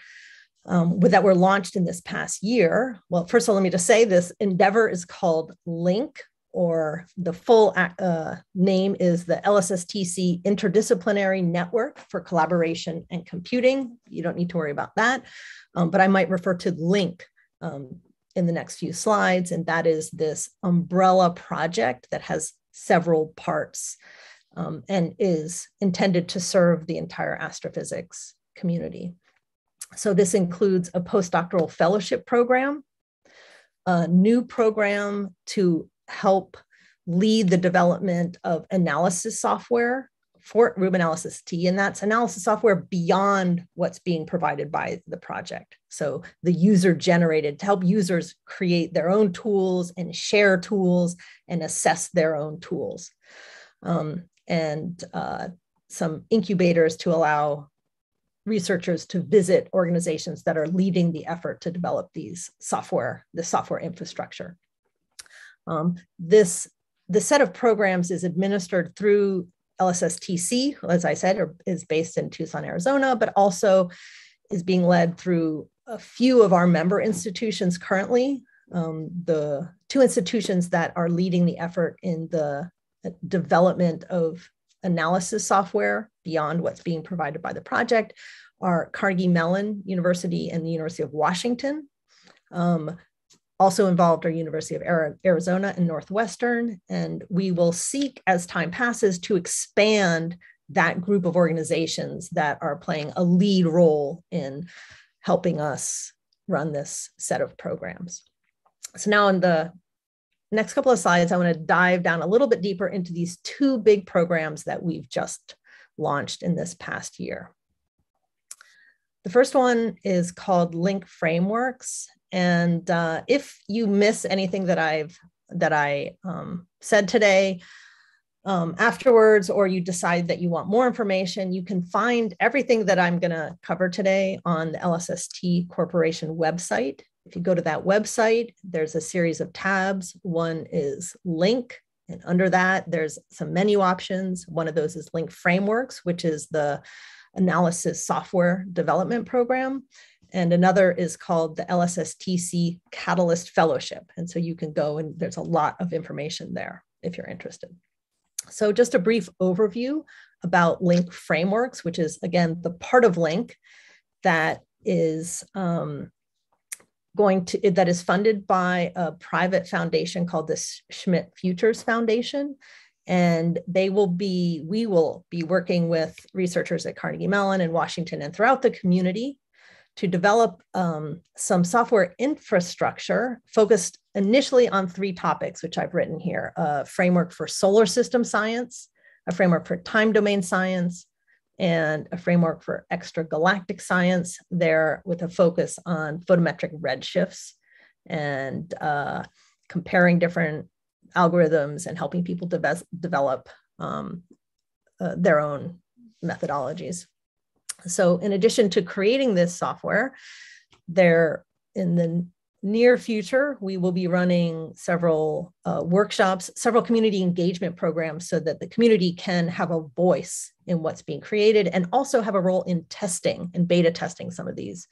um, that were launched in this past year. Well, first of all, let me just say this endeavor is called LINK, or the full uh, name is the LSSTC Interdisciplinary Network for Collaboration and Computing. You don't need to worry about that, um, but I might refer to LINK um, in the next few slides, and that is this umbrella project that has several parts um, and is intended to serve the entire astrophysics community. So this includes a postdoctoral fellowship program, a new program to help lead the development of analysis software for Rubin LSST, and that's analysis software beyond what's being provided by the project. So the user generated to help users create their own tools and share tools and assess their own tools. Um, and uh, some incubators to allow researchers to visit organizations that are leading the effort to develop these software, the software infrastructure. Um, this the set of programs is administered through LSSTC, as I said, or is based in Tucson, Arizona, but also is being led through a few of our member institutions currently. Um, the two institutions that are leading the effort in the development of analysis software beyond what's being provided by the project are Carnegie Mellon University and the University of Washington. Um, also involved are University of Arizona and Northwestern, and we will seek as time passes to expand that group of organizations that are playing a lead role in helping us run this set of programs. So now in the next couple of slides, I want to dive down a little bit deeper into these two big programs that we've just launched in this past year. The first one is called Link Frameworks, and uh, if you miss anything that I've that I um, said today um, afterwards, or you decide that you want more information, you can find everything that I'm going to cover today on the LSST Corporation website. If you go to that website, there's a series of tabs. One is link, and under that, there's some menu options. One of those is link Frameworks, which is the analysis software development program and another is called the LSSTC Catalyst Fellowship. And so you can go and there's a lot of information there if you're interested. So just a brief overview about Link frameworks, which is again the part of Link that is um, going to that is funded by a private foundation called the Schmidt Futures Foundation. And they will be, we will be working with researchers at Carnegie Mellon and Washington and throughout the community to develop um, some software infrastructure focused initially on three topics, which I've written here a framework for solar system science, a framework for time domain science, and a framework for extragalactic science, there with a focus on photometric redshifts and uh, comparing different algorithms and helping people de- develop um, uh, their own methodologies. So in addition to creating this software, there in the near future, we will be running several uh, workshops, several community engagement programs so that the community can have a voice in what's being created and also have a role in testing and beta testing some of these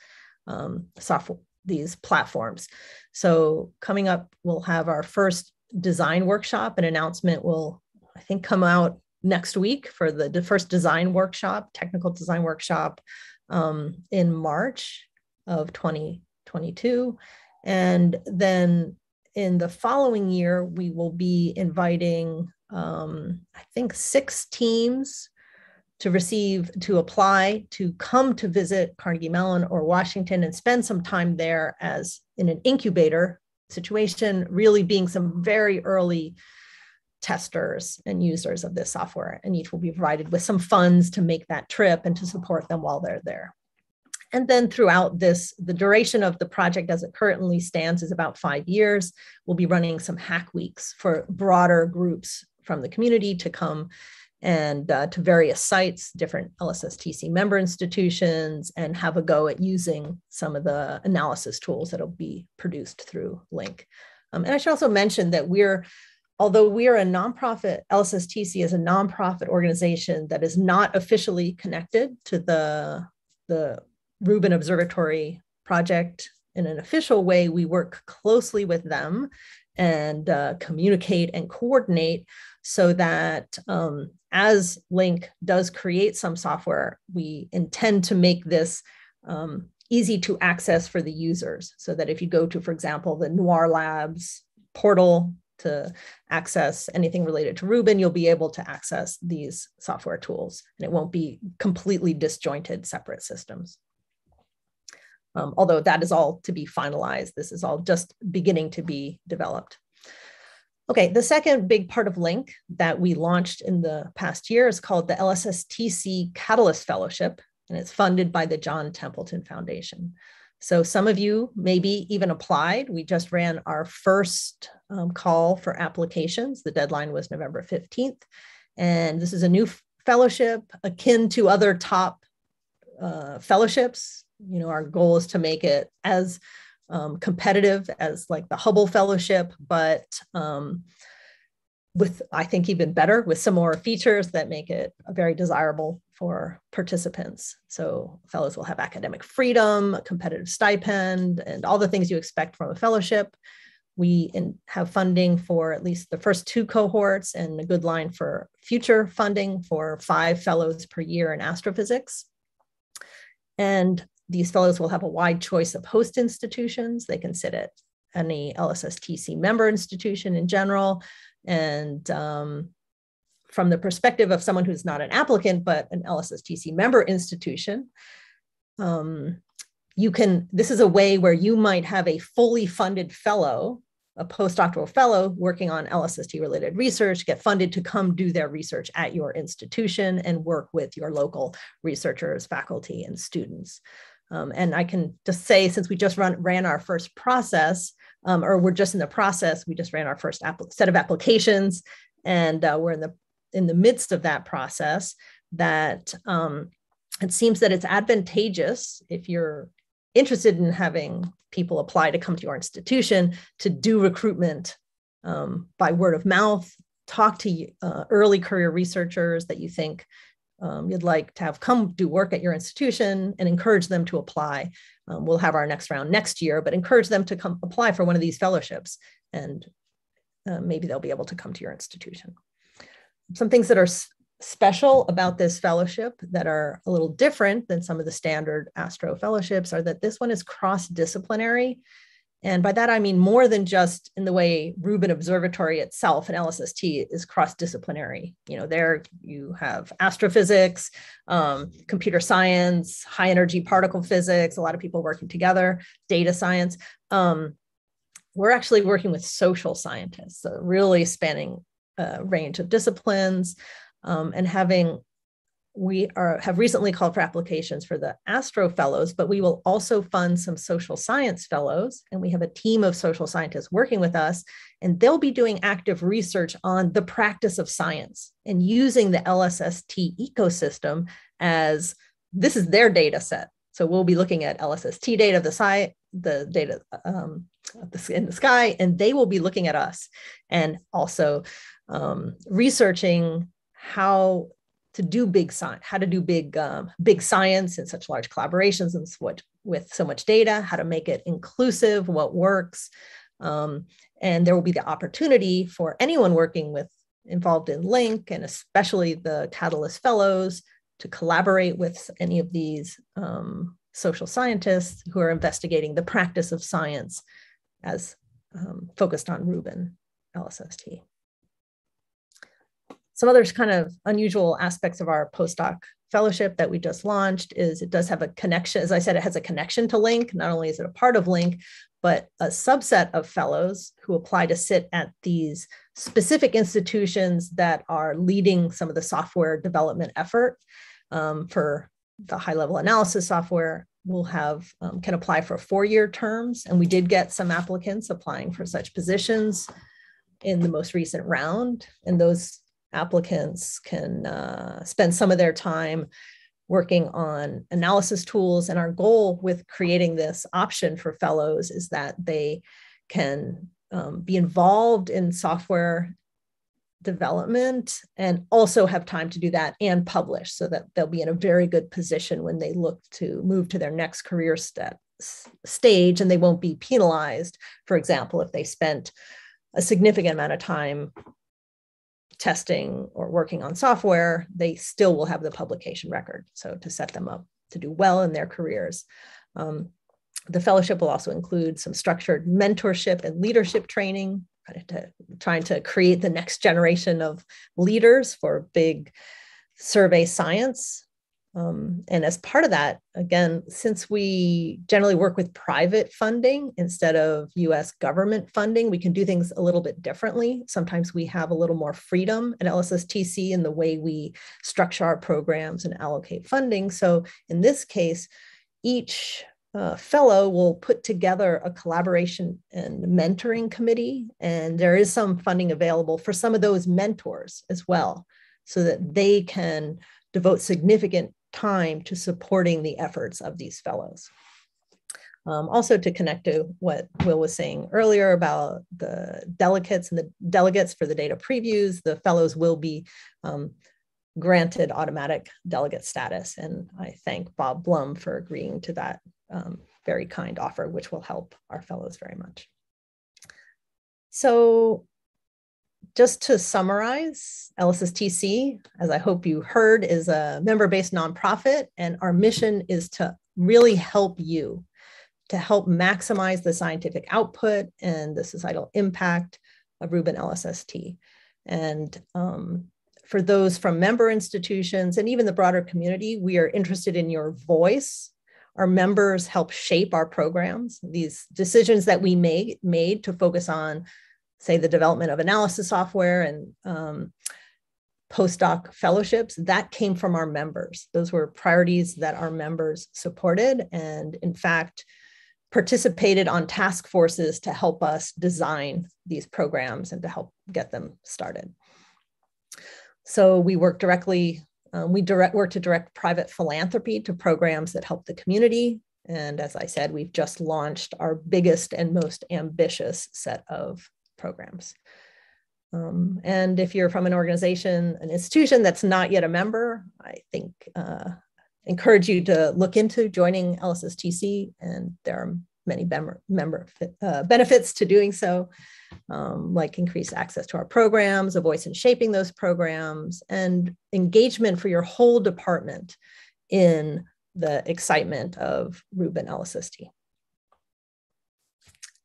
um, software, these platforms. So coming up, we'll have our first design workshop. An announcement will, I think, come out next week for the first design workshop, technical design workshop um, in March of 2022. And then in the following year, we will be inviting, um, I think, six teams to receive, to apply, to come to visit Carnegie Mellon or Washington and spend some time there as in an incubator situation, really being some very early testers and users of this software. And each will be provided with some funds to make that trip and to support them while they're there. And then throughout this, the duration of the project as it currently stands is about five years. We'll be running some hack weeks for broader groups from the community to come and uh, to various sites, different LSSTC member institutions, and have a go at using some of the analysis tools that'll be produced through Link. Um, and I should also mention that we're, although we are a nonprofit, LSSTC is a nonprofit organization that is not officially connected to the, the Rubin Observatory project in an official way, we work closely with them and uh, communicate and coordinate so that um, as Link does create some software, we intend to make this um, easy to access for the users so that if you go to, for example, the NOIRLab's portal to access anything related to Rubin, you'll be able to access these software tools and it won't be completely disjointed separate systems. Um, although that is all to be finalized. This is all just beginning to be developed. Okay, the second big part of Link that we launched in the past year is called the LSSTC Catalyst Fellowship, and it's funded by the John Templeton Foundation. So some of you maybe even applied. We just ran our first um, call for applications. The deadline was November 15th. And this is a new fellowship akin to other top uh, fellowships you know our goal is to make it as um, competitive as like the hubble fellowship but um, with i think even better with some more features that make it very desirable for participants. So fellows will have academic freedom a competitive stipend and all the things you expect from a fellowship. We in, have funding for at least the first two cohorts and a good line for future funding for five fellows per year in astrophysics. And these fellows will have a wide choice of host institutions. They can sit at any LSSTC member institution in general. And um, from the perspective of someone who's not an applicant, but an LSSTC member institution, um, you can, this is a way where you might have a fully funded fellow a postdoctoral fellow working on LSST related research get funded to come do their research at your institution and work with your local researchers, faculty, and students. Um, and I can just say, since we just run, ran our first process, um, or we're just in the process, we just ran our first set of applications, and uh, we're in the in the midst of that process. That um, it seems that it's advantageous if you're interested in having people apply to come to your institution to do recruitment um, by word of mouth. Talk to uh, early career researchers that you think um, you'd like to have come do work at your institution and encourage them to apply. Um, we'll have our next round next year, but encourage them to come apply for one of these fellowships and uh, maybe they'll be able to come to your institution. Some things that are special about this fellowship that are a little different than some of the standard astro fellowships are that this one is cross-disciplinary and by that, I mean more than just in the way Rubin Observatory itself and LSST is cross-disciplinary. You know, there you have astrophysics, um, computer science, high energy particle physics, a lot of people working together, data science. Um, we're actually working with social scientists, so really spanning a range of disciplines um, and having we are, have recently called for applications for the Astro Fellows, but we will also fund some social science fellows. And we have a team of social scientists working with us, and they'll be doing active research on the practice of science and using the LSST ecosystem as this is their data set. So we'll be looking at LSST data, of the sci, the data um, in the sky, and they will be looking at us and also um, researching how to do big science, how to do big um, big science in such large collaborations and what with so much data, how to make it inclusive, what works, um, and there will be the opportunity for anyone working with involved in Link and especially the Catalyst Fellows to collaborate with any of these um, social scientists who are investigating the practice of science as um, focused on Rubin LSST. Some other kind of unusual aspects of our postdoc fellowship that we just launched is it does have a connection. As I said, it has a connection to link. Not only is it a part of link but a subset of fellows who apply to sit at these specific institutions that are leading some of the software development effort. Um, for the high level analysis software will have um, can apply for four-year terms. And we did get some applicants applying for such positions in the most recent round. And those applicants can uh, spend some of their time working on analysis tools. And our goal with creating this option for fellows is that they can um, be involved in software development and also have time to do that and publish so that they'll be in a very good position when they look to move to their next career step, stage and they won't be penalized, for example, if they spent a significant amount of time testing or working on software, they still will have the publication record. So to set them up to do well in their careers. Um, the fellowship will also include some structured mentorship and leadership training, to, trying to create the next generation of leaders for big survey science um, and as part of that, again, since we generally work with private funding instead of US government funding, we can do things a little bit differently. Sometimes we have a little more freedom at LSSTC in the way we structure our programs and allocate funding. So in this case, each uh, fellow will put together a collaboration and mentoring committee, and there is some funding available for some of those mentors as well, so that they can devote significant time to supporting the efforts of these fellows. Um, also to connect to what Will was saying earlier about the delegates and the delegates for the data previews, the fellows will be um, granted automatic delegate status. And I thank Bob Blum for agreeing to that um, very kind offer, which will help our fellows very much. So just to summarize, LSSTC, as I hope you heard, is a member based nonprofit, and our mission is to really help you to help maximize the scientific output and the societal impact of Rubin LSST. And um, for those from member institutions and even the broader community, we are interested in your voice. Our members help shape our programs. These decisions that we made, made to focus on say the development of analysis software and um, postdoc fellowships, that came from our members. Those were priorities that our members supported and in fact participated on task forces to help us design these programs and to help get them started. So we work directly, um, we direct work to direct private philanthropy to programs that help the community. And as I said, we've just launched our biggest and most ambitious set of programs. Um, and if you're from an organization, an institution that's not yet a member, I think uh, encourage you to look into joining LSSTC, and there are many member, member uh, benefits to doing so, um, like increased access to our programs, a voice in shaping those programs, and engagement for your whole department in the excitement of Rubin LSST.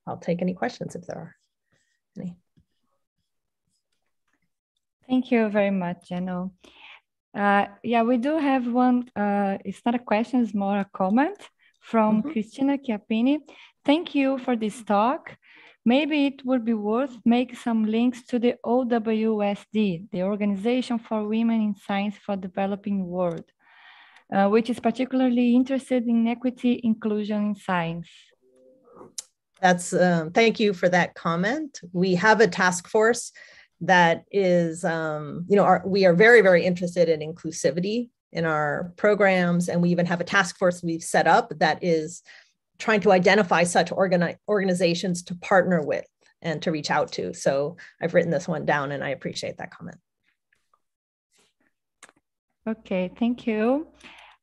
I'll take any questions if there are. Thank you very much, Jeno. Uh, yeah, we do have one, uh, it's not a question, it's more a comment from mm -hmm. Cristina Chiappini. Thank you for this talk. Maybe it would be worth make some links to the OWSD, the Organization for Women in Science for Developing World, uh, which is particularly interested in equity inclusion in science. That's um, thank you for that comment. We have a task force that is, um, you know, our, we are very, very interested in inclusivity in our programs, and we even have a task force we've set up that is trying to identify such organi- organizations to partner with and to reach out to. So I've written this one down, and I appreciate that comment. Okay, thank you.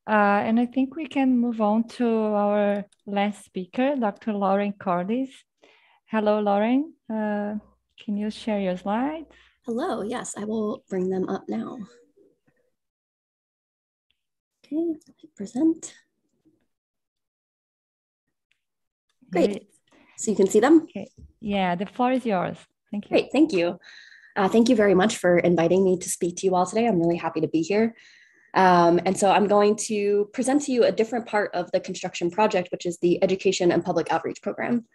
Uh, and I think we can move on to our last speaker, Dr. Lauren Corlies. Hello, Lauren. Uh, can you share your slides? Hello, yes, I will bring them up now. Okay, present. Great. Great. So you can see them? Okay. Yeah, the floor is yours. Thank you. Great, thank you. Uh, thank you very much for inviting me to speak to you all today. I'm really happy to be here. Um, and so I'm going to present to you a different part of the construction project, which is the education and public outreach program.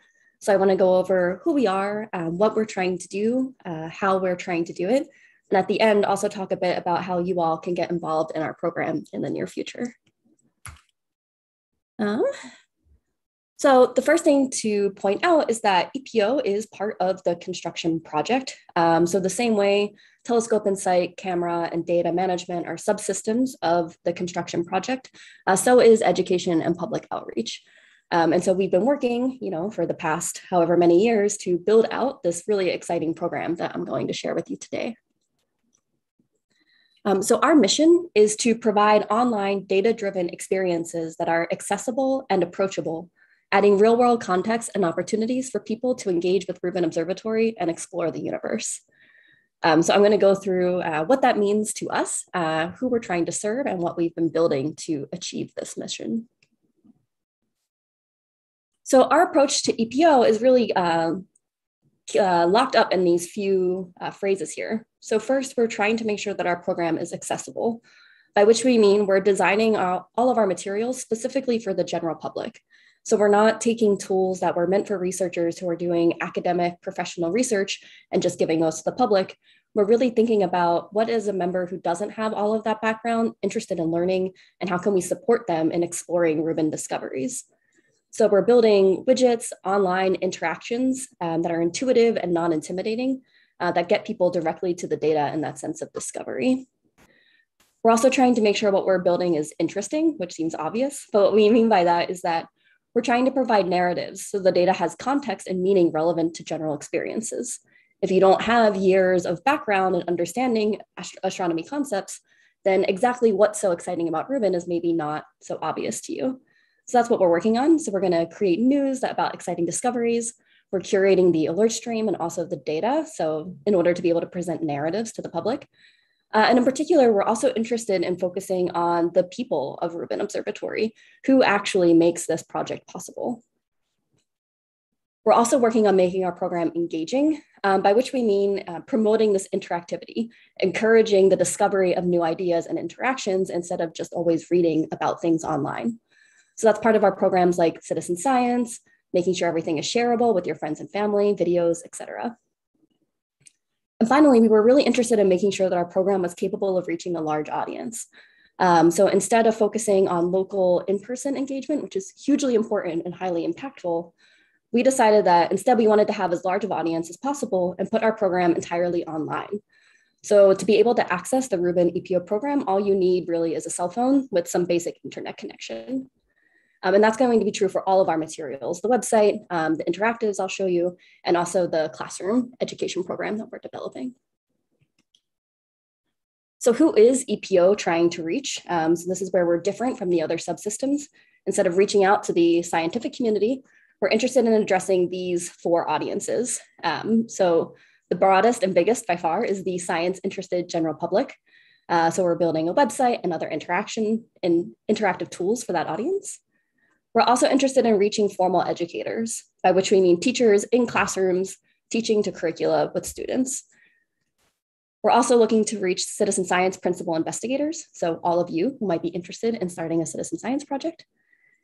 So I wanna go over who we are, um, what we're trying to do, uh, how we're trying to do it. And at the end, also talk a bit about how you all can get involved in our program in the near future. Um, so the first thing to point out is that EPO is part of the construction project. Um, so the same way telescope and site, camera, and data management are subsystems of the construction project, uh, so is education and public outreach. Um, and so we've been working, you know, for the past however many years to build out this really exciting program that I'm going to share with you today. Um, so our mission is to provide online data-driven experiences that are accessible and approachable adding real world context and opportunities for people to engage with Rubin Observatory and explore the universe. Um, so I'm going to go through uh, what that means to us, uh, who we're trying to serve, and what we've been building to achieve this mission. So our approach to EPO is really uh, uh, locked up in these few uh, phrases here. So first, we're trying to make sure that our program is accessible, by which we mean we're designing our, all of our materials specifically for the general public. So we're not taking tools that were meant for researchers who are doing academic professional research and just giving those to the public. We're really thinking about what is a member who doesn't have all of that background interested in learning and how can we support them in exploring Rubin discoveries. So we're building widgets, online interactions um, that are intuitive and non-intimidating uh, that get people directly to the data and that sense of discovery. We're also trying to make sure what we're building is interesting, which seems obvious, but what we mean by that is that we're trying to provide narratives so the data has context and meaning relevant to general experiences. If you don't have years of background and understanding ast astronomy concepts, then exactly what's so exciting about Rubin is maybe not so obvious to you. So that's what we're working on. So we're going to create news about exciting discoveries. We're curating the alert stream and also the data. So in order to be able to present narratives to the public, uh, and in particular, we're also interested in focusing on the people of Rubin Observatory, who actually makes this project possible. We're also working on making our program engaging, um, by which we mean uh, promoting this interactivity, encouraging the discovery of new ideas and interactions instead of just always reading about things online. So that's part of our programs like citizen science, making sure everything is shareable with your friends and family, videos, etc. And finally, we were really interested in making sure that our program was capable of reaching a large audience. Um, so instead of focusing on local in-person engagement, which is hugely important and highly impactful, we decided that instead we wanted to have as large of audience as possible and put our program entirely online. So to be able to access the Rubin EPO program, all you need really is a cell phone with some basic internet connection. Um, and that's going to be true for all of our materials, the website, um, the interactives I'll show you, and also the classroom education program that we're developing. So who is EPO trying to reach? Um, so this is where we're different from the other subsystems. Instead of reaching out to the scientific community, we're interested in addressing these four audiences. Um, so the broadest and biggest by far is the science interested general public. Uh, so we're building a website and other interaction and interactive tools for that audience. We're also interested in reaching formal educators, by which we mean teachers in classrooms teaching to curricula with students. We're also looking to reach citizen science principal investigators, so all of you who might be interested in starting a citizen science project.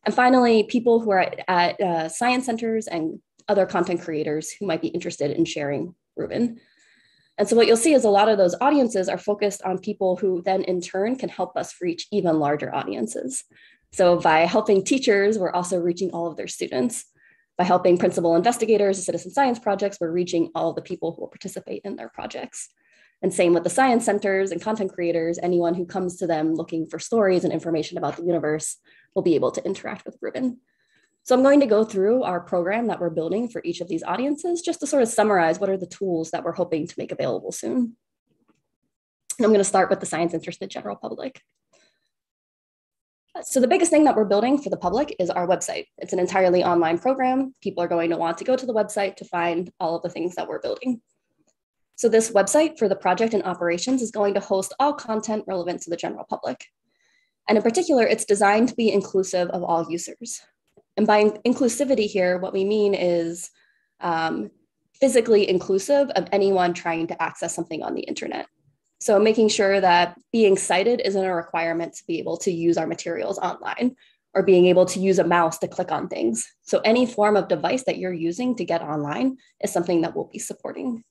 And finally, people who are at, uh, science centers and other content creators who might be interested in sharing Rubin. And so what you'll see is a lot of those audiences are focused on people who then in turn can help us reach even larger audiences. So by helping teachers, we're also reaching all of their students. By helping principal investigators, citizen science projects, we're reaching all the people who will participate in their projects. And same with the science centers and content creators, anyone who comes to them looking for stories and information about the universe will be able to interact with Rubin. So I'm going to go through our program that we're building for each of these audiences, just to sort of summarize what are the tools that we're hoping to make available soon. And I'm gonna start with the science interested general public. So the biggest thing that we're building for the public is our website. It's an entirely online program. People are going to want to go to the website to find all of the things that we're building. So this website for the project and operations is going to host all content relevant to the general public. And in particular, it's designed to be inclusive of all users. And by inclusivity here, what we mean is um, physically inclusive of anyone trying to access something on the internet. So making sure that being sighted isn't a requirement to be able to use our materials online or being able to use a mouse to click on things. So any form of device that you're using to get online is something that we'll be supporting.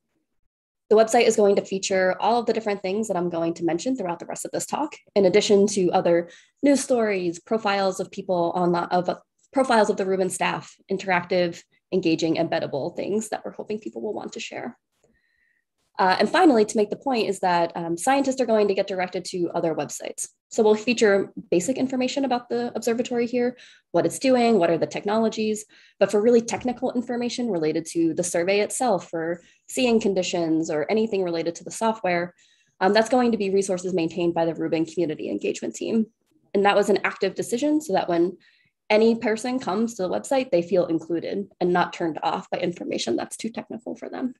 The website is going to feature all of the different things that I'm going to mention throughout the rest of this talk, in addition to other news stories, profiles of people on of profiles of the Rubin staff, interactive, engaging, embeddable things that we're hoping people will want to share. Uh, and finally, to make the point is that um, scientists are going to get directed to other websites. So we'll feature basic information about the observatory here, what it's doing, what are the technologies, but for really technical information related to the survey itself or seeing conditions or anything related to the software, um, that's going to be resources maintained by the Rubin community engagement team. And that was an active decision so that when any person comes to the website, they feel included and not turned off by information that's too technical for them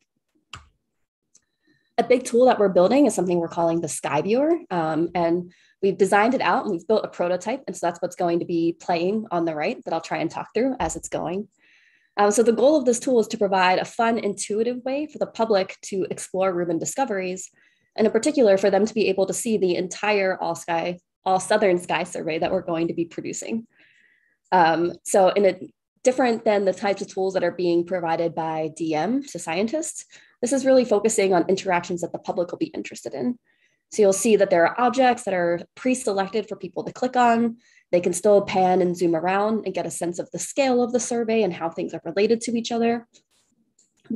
a big tool that we're building is something we're calling the Sky Viewer. Um, and we've designed it out and we've built a prototype. And so that's what's going to be playing on the right that I'll try and talk through as it's going. Um, so the goal of this tool is to provide a fun, intuitive way for the public to explore Rubin discoveries, and in particular for them to be able to see the entire all sky, all southern sky survey that we're going to be producing. Um, so in a different than the types of tools that are being provided by DM to scientists, this is really focusing on interactions that the public will be interested in. So you'll see that there are objects that are pre-selected for people to click on. They can still pan and zoom around and get a sense of the scale of the survey and how things are related to each other.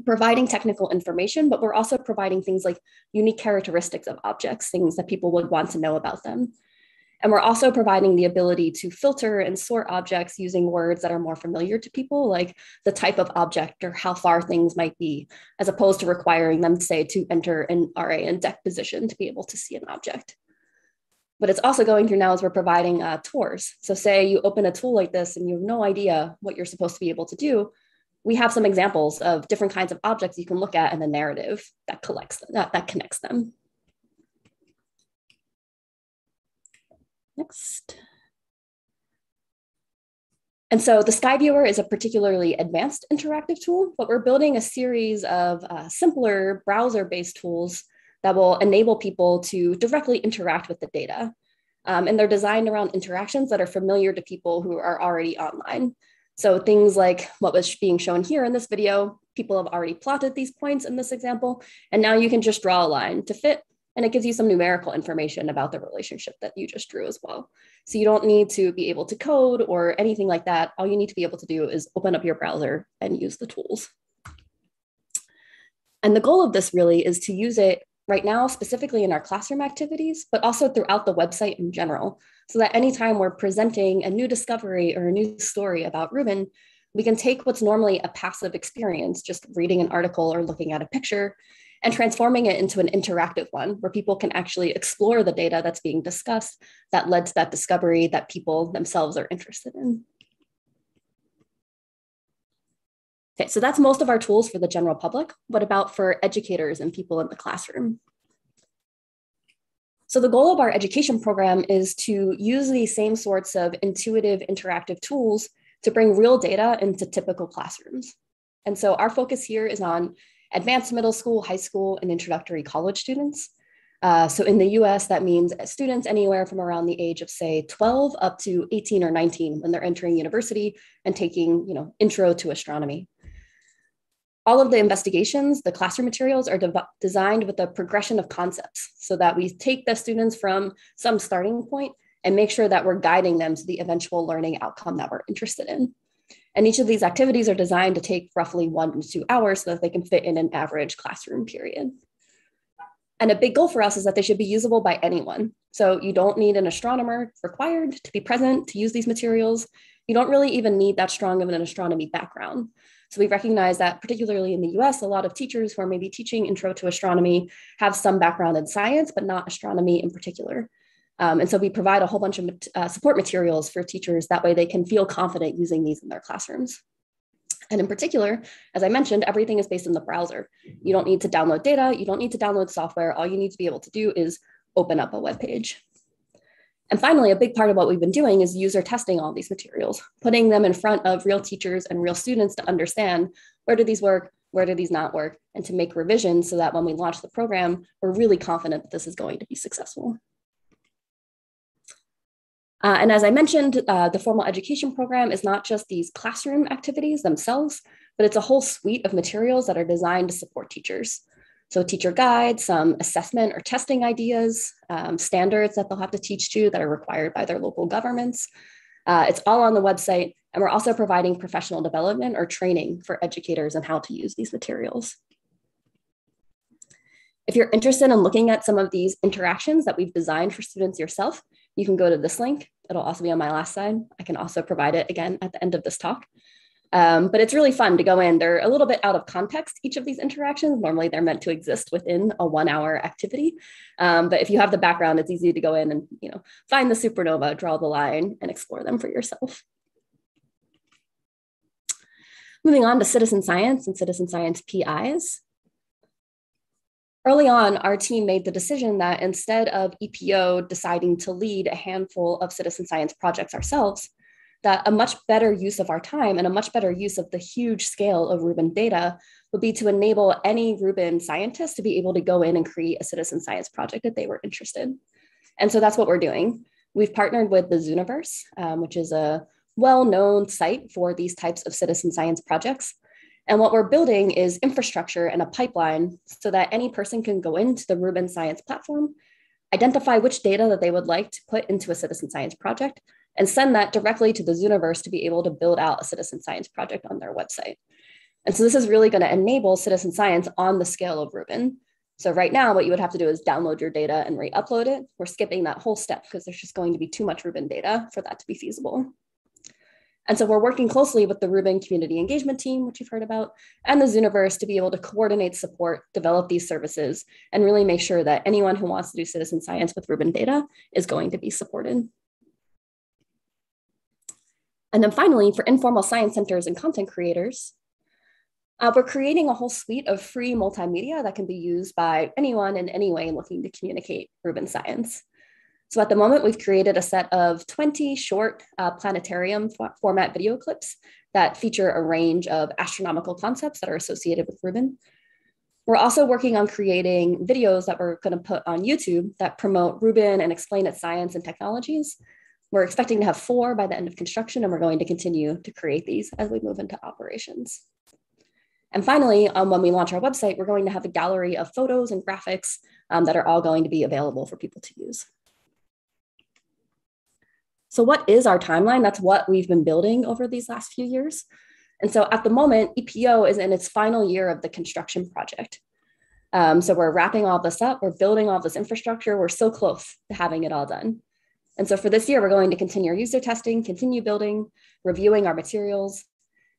providing technical information, but we're also providing things like unique characteristics of objects, things that people would want to know about them. And we're also providing the ability to filter and sort objects using words that are more familiar to people, like the type of object or how far things might be, as opposed to requiring them, say, to enter an RA and Dec position to be able to see an object. But it's also going through now as we're providing uh, tours. So say you open a tool like this and you have no idea what you're supposed to be able to do, we have some examples of different kinds of objects you can look at and the narrative that collects that, that connects them. Next. And so the Sky Viewer is a particularly advanced interactive tool, but we're building a series of uh, simpler browser-based tools that will enable people to directly interact with the data. Um, and they're designed around interactions that are familiar to people who are already online. So things like what was being shown here in this video, people have already plotted these points in this example, and now you can just draw a line to fit and it gives you some numerical information about the relationship that you just drew as well. So you don't need to be able to code or anything like that. All you need to be able to do is open up your browser and use the tools. And the goal of this really is to use it right now, specifically in our classroom activities, but also throughout the website in general, so that anytime we're presenting a new discovery or a new story about Rubin, we can take what's normally a passive experience, just reading an article or looking at a picture, and transforming it into an interactive one where people can actually explore the data that's being discussed that led to that discovery that people themselves are interested in. Okay, so that's most of our tools for the general public. What about for educators and people in the classroom? So the goal of our education program is to use these same sorts of intuitive interactive tools to bring real data into typical classrooms. And so our focus here is on advanced middle school, high school, and introductory college students. Uh, so in the US, that means students anywhere from around the age of say 12 up to 18 or 19 when they're entering university and taking, you know, intro to astronomy. All of the investigations, the classroom materials are de designed with a progression of concepts so that we take the students from some starting point and make sure that we're guiding them to the eventual learning outcome that we're interested in. And each of these activities are designed to take roughly one to two hours so that they can fit in an average classroom period. And a big goal for us is that they should be usable by anyone. So you don't need an astronomer required to be present to use these materials. You don't really even need that strong of an astronomy background. So we recognize that particularly in the US, a lot of teachers who are maybe teaching intro to astronomy have some background in science, but not astronomy in particular. Um, and so we provide a whole bunch of uh, support materials for teachers. That way they can feel confident using these in their classrooms. And in particular, as I mentioned, everything is based in the browser. You don't need to download data. You don't need to download software. All you need to be able to do is open up a web page. And finally, a big part of what we've been doing is user testing all these materials, putting them in front of real teachers and real students to understand where do these work, where do these not work, and to make revisions so that when we launch the program, we're really confident that this is going to be successful. Uh, and as I mentioned, uh, the formal education program is not just these classroom activities themselves, but it's a whole suite of materials that are designed to support teachers. So teacher guides, some assessment or testing ideas, um, standards that they'll have to teach to that are required by their local governments. Uh, it's all on the website. And we're also providing professional development or training for educators on how to use these materials. If you're interested in looking at some of these interactions that we've designed for students yourself, you can go to this link. It'll also be on my last slide. I can also provide it again at the end of this talk. Um, but it's really fun to go in. They're a little bit out of context, each of these interactions. Normally they're meant to exist within a one hour activity. Um, but if you have the background, it's easy to go in and you know find the supernova, draw the line, and explore them for yourself. Moving on to citizen science and citizen science PIs. Early on, our team made the decision that instead of EPO deciding to lead a handful of citizen science projects ourselves, that a much better use of our time and a much better use of the huge scale of Rubin data would be to enable any Rubin scientist to be able to go in and create a citizen science project if they were interested. And so that's what we're doing. We've partnered with the Zooniverse, um, which is a well-known site for these types of citizen science projects. And what we're building is infrastructure and a pipeline so that any person can go into the Rubin Science platform, identify which data that they would like to put into a citizen science project, and send that directly to the Zooniverse to be able to build out a citizen science project on their website. And so this is really going to enable citizen science on the scale of Rubin. So right now, what you would have to do is download your data and re-upload it. We're skipping that whole step because there's just going to be too much Rubin data for that to be feasible. And so we're working closely with the Rubin community engagement team, which you've heard about, and the Zooniverse to be able to coordinate support, develop these services, and really make sure that anyone who wants to do citizen science with Rubin data is going to be supported. And then finally, for informal science centers and content creators, uh, we're creating a whole suite of free multimedia that can be used by anyone in any way looking to communicate Rubin science. So at the moment, we've created a set of 20 short uh, planetarium format video clips that feature a range of astronomical concepts that are associated with Rubin. We're also working on creating videos that we're going to put on YouTube that promote Rubin and explain its science and technologies we're expecting to have four by the end of construction, and we're going to continue to create these as we move into operations. And finally, um, when we launch our website, we're going to have a gallery of photos and graphics um, that are all going to be available for people to use. So what is our timeline? That's what we've been building over these last few years. And so at the moment, EPO is in its final year of the construction project. Um, so we're wrapping all this up, we're building all this infrastructure, we're so close to having it all done. And so for this year, we're going to continue user testing, continue building, reviewing our materials.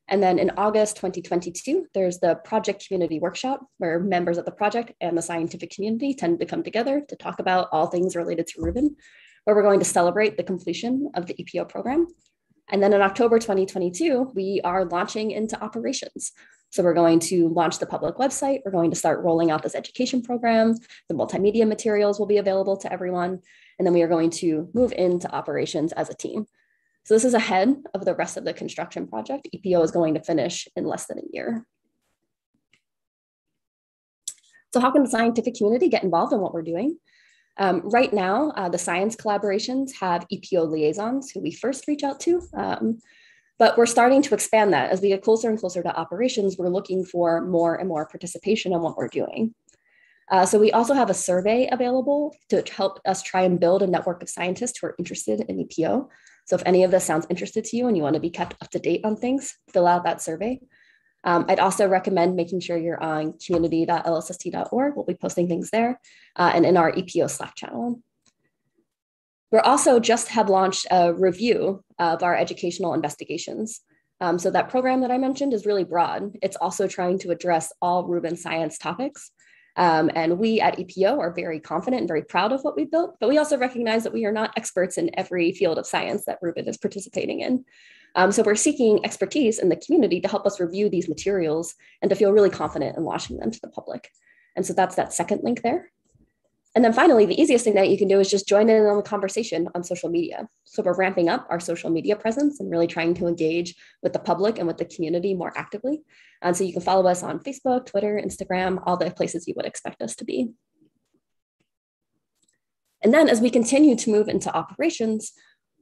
And then in August 2022, there's the project community workshop where members of the project and the scientific community tend to come together to talk about all things related to Rubin, where we're going to celebrate the completion of the EPO program. And then in October 2022, we are launching into operations. So we're going to launch the public website. We're going to start rolling out this education program. The multimedia materials will be available to everyone. And then we are going to move into operations as a team. So this is ahead of the rest of the construction project. EPO is going to finish in less than a year. So how can the scientific community get involved in what we're doing? Um, right now, uh, the science collaborations have EPO liaisons who we first reach out to. Um, but we're starting to expand that as we get closer and closer to operations. We're looking for more and more participation in what we're doing. Uh, so we also have a survey available to help us try and build a network of scientists who are interested in EPO. So if any of this sounds interested to you and you want to be kept up to date on things, fill out that survey. Um, I'd also recommend making sure you're on community.lsst.org. We'll be posting things there uh, and in our EPO Slack channel. We're also just have launched a review of our educational investigations. Um, so that program that I mentioned is really broad. It's also trying to address all Rubin science topics. Um, and we at EPO are very confident and very proud of what we built, but we also recognize that we are not experts in every field of science that Rubin is participating in. Um, so we're seeking expertise in the community to help us review these materials and to feel really confident in launching them to the public. And so that's that second link there. and then finally, the easiest thing that you can do is just join in on the conversation on social media. So we're ramping up our social media presence and really trying to engage with the public and with the community more actively. And so you can follow us on Facebook, Twitter, Instagram, all the places you would expect us to be. And then as we continue to move into operations,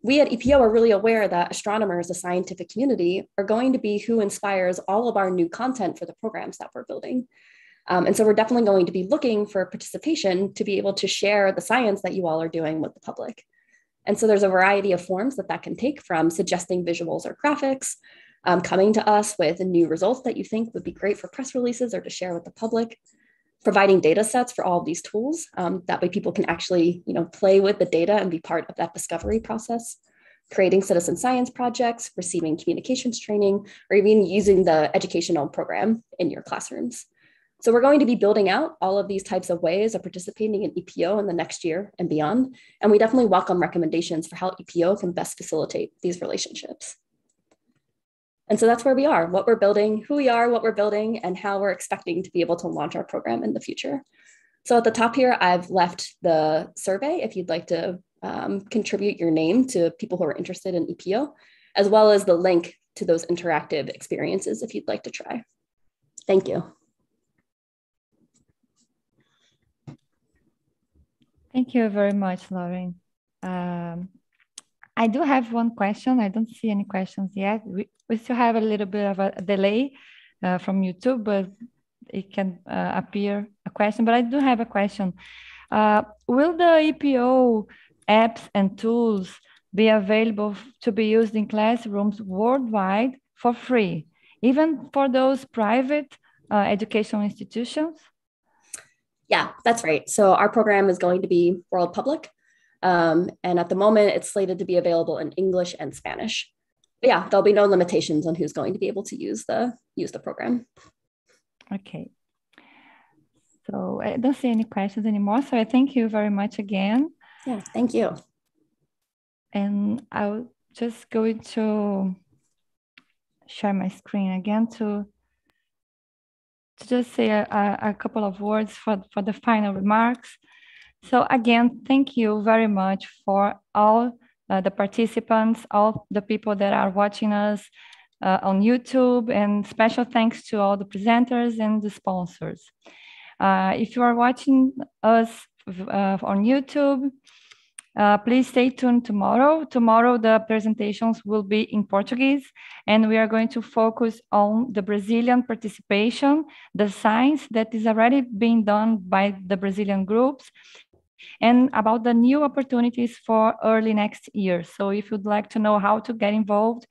we at EPO are really aware that astronomers, the scientific community, are going to be who inspires all of our new content for the programs that we're building. Um, and so we're definitely going to be looking for participation to be able to share the science that you all are doing with the public. And so there's a variety of forms that that can take from suggesting visuals or graphics, um, coming to us with new results that you think would be great for press releases or to share with the public, providing data sets for all of these tools. Um, that way people can actually you know, play with the data and be part of that discovery process, creating citizen science projects, receiving communications training, or even using the educational program in your classrooms. So we're going to be building out all of these types of ways of participating in EPO in the next year and beyond. And we definitely welcome recommendations for how EPO can best facilitate these relationships. And so that's where we are, what we're building, who we are, what we're building, and how we're expecting to be able to launch our program in the future. So at the top here, I've left the survey if you'd like to um, contribute your name to people who are interested in EPO, as well as the link to those interactive experiences if you'd like to try. Thank you. Thank you very much, Lauren. Um, I do have one question. I don't see any questions yet. We, we still have a little bit of a delay uh, from YouTube, but it can uh, appear a question. But I do have a question. Uh, will the EPO apps and tools be available to be used in classrooms worldwide for free, even for those private uh, educational institutions? Yeah, that's right. So our program is going to be world public. Um, and at the moment, it's slated to be available in English and Spanish. But yeah, there'll be no limitations on who's going to be able to use the use the program. Okay. So I don't see any questions anymore. So I thank you very much again. Yeah, thank you. And I'll just go to share my screen again to to just say a, a, couple of words for, for the final remarks. So again, thank you very much for all uh, the participants, all the people that are watching us uh, on YouTube, and special thanks to all the presenters and the sponsors. Uh, if you are watching us uh, on YouTube, uh, please stay tuned tomorrow. Tomorrow, the presentations will be in Portuguese, and we are going to focus on the Brazilian participation, the science that is already being done by the Brazilian groups, and about the new opportunities for early next year. So if you'd like to know how to get involved,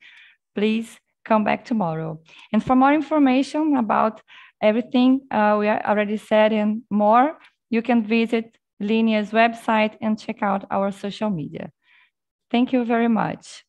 please come back tomorrow. And for more information about everything uh, we already said and more, you can visit LIneA's website and check out our social media. Thank you very much.